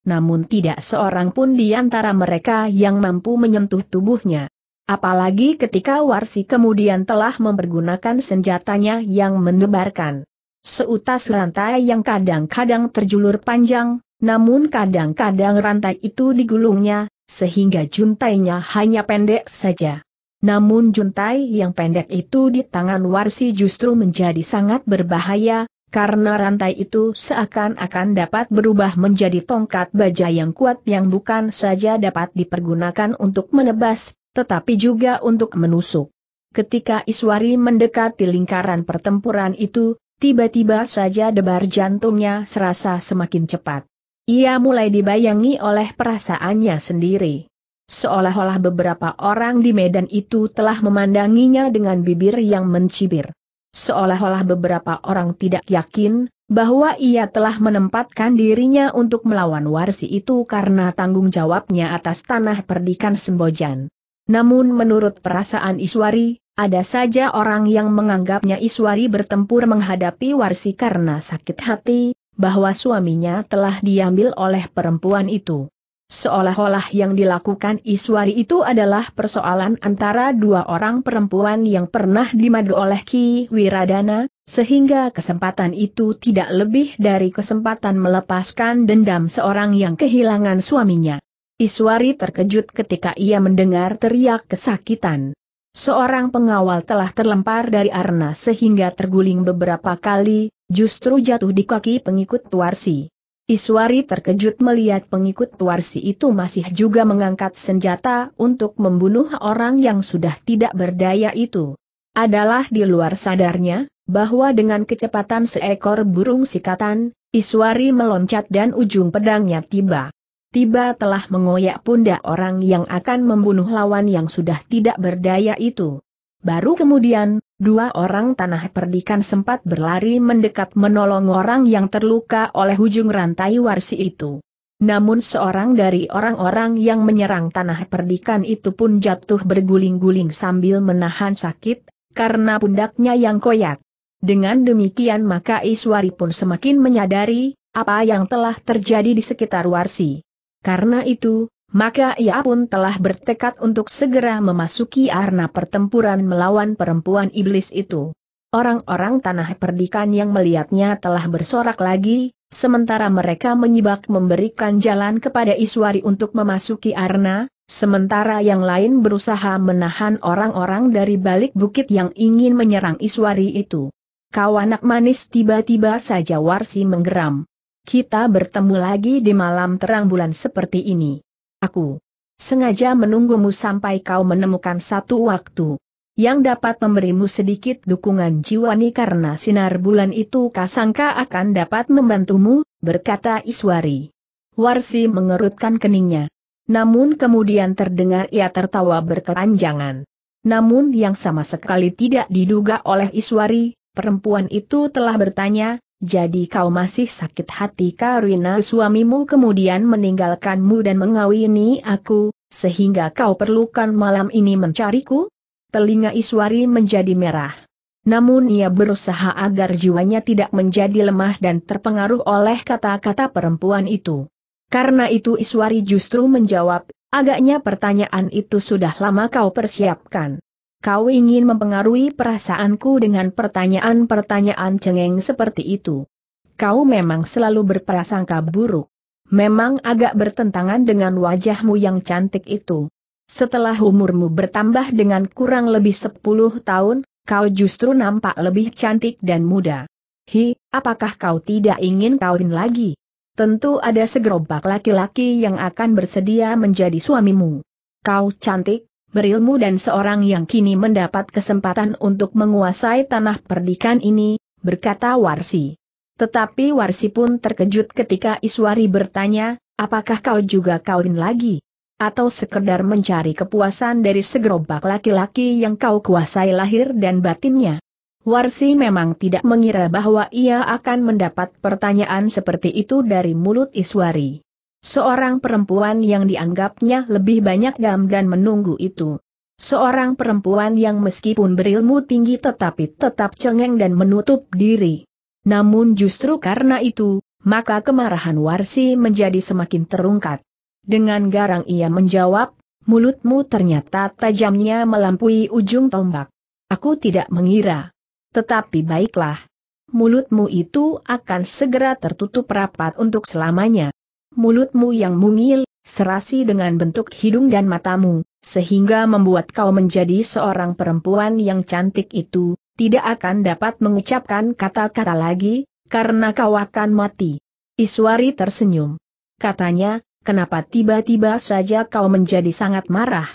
S1: Namun tidak seorang pun di antara mereka yang mampu menyentuh tubuhnya. Apalagi ketika Warsi kemudian telah mempergunakan senjatanya yang mendebarkan seutas rantai yang kadang-kadang terjulur panjang, namun kadang-kadang rantai itu digulungnya, sehingga juntainya hanya pendek saja. Namun juntai yang pendek itu di tangan Warsi justru menjadi sangat berbahaya, karena rantai itu seakan-akan dapat berubah menjadi tongkat baja yang kuat yang bukan saja dapat dipergunakan untuk menebas, tetapi juga untuk menusuk. Ketika Iswari mendekati lingkaran pertempuran itu, tiba-tiba saja debar jantungnya serasa semakin cepat. Ia mulai dibayangi oleh perasaannya sendiri seolah-olah beberapa orang di medan itu telah memandanginya dengan bibir yang mencibir. Seolah-olah beberapa orang tidak yakin, bahwa ia telah menempatkan dirinya untuk melawan Warsi itu karena tanggung jawabnya atas tanah perdikan Sembojan. Namun menurut perasaan Iswari, ada saja orang yang menganggapnya Iswari bertempur menghadapi Warsi karena sakit hati, bahwa suaminya telah diambil oleh perempuan itu. Seolah-olah yang dilakukan Iswari itu adalah persoalan antara dua orang perempuan yang pernah dimadu oleh Ki Wiradana, sehingga kesempatan itu tidak lebih dari kesempatan melepaskan dendam seorang yang kehilangan suaminya. Iswari terkejut ketika ia mendengar teriak kesakitan. Seorang pengawal telah terlempar dari arna sehingga terguling beberapa kali, justru jatuh di kaki pengikut Tuarsi. Iswari terkejut melihat pengikut Tuarsi itu masih juga mengangkat senjata untuk membunuh orang yang sudah tidak berdaya itu. Adalah di luar sadarnya, bahwa dengan kecepatan seekor burung sikatan, Iswari meloncat dan ujung pedangnya tiba. tiba telah mengoyak pundak orang yang akan membunuh lawan yang sudah tidak berdaya itu. Baru kemudian, dua orang tanah perdikan sempat berlari mendekat menolong orang yang terluka oleh ujung rantai warsi itu. Namun seorang dari orang-orang yang menyerang tanah perdikan itu pun jatuh berguling-guling sambil menahan sakit, karena pundaknya yang koyak. Dengan demikian maka Iswari pun semakin menyadari, apa yang telah terjadi di sekitar Warsi. Karena itu, maka ia pun telah bertekad untuk segera memasuki arena pertempuran melawan perempuan iblis itu. Orang-orang tanah perdikan yang melihatnya telah bersorak lagi, sementara mereka menyibak memberikan jalan kepada Iswari untuk memasuki arena, sementara yang lain berusaha menahan orang-orang dari balik bukit yang ingin menyerang Iswari itu. Kau anak manis tiba-tiba saja Warsi menggeram. Kita bertemu lagi di malam terang bulan seperti ini. Aku sengaja menunggumu sampai kau menemukan satu waktu yang dapat memberimu sedikit dukungan jiwani karena sinar bulan itu kasangka akan dapat membantumu, berkata Iswari. Warsi mengerutkan keningnya. Namun kemudian terdengar ia tertawa berkepanjangan. Namun yang sama sekali tidak diduga oleh Iswari, perempuan itu telah bertanya, jadi kau masih sakit hati karena suamimu kemudian meninggalkanmu dan mengawini aku, sehingga kau perlukan malam ini mencariku? Telinga Iswari menjadi merah. Namun ia berusaha agar jiwanya tidak menjadi lemah dan terpengaruh oleh kata-kata perempuan itu. Karena itu Iswari justru menjawab, agaknya pertanyaan itu sudah lama kau persiapkan. Kau ingin mempengaruhi perasaanku dengan pertanyaan-pertanyaan cengeng seperti itu. Kau memang selalu berprasangka buruk. Memang agak bertentangan dengan wajahmu yang cantik itu. Setelah umurmu bertambah dengan kurang lebih sepuluh tahun, kau justru nampak lebih cantik dan muda. Hi, apakah kau tidak ingin kawin lagi? Tentu ada segerobak laki-laki yang akan bersedia menjadi suamimu. Kau cantik, berilmu dan seorang yang kini mendapat kesempatan untuk menguasai tanah perdikan ini, berkata Warsi. Tetapi Warsi pun terkejut ketika Iswari bertanya, apakah kau juga kawin lagi? Atau sekedar mencari kepuasan dari segerobak laki-laki yang kau kuasai lahir dan batinnya? Warsi memang tidak mengira bahwa ia akan mendapat pertanyaan seperti itu dari mulut Iswari. Seorang perempuan yang dianggapnya lebih banyak dam dan menunggu itu. Seorang perempuan yang meskipun berilmu tinggi tetapi tetap cengeng dan menutup diri. Namun justru karena itu, maka kemarahan Warsi menjadi semakin terungkat. Dengan garang ia menjawab, mulutmu ternyata tajamnya melampaui ujung tombak. Aku tidak mengira. Tetapi baiklah. Mulutmu itu akan segera tertutup rapat untuk selamanya mulutmu yang mungil, serasi dengan bentuk hidung dan matamu, sehingga membuat kau menjadi seorang perempuan yang cantik itu, tidak akan dapat mengucapkan kata-kata lagi, karena kau akan mati. Iswari tersenyum. Katanya, kenapa tiba-tiba saja kau menjadi sangat marah?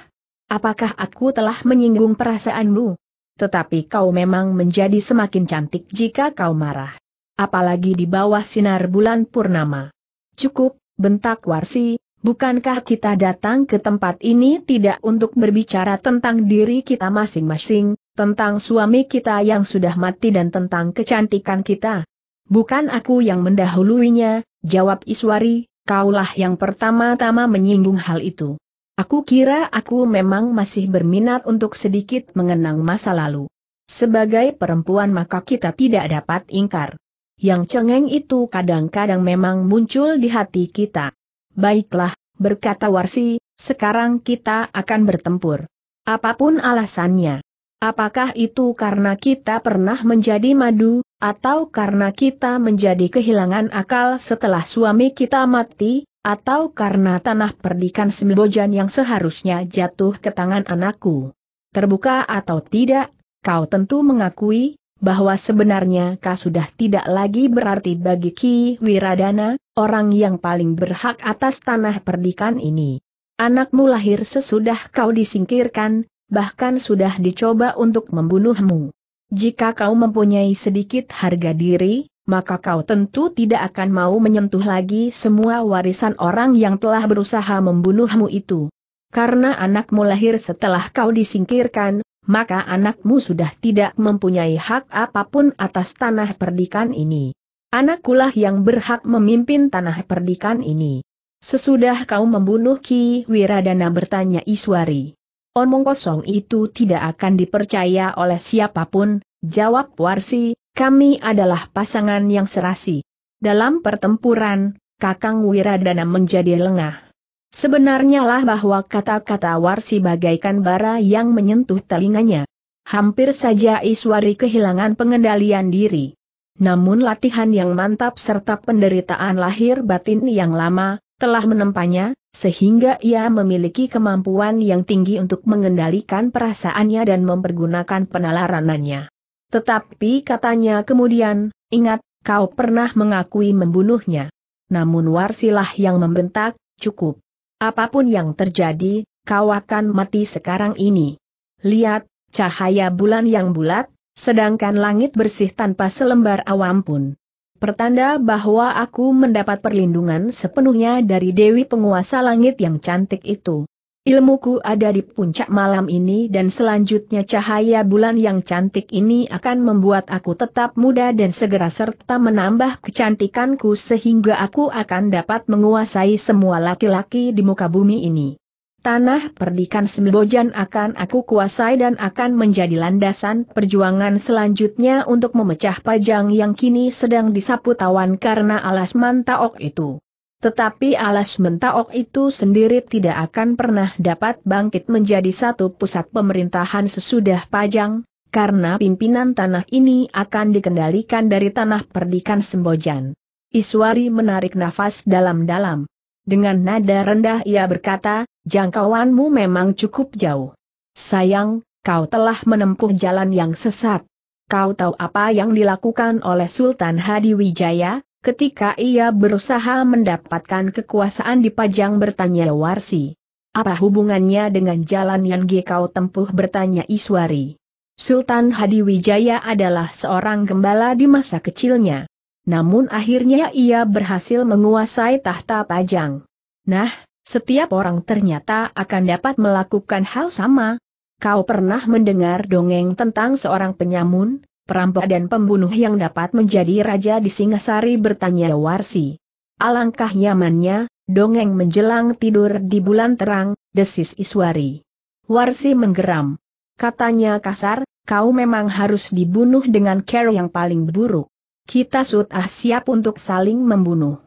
S1: Apakah aku telah menyinggung perasaanmu? Tetapi kau memang menjadi semakin cantik jika kau marah. Apalagi di bawah sinar bulan purnama. Cukup, bentak Warsi, bukankah kita datang ke tempat ini tidak untuk berbicara tentang diri kita masing-masing, tentang suami kita yang sudah mati dan tentang kecantikan kita? Bukan aku yang mendahuluinya, jawab Iswari, kaulah yang pertama-tama menyinggung hal itu. Aku kira aku memang masih berminat untuk sedikit mengenang masa lalu. Sebagai perempuan maka kita tidak dapat ingkar. Yang cengeng itu kadang-kadang memang muncul di hati kita. Baiklah, berkata Warsi, sekarang kita akan bertempur. Apa pun alasannya. Apakah itu karena kita pernah menjadi madu, atau karena kita menjadi kehilangan akal setelah suami kita mati, atau karena tanah perdikan sembojan yang seharusnya jatuh ke tangan anakku. Terbuka atau tidak, kau tentu mengakui, bahwa sebenarnya kau sudah tidak lagi berarti bagi Ki Wiradana, orang yang paling berhak atas tanah perdikan ini. Anakmu lahir sesudah kau disingkirkan, bahkan sudah dicoba untuk membunuhmu. Jika kau mempunyai sedikit harga diri, maka kau tentu tidak akan mau menyentuh lagi semua warisan orang yang telah berusaha membunuhmu itu. Karena anakmu lahir setelah kau disingkirkan, maka anakmu sudah tidak mempunyai hak apa pun atas tanah perdikan ini. Anakkulah yang berhak memimpin tanah perdikan ini. Sesudah kau membunuh Ki Wiradana bertanya Iswari. Omong kosong itu tidak akan dipercaya oleh siapa pun, jawab Warsi, kami adalah pasangan yang serasi. Dalam pertempuran, Kakang Wiradana menjadi lengah. Sebenarnya lah bahwa kata-kata Warsi bagaikan bara yang menyentuh telinganya. Hampir saja Iswari kehilangan pengendalian diri. Namun latihan yang mantap serta penderitaan lahir batin yang lama, telah menempanya, sehingga ia memiliki kemampuan yang tinggi untuk mengendalikan perasaannya dan mempergunakan penalaranannya. Tetapi katanya kemudian, ingat, kau pernah mengakui membunuhnya. Namun Warsilah yang membentak, cukup. Apa pun yang terjadi, kau akan mati sekarang ini. Lihat, cahaya bulan yang bulat, sedangkan langit bersih tanpa selembar awan pun. Pertanda bahwa aku mendapat perlindungan sepenuhnya dari Dewi penguasa langit yang cantik itu. Ilmuku ada di puncak malam ini dan selanjutnya cahaya bulan yang cantik ini akan membuat aku tetap muda dan segera serta menambah kecantikanku sehingga aku akan dapat menguasai semua laki-laki di muka bumi ini. Tanah perdikan Sembojan akan aku kuasai dan akan menjadi landasan perjuangan selanjutnya untuk memecah pajang yang kini sedang disapu tawan karena alas mantaok itu. Tetapi alas mentaok itu sendiri tidak akan pernah dapat bangkit menjadi satu pusat pemerintahan sesudah pajang, karena pimpinan tanah ini akan dikendalikan dari tanah perdikan Sembojan. Iswari menarik nafas dalam-dalam. Dengan nada rendah ia berkata, jangkauanmu memang cukup jauh. Sayang, kau telah menempuh jalan yang sesat. Kau tahu apa yang dilakukan oleh Sultan Hadiwijaya, Ketika ia berusaha mendapatkan kekuasaan di Pajang bertanya Warsi. Apa hubungannya dengan jalan yang kau tempuh bertanya Iswari. Sultan Hadiwijaya adalah seorang gembala di masa kecilnya. Namun akhirnya ia berhasil menguasai tahta Pajang. Nah, setiap orang ternyata akan dapat melakukan hal sama. Kau pernah mendengar dongeng tentang seorang penyamun, perampok dan pembunuh yang dapat menjadi raja di Singasari bertanya Warsi. Alangkah nyamannya, dongeng menjelang tidur di bulan terang, desis Iswari. Warsi menggeram. Katanya kasar, kau memang harus dibunuh dengan cara yang paling buruk. Kita sudah siap untuk saling membunuh.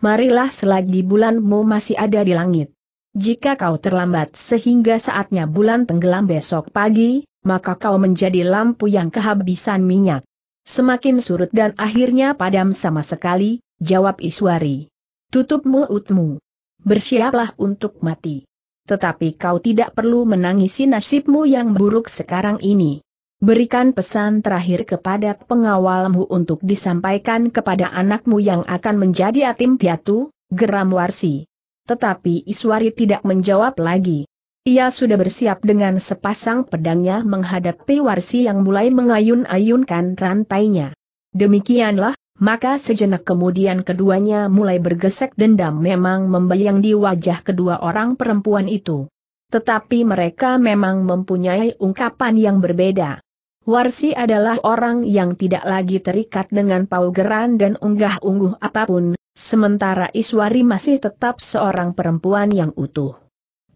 S1: Marilah selagi bulanmu masih ada di langit. Jika kau terlambat sehingga saatnya bulan tenggelam besok pagi, maka kau menjadi lampu yang kehabisan minyak. Semakin surut dan akhirnya padam sama sekali, jawab Iswari. Tutup mulutmu. Bersiaplah untuk mati. Tetapi kau tidak perlu menangisi nasibmu yang buruk sekarang ini. Berikan pesan terakhir kepada pengawalmu untuk disampaikan kepada anakmu yang akan menjadi atim piatu, geram Warsi. Tetapi Iswari tidak menjawab lagi. Ia sudah bersiap dengan sepasang pedangnya menghadapi Warsi yang mulai mengayun-ayunkan rantainya. Demikianlah, maka sejenak kemudian keduanya mulai bergesek dendam memang membayang di wajah kedua orang perempuan itu. Tetapi mereka memang mempunyai ungkapan yang berbeda. Warsi adalah orang yang tidak lagi terikat dengan paugeran dan unggah-ungguh apa pun, sementara Iswari masih tetap seorang perempuan yang utuh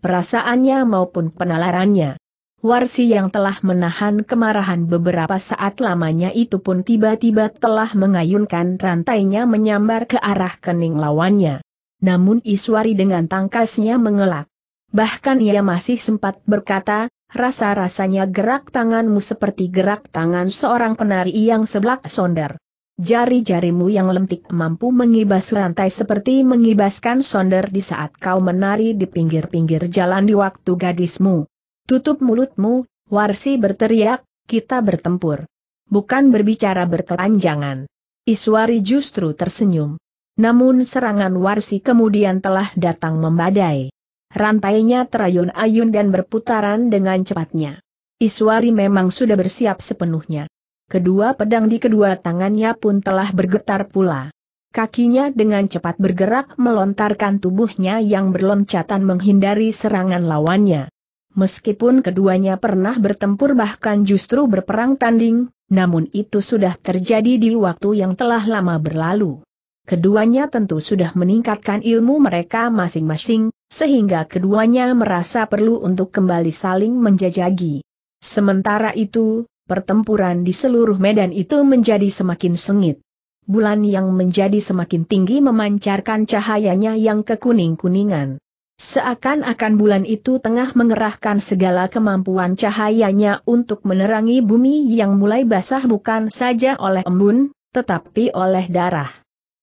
S1: perasaannya maupun penalarannya. Warsi yang telah menahan kemarahan beberapa saat lamanya itu pun tiba-tiba telah mengayunkan rantainya menyambar ke arah kening lawannya. Namun Iswari dengan tangkasnya mengelak. Bahkan ia masih sempat berkata, rasa-rasanya gerak tanganmu seperti gerak tangan seorang penari yang seblak sonder. Jari-jarimu yang lentik mampu mengibas rantai seperti mengibaskan sonder di saat kau menari di pinggir-pinggir jalan di waktu gadismu. Tutup mulutmu, Warsi berteriak, kita bertempur. Bukan berbicara berkepanjangan. Iswari justru tersenyum. Namun serangan Warsi kemudian telah datang membadai. Rantainya terayun-ayun dan berputaran dengan cepatnya. Iswari memang sudah bersiap sepenuhnya. Kedua pedang di kedua tangannya pun telah bergetar pula. Kakinya dengan cepat bergerak melontarkan tubuhnya yang berloncatan menghindari serangan lawannya. Meskipun keduanya pernah bertempur bahkan justru berperang tanding, namun itu sudah terjadi di waktu yang telah lama berlalu. Keduanya tentu sudah meningkatkan ilmu mereka masing-masing, sehingga keduanya merasa perlu untuk kembali saling menjajagi. Sementara itu, pertempuran di seluruh medan itu menjadi semakin sengit bulan yang menjadi semakin tinggi memancarkan cahayanya yang kekuning-kuningan. Seakan-akan bulan itu tengah mengerahkan segala kemampuan cahayanya untuk menerangi bumi yang mulai basah bukan saja oleh embun, tetapi oleh darah.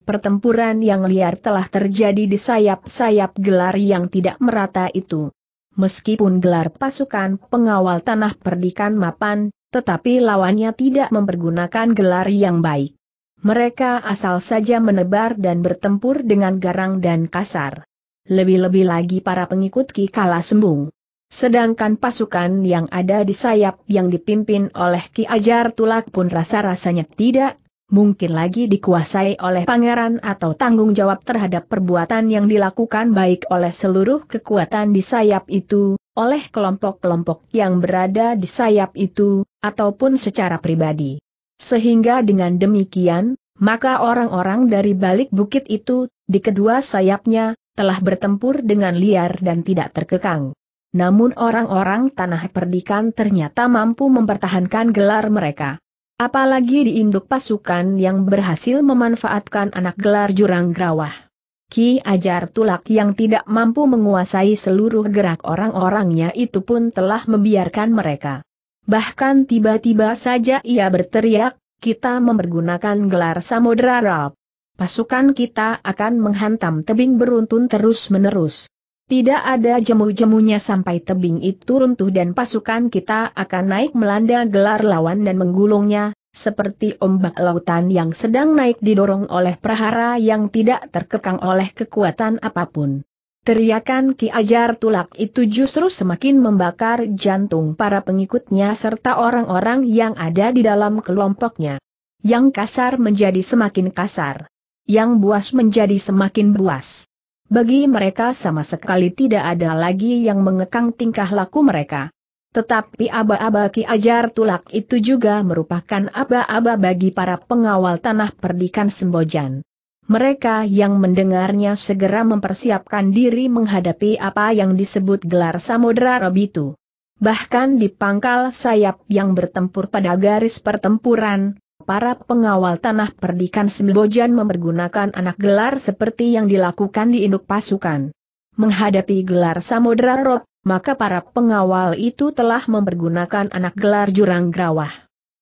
S1: Pertempuran yang liar telah terjadi di sayap-sayap gelar yang tidak merata itu. Meskipun gelar pasukan pengawal tanah perdikan mapan, tetapi lawannya tidak mempergunakan gelar yang baik. Mereka asal saja menebar dan bertempur dengan garang dan kasar. Lebih-lebih lagi para pengikut Ki Kala Sembung. Sedangkan pasukan yang ada di sayap yang dipimpin oleh Ki Ajar Tulak pun rasa-rasanya tidak, mungkin lagi dikuasai oleh pangeran atau tanggung jawab terhadap perbuatan yang dilakukan baik oleh seluruh kekuatan di sayap itu, oleh kelompok-kelompok yang berada di sayap itu, ataupun secara pribadi. Sehingga dengan demikian, maka orang-orang dari balik bukit itu, di kedua sayapnya, telah bertempur dengan liar dan tidak terkekang. Namun orang-orang tanah perdikan ternyata mampu mempertahankan gelar mereka. Apalagi di induk pasukan yang berhasil memanfaatkan anak gelar jurang grawah. Ki Ajar Tulak yang tidak mampu menguasai seluruh gerak orang-orangnya itu pun telah membiarkan mereka. Bahkan tiba-tiba saja ia berteriak, kita mempergunakan gelar Samudra Rab. Pasukan kita akan menghantam tebing beruntun terus-menerus. Tidak ada jemu-jemunya sampai tebing itu runtuh dan pasukan kita akan naik melanda gelar lawan dan menggulungnya, seperti ombak lautan yang sedang naik didorong oleh prahara yang tidak terkekang oleh kekuatan apa pun. Teriakan Ki Ajar Tulak itu justru semakin membakar jantung para pengikutnya serta orang-orang yang ada di dalam kelompoknya. Yang kasar menjadi semakin kasar. Yang buas menjadi semakin buas. Bagi mereka sama sekali tidak ada lagi yang mengekang tingkah laku mereka. Tetapi aba-aba Ki Ajar Tulak itu juga merupakan aba-aba bagi para pengawal tanah perdikan Sembojan. Mereka yang mendengarnya segera mempersiapkan diri menghadapi apa yang disebut gelar Samudra Rob itu. Bahkan di pangkal sayap yang bertempur pada garis pertempuran, para pengawal tanah perdikan Sembojan mempergunakan anak gelar seperti yang dilakukan di induk pasukan. Menghadapi gelar Samudra Rob, maka para pengawal itu telah mempergunakan anak gelar jurang grawah.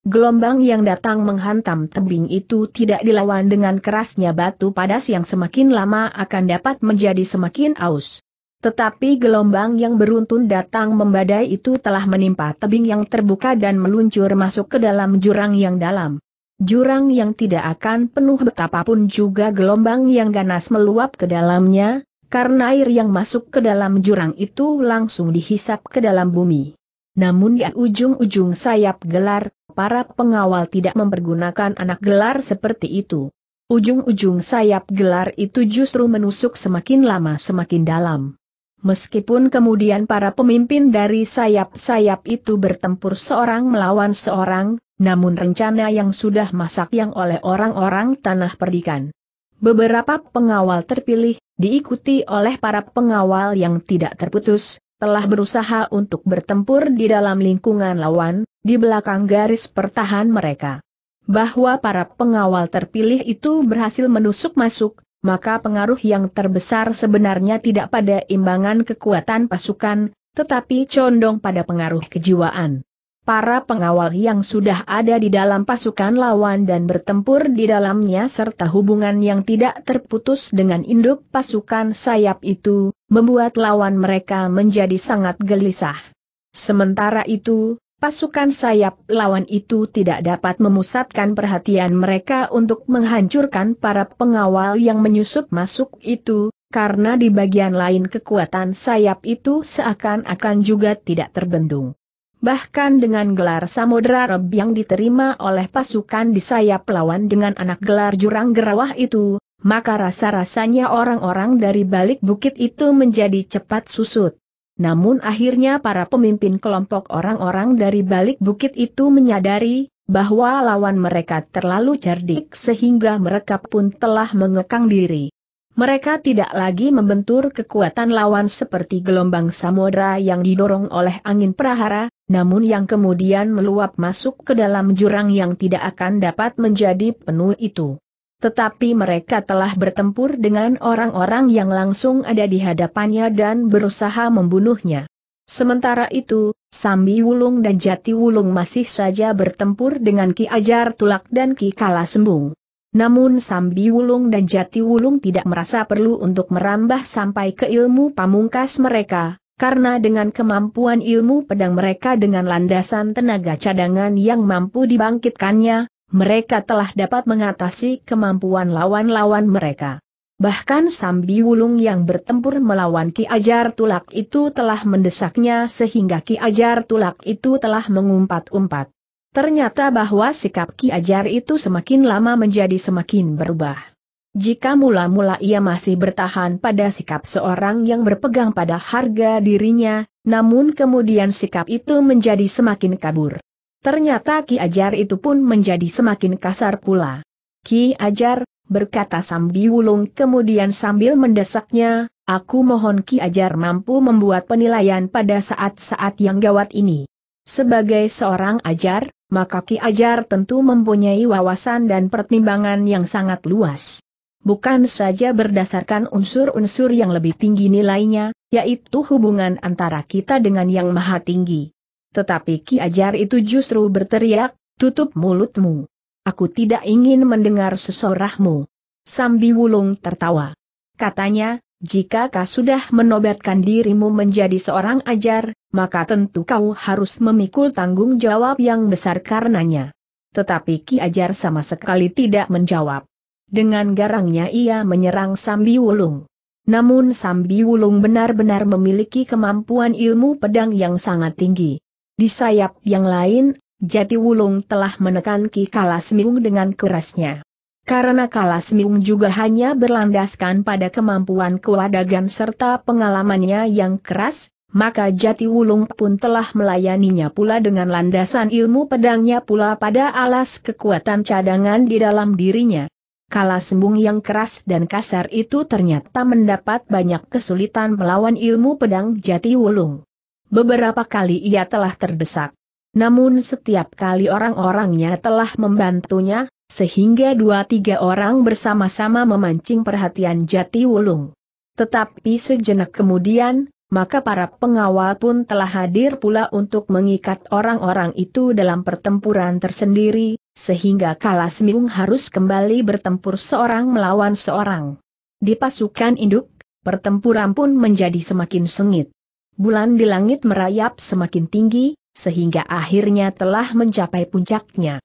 S1: Gelombang yang datang menghantam tebing itu tidak dilawan dengan kerasnya batu padas yang semakin lama akan dapat menjadi semakin aus. Tetapi gelombang yang beruntun datang membadai itu telah menimpa tebing yang terbuka dan meluncur masuk ke dalam jurang yang dalam. Jurang yang tidak akan penuh betapapun juga gelombang yang ganas meluap ke dalamnya, karena air yang masuk ke dalam jurang itu langsung dihisap ke dalam bumi. Namun di ujung-ujung sayap gelar, para pengawal tidak mempergunakan anak gelar seperti itu. Ujung-ujung sayap gelar itu justru menusuk semakin lama semakin dalam. Meskipun kemudian para pemimpin dari sayap-sayap itu bertempur seorang melawan seorang, namun rencana yang sudah masak yang oleh orang-orang tanah perdikan. Beberapa pengawal terpilih, diikuti oleh para pengawal yang tidak terputus, telah berusaha untuk bertempur di dalam lingkungan lawan, di belakang garis pertahan mereka. Bahwa para pengawal terpilih itu berhasil menusuk masuk, maka pengaruh yang terbesar sebenarnya tidak pada imbangan kekuatan pasukan, tetapi condong pada pengaruh kejiwaan para pengawal yang sudah ada di dalam pasukan lawan dan bertempur di dalamnya serta hubungan yang tidak terputus dengan induk pasukan sayap itu, membuat lawan mereka menjadi sangat gelisah. Sementara itu, pasukan sayap lawan itu tidak dapat memusatkan perhatian mereka untuk menghancurkan para pengawal yang menyusup masuk itu, karena di bagian lain kekuatan sayap itu seakan-akan juga tidak terbendung. Bahkan dengan gelar Samudra Reb yang diterima oleh pasukan di sayap lawan dengan anak gelar Jurang Gerawah itu, maka rasa-rasanya orang-orang dari balik bukit itu menjadi cepat susut. Namun akhirnya para pemimpin kelompok orang-orang dari balik bukit itu menyadari, bahwa lawan mereka terlalu cerdik sehingga mereka pun telah mengekang diri. Mereka tidak lagi membentur kekuatan lawan seperti gelombang samudra yang didorong oleh angin prahara, namun yang kemudian meluap masuk ke dalam jurang yang tidak akan dapat menjadi penuh itu. Tetapi mereka telah bertempur dengan orang-orang yang langsung ada di hadapannya dan berusaha membunuhnya. Sementara itu, Sambi Wulung dan Jati Wulung masih saja bertempur dengan Ki Ajar Tulak dan Ki Kala Sembung. Namun Sambi Wulung dan Jati Wulung tidak merasa perlu untuk merambah sampai ke ilmu pamungkas mereka, karena dengan kemampuan ilmu pedang mereka dengan landasan tenaga cadangan yang mampu dibangkitkannya, mereka telah dapat mengatasi kemampuan lawan-lawan mereka. Bahkan Sambi Wulung yang bertempur melawan Ki Ajar Tulak itu telah mendesaknya sehingga Ki Ajar Tulak itu telah mengumpat-umpat. Ternyata bahwa sikap Ki Ajar itu semakin lama menjadi semakin berubah. Jika mula-mula ia masih bertahan pada sikap seorang yang berpegang pada harga dirinya, namun kemudian sikap itu menjadi semakin kabur. Ternyata Ki Ajar itu pun menjadi semakin kasar pula. Ki Ajar, berkata Sambi Wulung kemudian sambil mendesaknya, aku mohon Ki Ajar mampu membuat penilaian pada saat-saat yang gawat ini. Sebagai seorang ajar, maka Ki Ajar tentu mempunyai wawasan dan pertimbangan yang sangat luas. Bukan saja berdasarkan unsur-unsur yang lebih tinggi nilainya, yaitu hubungan antara kita dengan yang maha tinggi. Tetapi Ki Ajar itu justru berteriak, tutup mulutmu. Aku tidak ingin mendengar sesorahmu. Sambi Wulung tertawa. Katanya, jika kau sudah menobatkan dirimu menjadi seorang ajar, maka tentu kau harus memikul tanggung jawab yang besar karenanya. Tetapi Ki Ajar sama sekali tidak menjawab. Dengan garangnya ia menyerang Sambi Wulung. Namun Sambi Wulung benar-benar memiliki kemampuan ilmu pedang yang sangat tinggi. Di sayap yang lain, Jati Wulung telah menekan Ki Kalasmiung dengan kerasnya. Karena Kalasmiung juga hanya berlandaskan pada kemampuan kewadagan serta pengalamannya yang keras, maka Jati Wulung pun telah melayaninya pula dengan landasan ilmu pedangnya pula pada alas kekuatan cadangan di dalam dirinya. Kalasembung yang keras dan kasar itu ternyata mendapat banyak kesulitan melawan ilmu pedang Jati Wulung. Beberapa kali ia telah terdesak. Namun setiap kali orang-orangnya telah membantunya, sehingga dua tiga orang bersama-sama memancing perhatian Jati Wulung. Tetapi sejenak kemudian, maka para pengawal pun telah hadir pula untuk mengikat orang-orang itu dalam pertempuran tersendiri, sehingga Kalasmiung harus kembali bertempur seorang melawan seorang. Di pasukan induk, pertempuran pun menjadi semakin sengit. Bulan di langit merayap semakin tinggi, sehingga akhirnya telah mencapai puncaknya.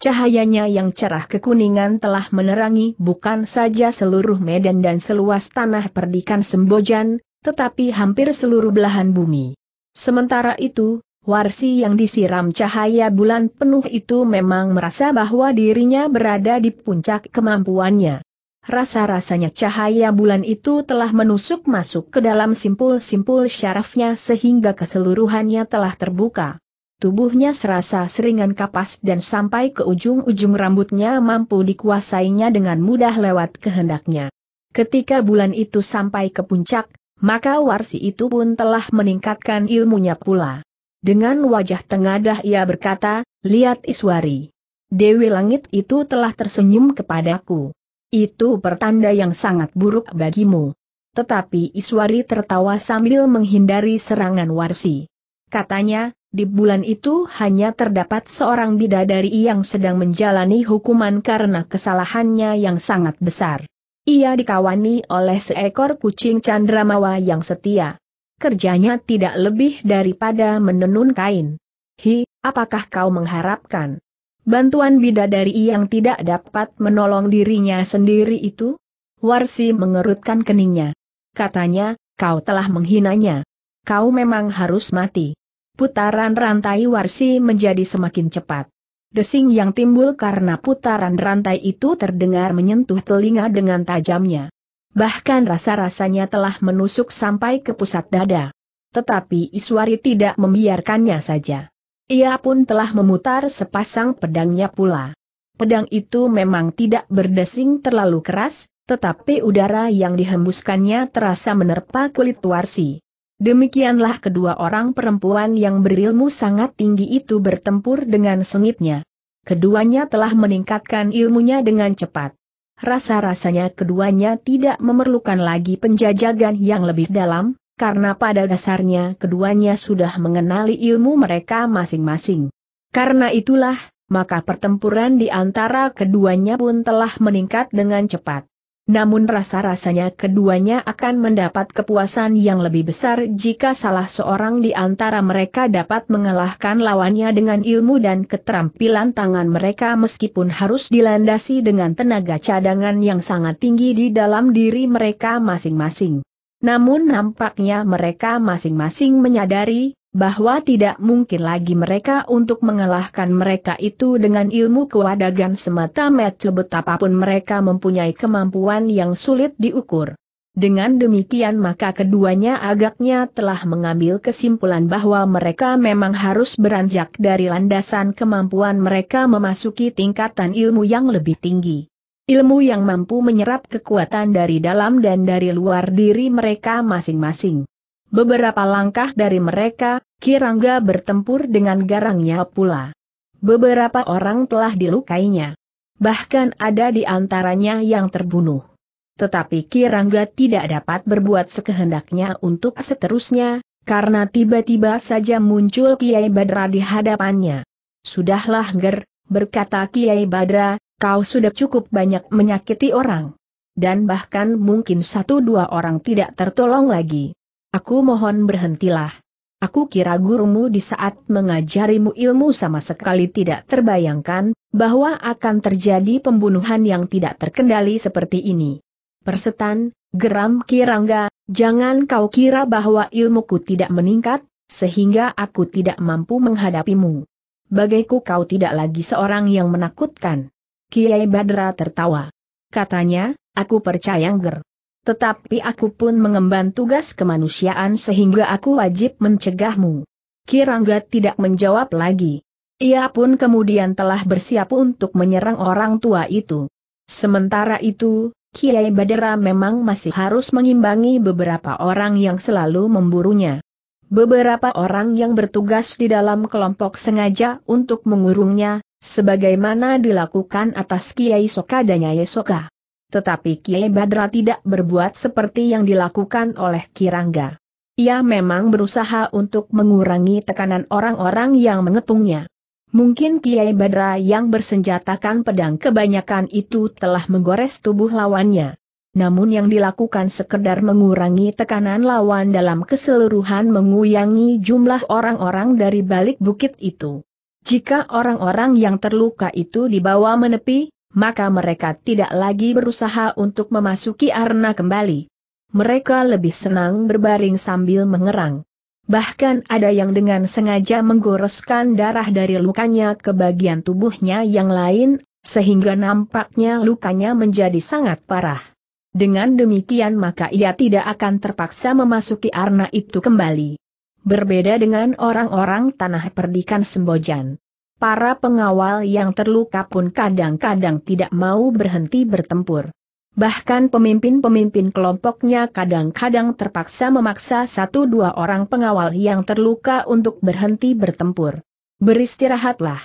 S1: Cahayanya yang cerah kekuningan telah menerangi bukan saja seluruh medan dan seluas tanah perdikan Sembojan, tetapi hampir seluruh belahan bumi. Sementara itu, Warsi yang disiram cahaya bulan penuh itu memang merasa bahwa dirinya berada di puncak kemampuannya. Rasa-rasanya cahaya bulan itu telah menusuk masuk ke dalam simpul-simpul syarafnya sehingga keseluruhannya telah terbuka. Tubuhnya serasa seringan kapas dan sampai ke ujung-ujung rambutnya mampu dikuasainya dengan mudah lewat kehendaknya. Ketika bulan itu sampai ke puncak, maka warsi itu pun telah meningkatkan ilmunya pula. Dengan wajah tengadah ia berkata, Lihat Iswari. Dewi Langit itu telah tersenyum kepadaku. Itu pertanda yang sangat buruk bagimu. Tetapi Iswari tertawa sambil menghindari serangan Warsi. Katanya, di bulan itu hanya terdapat seorang bidadari yang sedang menjalani hukuman karena kesalahannya yang sangat besar. Ia dikawani oleh seekor kucing candramawa yang setia. Kerjanya tidak lebih daripada menenun kain. Hi, apakah kau mengharapkan bantuan bidadari yang tidak dapat menolong dirinya sendiri itu? Warsi mengerutkan keningnya. Katanya, kau telah menghinanya. Kau memang harus mati. putaran rantai warsi menjadi semakin cepat. Desing yang timbul karena putaran rantai itu terdengar menyentuh telinga dengan tajamnya. Bahkan rasa-rasanya telah menusuk sampai ke pusat dada. Tetapi Iswari tidak membiarkannya saja. Ia pun telah memutar sepasang pedangnya pula. Pedang itu memang tidak berdesing terlalu keras, tetapi udara yang dihembuskannya terasa menerpa kulit Warsi. Demikianlah kedua orang perempuan yang berilmu sangat tinggi itu bertempur dengan sengitnya. Keduanya telah meningkatkan ilmunya dengan cepat. Rasa-rasanya keduanya tidak memerlukan lagi penjajagan yang lebih dalam, karena pada dasarnya keduanya sudah mengenali ilmu mereka masing-masing. Karena itulah, maka pertempuran di antara keduanya pun telah meningkat dengan cepat. Namun rasa-rasanya keduanya akan mendapat kepuasan yang lebih besar jika salah seorang di antara mereka dapat mengalahkan lawannya dengan ilmu dan keterampilan tangan mereka meskipun harus dilandasi dengan tenaga cadangan yang sangat tinggi di dalam diri mereka masing-masing. Namun nampaknya mereka masing-masing menyadari, bahwa tidak mungkin lagi mereka untuk mengalahkan mereka itu dengan ilmu kewadagan semata-mata betapapun mereka mempunyai kemampuan yang sulit diukur. Dengan demikian maka keduanya agaknya telah mengambil kesimpulan bahwa mereka memang harus beranjak dari landasan kemampuan mereka memasuki tingkatan ilmu yang lebih tinggi. Ilmu yang mampu menyerap kekuatan dari dalam dan dari luar diri mereka masing-masing. Beberapa langkah dari mereka, Kirangga bertempur dengan garangnya pula. Beberapa orang telah dilukainya. Bahkan ada di antaranya yang terbunuh. Tetapi Kirangga tidak dapat berbuat sekehendaknya untuk seterusnya, karena tiba-tiba saja muncul Kiai Badra di hadapannya. Sudahlah Ger, berkata Kiai Badra, kau sudah cukup banyak menyakiti orang. Dan bahkan mungkin satu dua orang tidak tertolong lagi. Aku mohon berhentilah. Aku kira gurumu di saat mengajarimu ilmu sama sekali tidak terbayangkan, bahwa akan terjadi pembunuhan yang tidak terkendali seperti ini. Persetan, geram Kirangga, jangan kau kira bahwa ilmuku tidak meningkat, sehingga aku tidak mampu menghadapimu. Bagaiku kau tidak lagi seorang yang menakutkan. Kiai Badra tertawa. Katanya, aku percaya Ger. Tetapi aku pun mengemban tugas kemanusiaan sehingga aku wajib mencegahmu. Kirangga tidak menjawab lagi. Ia pun kemudian telah bersiap untuk menyerang orang tua itu. Sementara itu, Kiai Badera memang masih harus mengimbangi beberapa orang yang selalu memburunya. Beberapa orang yang bertugas di dalam kelompok sengaja untuk mengurungnya, sebagaimana dilakukan atas Kiai Soka dan Nyai Soka. Tetapi Kiai Badra tidak berbuat seperti yang dilakukan oleh Kirangga. Ia memang berusaha untuk mengurangi tekanan orang-orang yang mengepungnya. Mungkin Kiai Badra yang bersenjatakan pedang kebanyakan itu telah menggores tubuh lawannya. Namun yang dilakukan sekedar mengurangi tekanan lawan dalam keseluruhan menguyangi jumlah orang-orang dari balik bukit itu. Jika orang-orang yang terluka itu dibawa menepi, maka mereka tidak lagi berusaha untuk memasuki arna kembali. Mereka lebih senang berbaring sambil mengerang. Bahkan ada yang dengan sengaja menggoreskan darah dari lukanya ke bagian tubuhnya yang lain, sehingga nampaknya lukanya menjadi sangat parah. Dengan demikian maka ia tidak akan terpaksa memasuki arna itu kembali. Berbeda dengan orang-orang tanah perdikan Sembojan. Para pengawal yang terluka pun kadang-kadang tidak mau berhenti bertempur. Bahkan pemimpin-pemimpin kelompoknya kadang-kadang terpaksa memaksa satu dua orang pengawal yang terluka untuk berhenti bertempur. Beristirahatlah.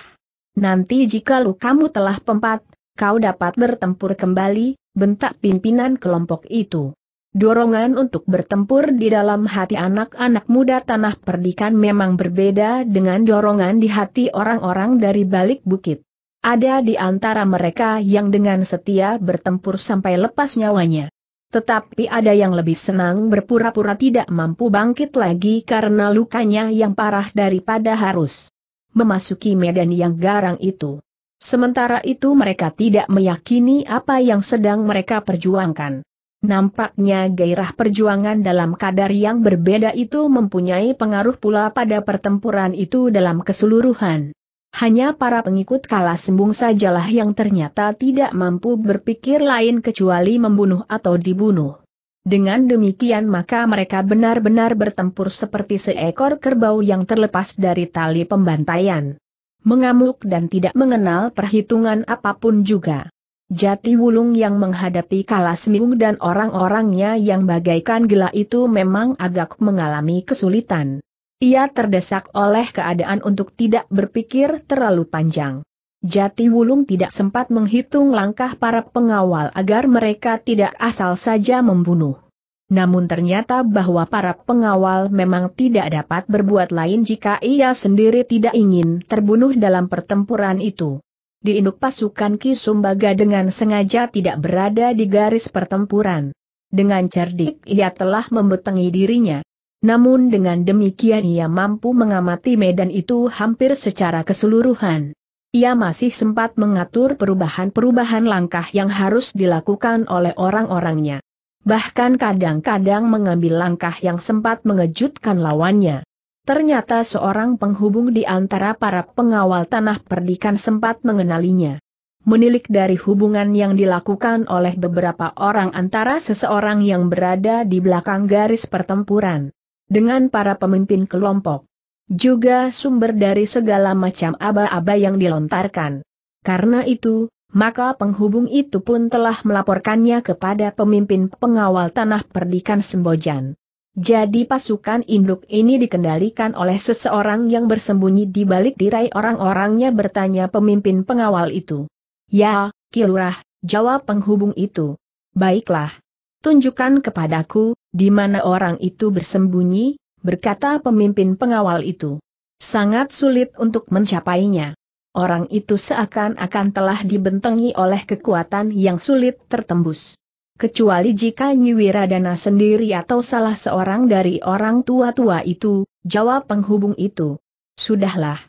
S1: Nanti jika lukamu telah pempat, kau dapat bertempur kembali, bentak pimpinan kelompok itu. Dorongan untuk bertempur di dalam hati anak-anak muda tanah perdikan memang berbeda dengan dorongan di hati orang-orang dari balik bukit. Ada di antara mereka yang dengan setia bertempur sampai lepas nyawanya. Tetapi ada yang lebih senang berpura-pura tidak mampu bangkit lagi karena lukanya yang parah daripada harus memasuki medan yang garang itu. Sementara itu mereka tidak meyakini apa yang sedang mereka perjuangkan. Nampaknya gairah perjuangan dalam kadar yang berbeda itu mempunyai pengaruh pula pada pertempuran itu dalam keseluruhan. Hanya para pengikut kalah sembung sajalah yang ternyata tidak mampu berpikir lain kecuali membunuh atau dibunuh. Dengan demikian maka mereka benar-benar bertempur seperti seekor kerbau yang terlepas dari tali pembantaian. Mengamuk dan tidak mengenal perhitungan apa pun juga. Jati Wulung yang menghadapi Kalasmiung dan orang-orangnya yang bagaikan gila itu memang agak mengalami kesulitan. Ia terdesak oleh keadaan untuk tidak berpikir terlalu panjang. Jati Wulung tidak sempat menghitung langkah para pengawal agar mereka tidak asal saja membunuh. Namun ternyata bahwa para pengawal memang tidak dapat berbuat lain jika ia sendiri tidak ingin terbunuh dalam pertempuran itu diinduk pasukan Ki Sumbaga dengan sengaja tidak berada di garis pertempuran. Dengan cerdik ia telah membetengi dirinya. Namun dengan demikian ia mampu mengamati medan itu hampir secara keseluruhan. Ia masih sempat mengatur perubahan-perubahan langkah yang harus dilakukan oleh orang-orangnya. Bahkan kadang-kadang mengambil langkah yang sempat mengejutkan lawannya. Ternyata seorang penghubung di antara para pengawal tanah perdikan sempat mengenalinya. Menilik dari hubungan yang dilakukan oleh beberapa orang antara seseorang yang berada di belakang garis pertempuran. Dengan para pemimpin kelompok. Juga sumber dari segala macam aba-aba yang dilontarkan. Karena itu, maka penghubung itu pun telah melaporkannya kepada pemimpin pengawal tanah perdikan Sembojan. Jadi pasukan induk ini dikendalikan oleh seseorang yang bersembunyi di balik tirai orang-orangnya bertanya pemimpin pengawal itu. Ya, Kilurah, jawab penghubung itu. Baiklah. Tunjukkan kepadaku, di mana orang itu bersembunyi, berkata pemimpin pengawal itu. Sangat sulit untuk mencapainya. Orang itu seakan-akan telah dibentengi oleh kekuatan yang sulit tertembus kecuali jika Nyi Wiradana sendiri atau salah seorang dari orang tua-tua itu, jawab penghubung itu. Sudahlah.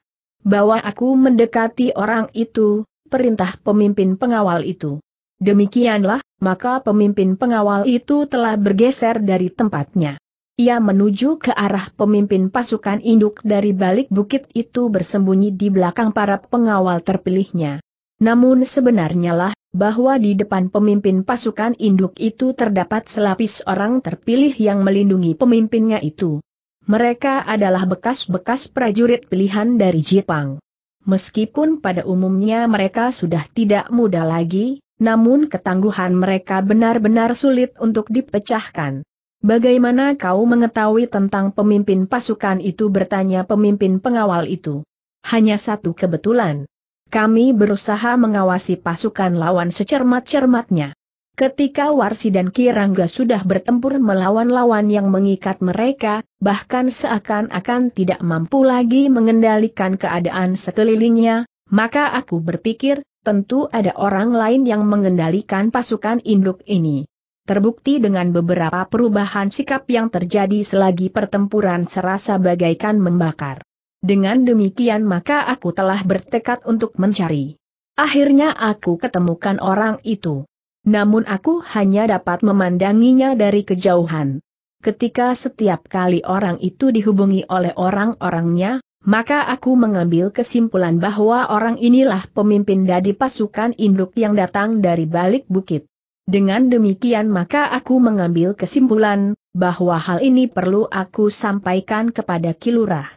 S1: Bawa aku mendekati orang itu, perintah pemimpin pengawal itu. Demikianlah, maka pemimpin pengawal itu telah bergeser dari tempatnya. Ia menuju ke arah pemimpin pasukan induk dari balik bukit itu bersembunyi di belakang para pengawal terpilihnya. Namun sebenarnya lah, bahwa di depan pemimpin pasukan induk itu terdapat selapis orang terpilih yang melindungi pemimpinnya itu. Mereka adalah bekas-bekas prajurit pilihan dari Jepang. Meskipun pada umumnya mereka sudah tidak muda lagi, namun ketangguhan mereka benar-benar sulit untuk dipecahkan. Bagaimana kau mengetahui tentang pemimpin pasukan itu bertanya pemimpin pengawal itu? Hanya satu kebetulan. Kami berusaha mengawasi pasukan lawan secermat-cermatnya. Ketika Warsi dan Kirangga sudah bertempur melawan lawan yang mengikat mereka, bahkan seakan-akan tidak mampu lagi mengendalikan keadaan sekelilingnya, maka aku berpikir, tentu ada orang lain yang mengendalikan pasukan induk ini. Terbukti dengan beberapa perubahan sikap yang terjadi selagi pertempuran serasa bagaikan membakar. Dengan demikian maka aku telah bertekad untuk mencari. Akhirnya aku ketemukan orang itu. Namun aku hanya dapat memandanginya dari kejauhan. Ketika setiap kali orang itu dihubungi oleh orang-orangnya, maka aku mengambil kesimpulan bahwa orang inilah pemimpin dari pasukan induk yang datang dari balik bukit. Dengan demikian maka aku mengambil kesimpulan, bahwa hal ini perlu aku sampaikan kepada Kilurah.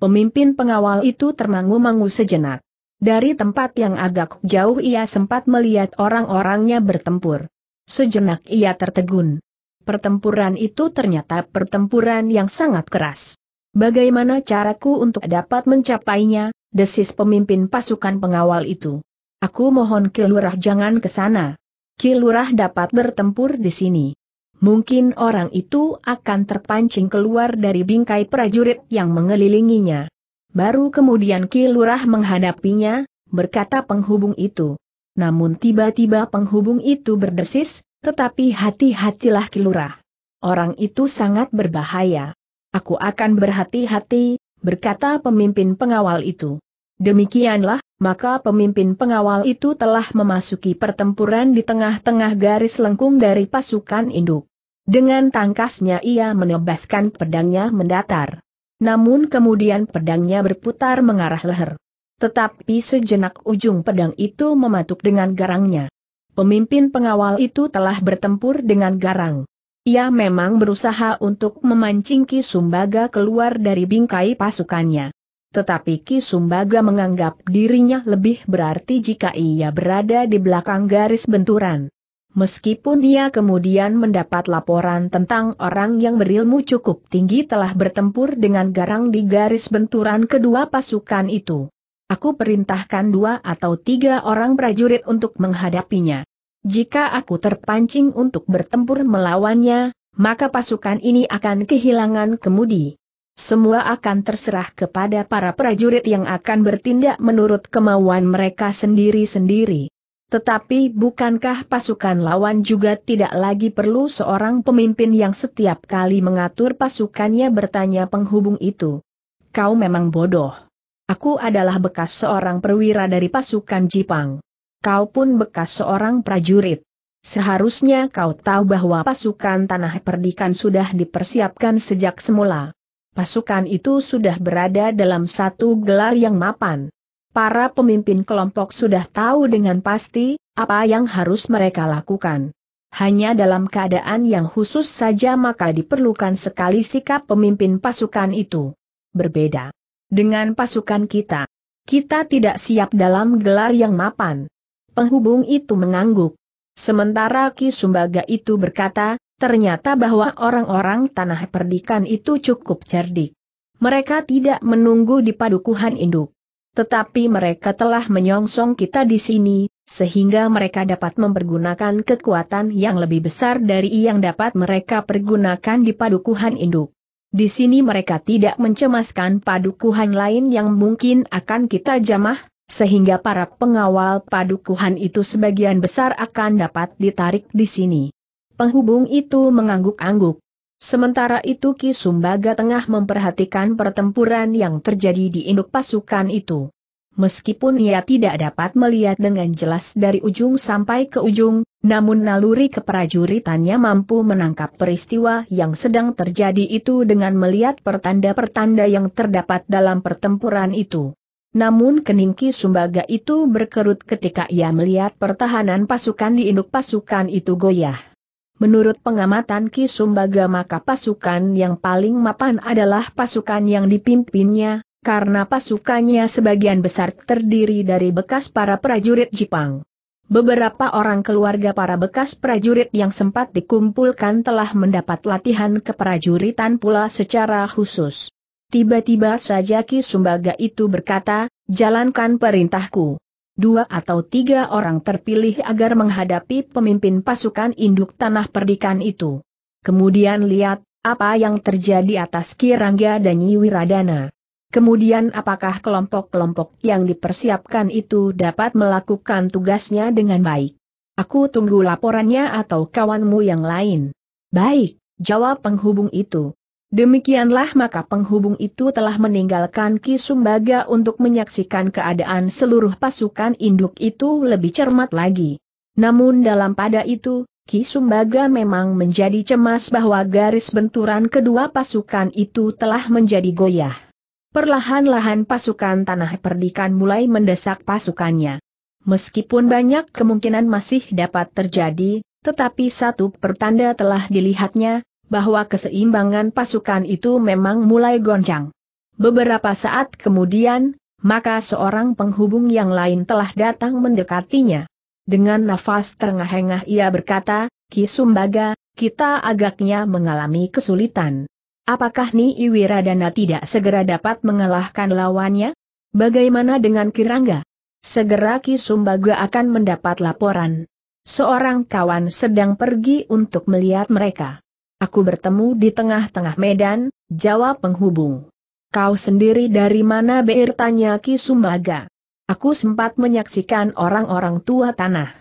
S1: Pemimpin pengawal itu termangu-mangu sejenak. Dari tempat yang agak jauh ia sempat melihat orang-orangnya bertempur. Sejenak ia tertegun. Pertempuran itu ternyata pertempuran yang sangat keras. Bagaimana caraku untuk dapat mencapainya, desis pemimpin pasukan pengawal itu. Aku mohon Kilurah jangan ke sana. Kilurah dapat bertempur di sini mungkin orang itu akan terpancing keluar dari bingkai prajurit yang mengelilinginya. Baru kemudian Ki Lurah menghadapinya, berkata penghubung itu. Namun tiba-tiba penghubung itu berdesis, tetapi hati-hatilah Ki Lurah. Orang itu sangat berbahaya. Aku akan berhati-hati, berkata pemimpin pengawal itu. Demikianlah, maka pemimpin pengawal itu telah memasuki pertempuran di tengah-tengah garis lengkung dari pasukan induk. Dengan tangkasnya ia menebaskan pedangnya mendatar. Namun kemudian pedangnya berputar mengarah leher. Tetapi sejenak ujung pedang itu mematuk dengan garangnya. Pemimpin pengawal itu telah bertempur dengan garang. Ia memang berusaha untuk memancing Ki Sumbaga keluar dari bingkai pasukannya tetapi Ki Sumbaga menganggap dirinya lebih berarti jika ia berada di belakang garis benturan. Meskipun ia kemudian mendapat laporan tentang orang yang berilmu cukup tinggi telah bertempur dengan garang di garis benturan kedua pasukan itu. Aku perintahkan dua atau tiga orang prajurit untuk menghadapinya. Jika aku terpancing untuk bertempur melawannya, maka pasukan ini akan kehilangan kemudi. Semua akan terserah kepada para prajurit yang akan bertindak menurut kemauan mereka sendiri-sendiri. Tetapi bukankah pasukan lawan juga tidak lagi perlu seorang pemimpin yang setiap kali mengatur pasukannya bertanya penghubung itu? Kau memang bodoh. Aku adalah bekas seorang perwira dari pasukan Jepang. Kau pun bekas seorang prajurit. Seharusnya kau tahu bahwa pasukan Tanah Perdikan sudah dipersiapkan sejak semula pasukan itu sudah berada dalam satu gelar yang mapan. Para pemimpin kelompok sudah tahu dengan pasti apa yang harus mereka lakukan. Hanya dalam keadaan yang khusus saja maka diperlukan sekali sikap pemimpin pasukan itu. Berbeda dengan pasukan kita. Kita tidak siap dalam gelar yang mapan. Penghubung itu mengangguk. Sementara Ki Sumbaga itu berkata, Ternyata bahwa orang-orang tanah perdikan itu cukup cerdik. Mereka tidak menunggu di padukuhan induk. Tetapi mereka telah menyongsong kita di sini, sehingga mereka dapat mempergunakan kekuatan yang lebih besar dari yang dapat mereka pergunakan di padukuhan induk. Di sini mereka tidak mencemaskan padukuhan lain yang mungkin akan kita jamah, sehingga para pengawal padukuhan itu sebagian besar akan dapat ditarik di sini. Penghubung itu mengangguk-angguk. Sementara itu Ki Sumbaga tengah memperhatikan pertempuran yang terjadi di induk pasukan itu. Meskipun ia tidak dapat melihat dengan jelas dari ujung sampai ke ujung, namun naluri keprajuritannya mampu menangkap peristiwa yang sedang terjadi itu dengan melihat pertanda-pertanda yang terdapat dalam pertempuran itu. Namun keningki Sumbaga itu berkerut ketika ia melihat pertahanan pasukan di induk pasukan itu goyah. Menurut pengamatan Ki Sumbaga maka pasukan yang paling mapan adalah pasukan yang dipimpinnya, karena pasukannya sebagian besar terdiri dari bekas para prajurit Jepang. Beberapa orang keluarga para bekas prajurit yang sempat dikumpulkan telah mendapat latihan keprajuritan pula secara khusus. Tiba-tiba saja Ki Sumbaga itu berkata, jalankan perintahku dua atau tiga orang terpilih agar menghadapi pemimpin pasukan induk tanah perdikan itu. Kemudian lihat, apa yang terjadi atas Kirangga dan Nyi Wiradana. Kemudian apakah kelompok-kelompok yang dipersiapkan itu dapat melakukan tugasnya dengan baik. Aku tunggu laporannya atau kawanmu yang lain. Baik, jawab penghubung itu. Demikianlah maka penghubung itu telah meninggalkan Ki Sumbaga untuk menyaksikan keadaan seluruh pasukan induk itu lebih cermat lagi. Namun dalam pada itu, Ki Sumbaga memang menjadi cemas bahwa garis benturan kedua pasukan itu telah menjadi goyah. Perlahan-lahan pasukan Tanah Perdikan mulai mendesak pasukannya. Meskipun banyak kemungkinan masih dapat terjadi, tetapi satu pertanda telah dilihatnya, bahwa keseimbangan pasukan itu memang mulai goncang. Beberapa saat kemudian, maka seorang penghubung yang lain telah datang mendekatinya. Dengan nafas terengah-engah ia berkata, Ki Sumbaga, kita agaknya mengalami kesulitan. Apakah Ni Iwiradana tidak segera dapat mengalahkan lawannya? Bagaimana dengan Kirangga? Segera Ki Sumbaga akan mendapat laporan. Seorang kawan sedang pergi untuk melihat mereka. Aku bertemu di tengah-tengah medan, jawab penghubung. Kau sendiri dari mana Beir tanya Ki Sumaga. Aku sempat menyaksikan orang-orang tua tanah.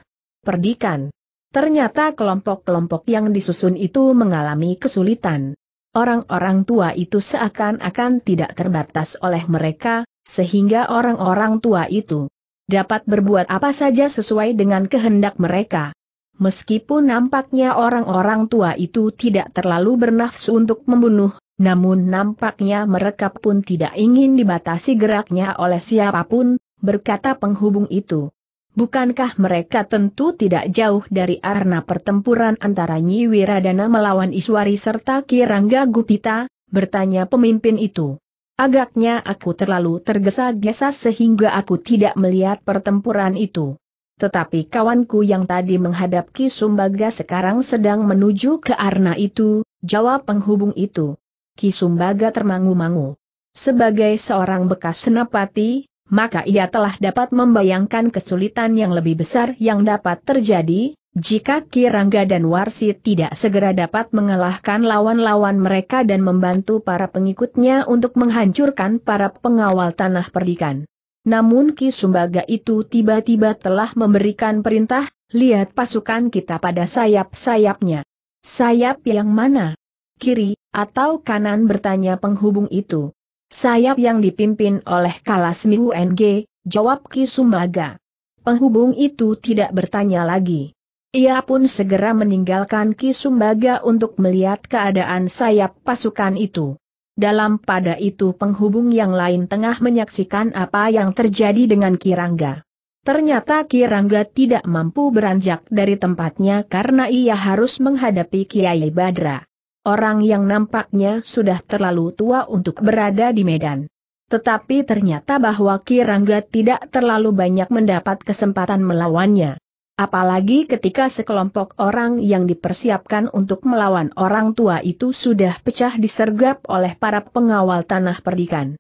S1: Perdikan. Ternyata kelompok-kelompok yang disusun itu mengalami kesulitan. Orang-orang tua itu seakan-akan tidak terbatas oleh mereka, sehingga orang-orang tua itu dapat berbuat apa saja sesuai dengan kehendak mereka. Meskipun nampaknya orang-orang tua itu tidak terlalu bernafsu untuk membunuh, namun nampaknya mereka pun tidak ingin dibatasi geraknya oleh siapa pun, berkata penghubung itu. Bukankah mereka tentu tidak jauh dari arena pertempuran antara Nyi Wiradana melawan Iswari serta Kirangga Gupita? Bertanya pemimpin itu. Agaknya aku terlalu tergesa-gesa sehingga aku tidak melihat pertempuran itu. Tetapi kawanku yang tadi menghadap Ki Sumbaga sekarang sedang menuju ke arna itu, jawab penghubung itu. Ki Sumbaga termangu-mangu. Sebagai seorang bekas senapati, maka ia telah dapat membayangkan kesulitan yang lebih besar yang dapat terjadi, jika Kirangga dan Warsi tidak segera dapat mengalahkan lawan-lawan mereka dan membantu para pengikutnya untuk menghancurkan para pengawal tanah perdikan. Namun Ki Sumbaga itu tiba-tiba telah memberikan perintah, lihat pasukan kita pada sayap-sayapnya. Sayap yang mana? Kiri, atau kanan bertanya penghubung itu. Sayap yang dipimpin oleh Kalasmi UNG, jawab Ki Sumbaga. Penghubung itu tidak bertanya lagi. Ia pun segera meninggalkan Ki Sumbaga untuk melihat keadaan sayap pasukan itu. Dalam pada itu penghubung yang lain tengah menyaksikan apa yang terjadi dengan Kirangga. Ternyata Kirangga tidak mampu beranjak dari tempatnya karena ia harus menghadapi Kiai Badra. Orang yang nampaknya sudah terlalu tua untuk berada di medan. Tetapi ternyata bahwa Kirangga tidak terlalu banyak mendapat kesempatan melawannya. Apalagi ketika sekelompok orang yang dipersiapkan untuk melawan orang tua itu sudah pecah disergap oleh para pengawal tanah perdikan.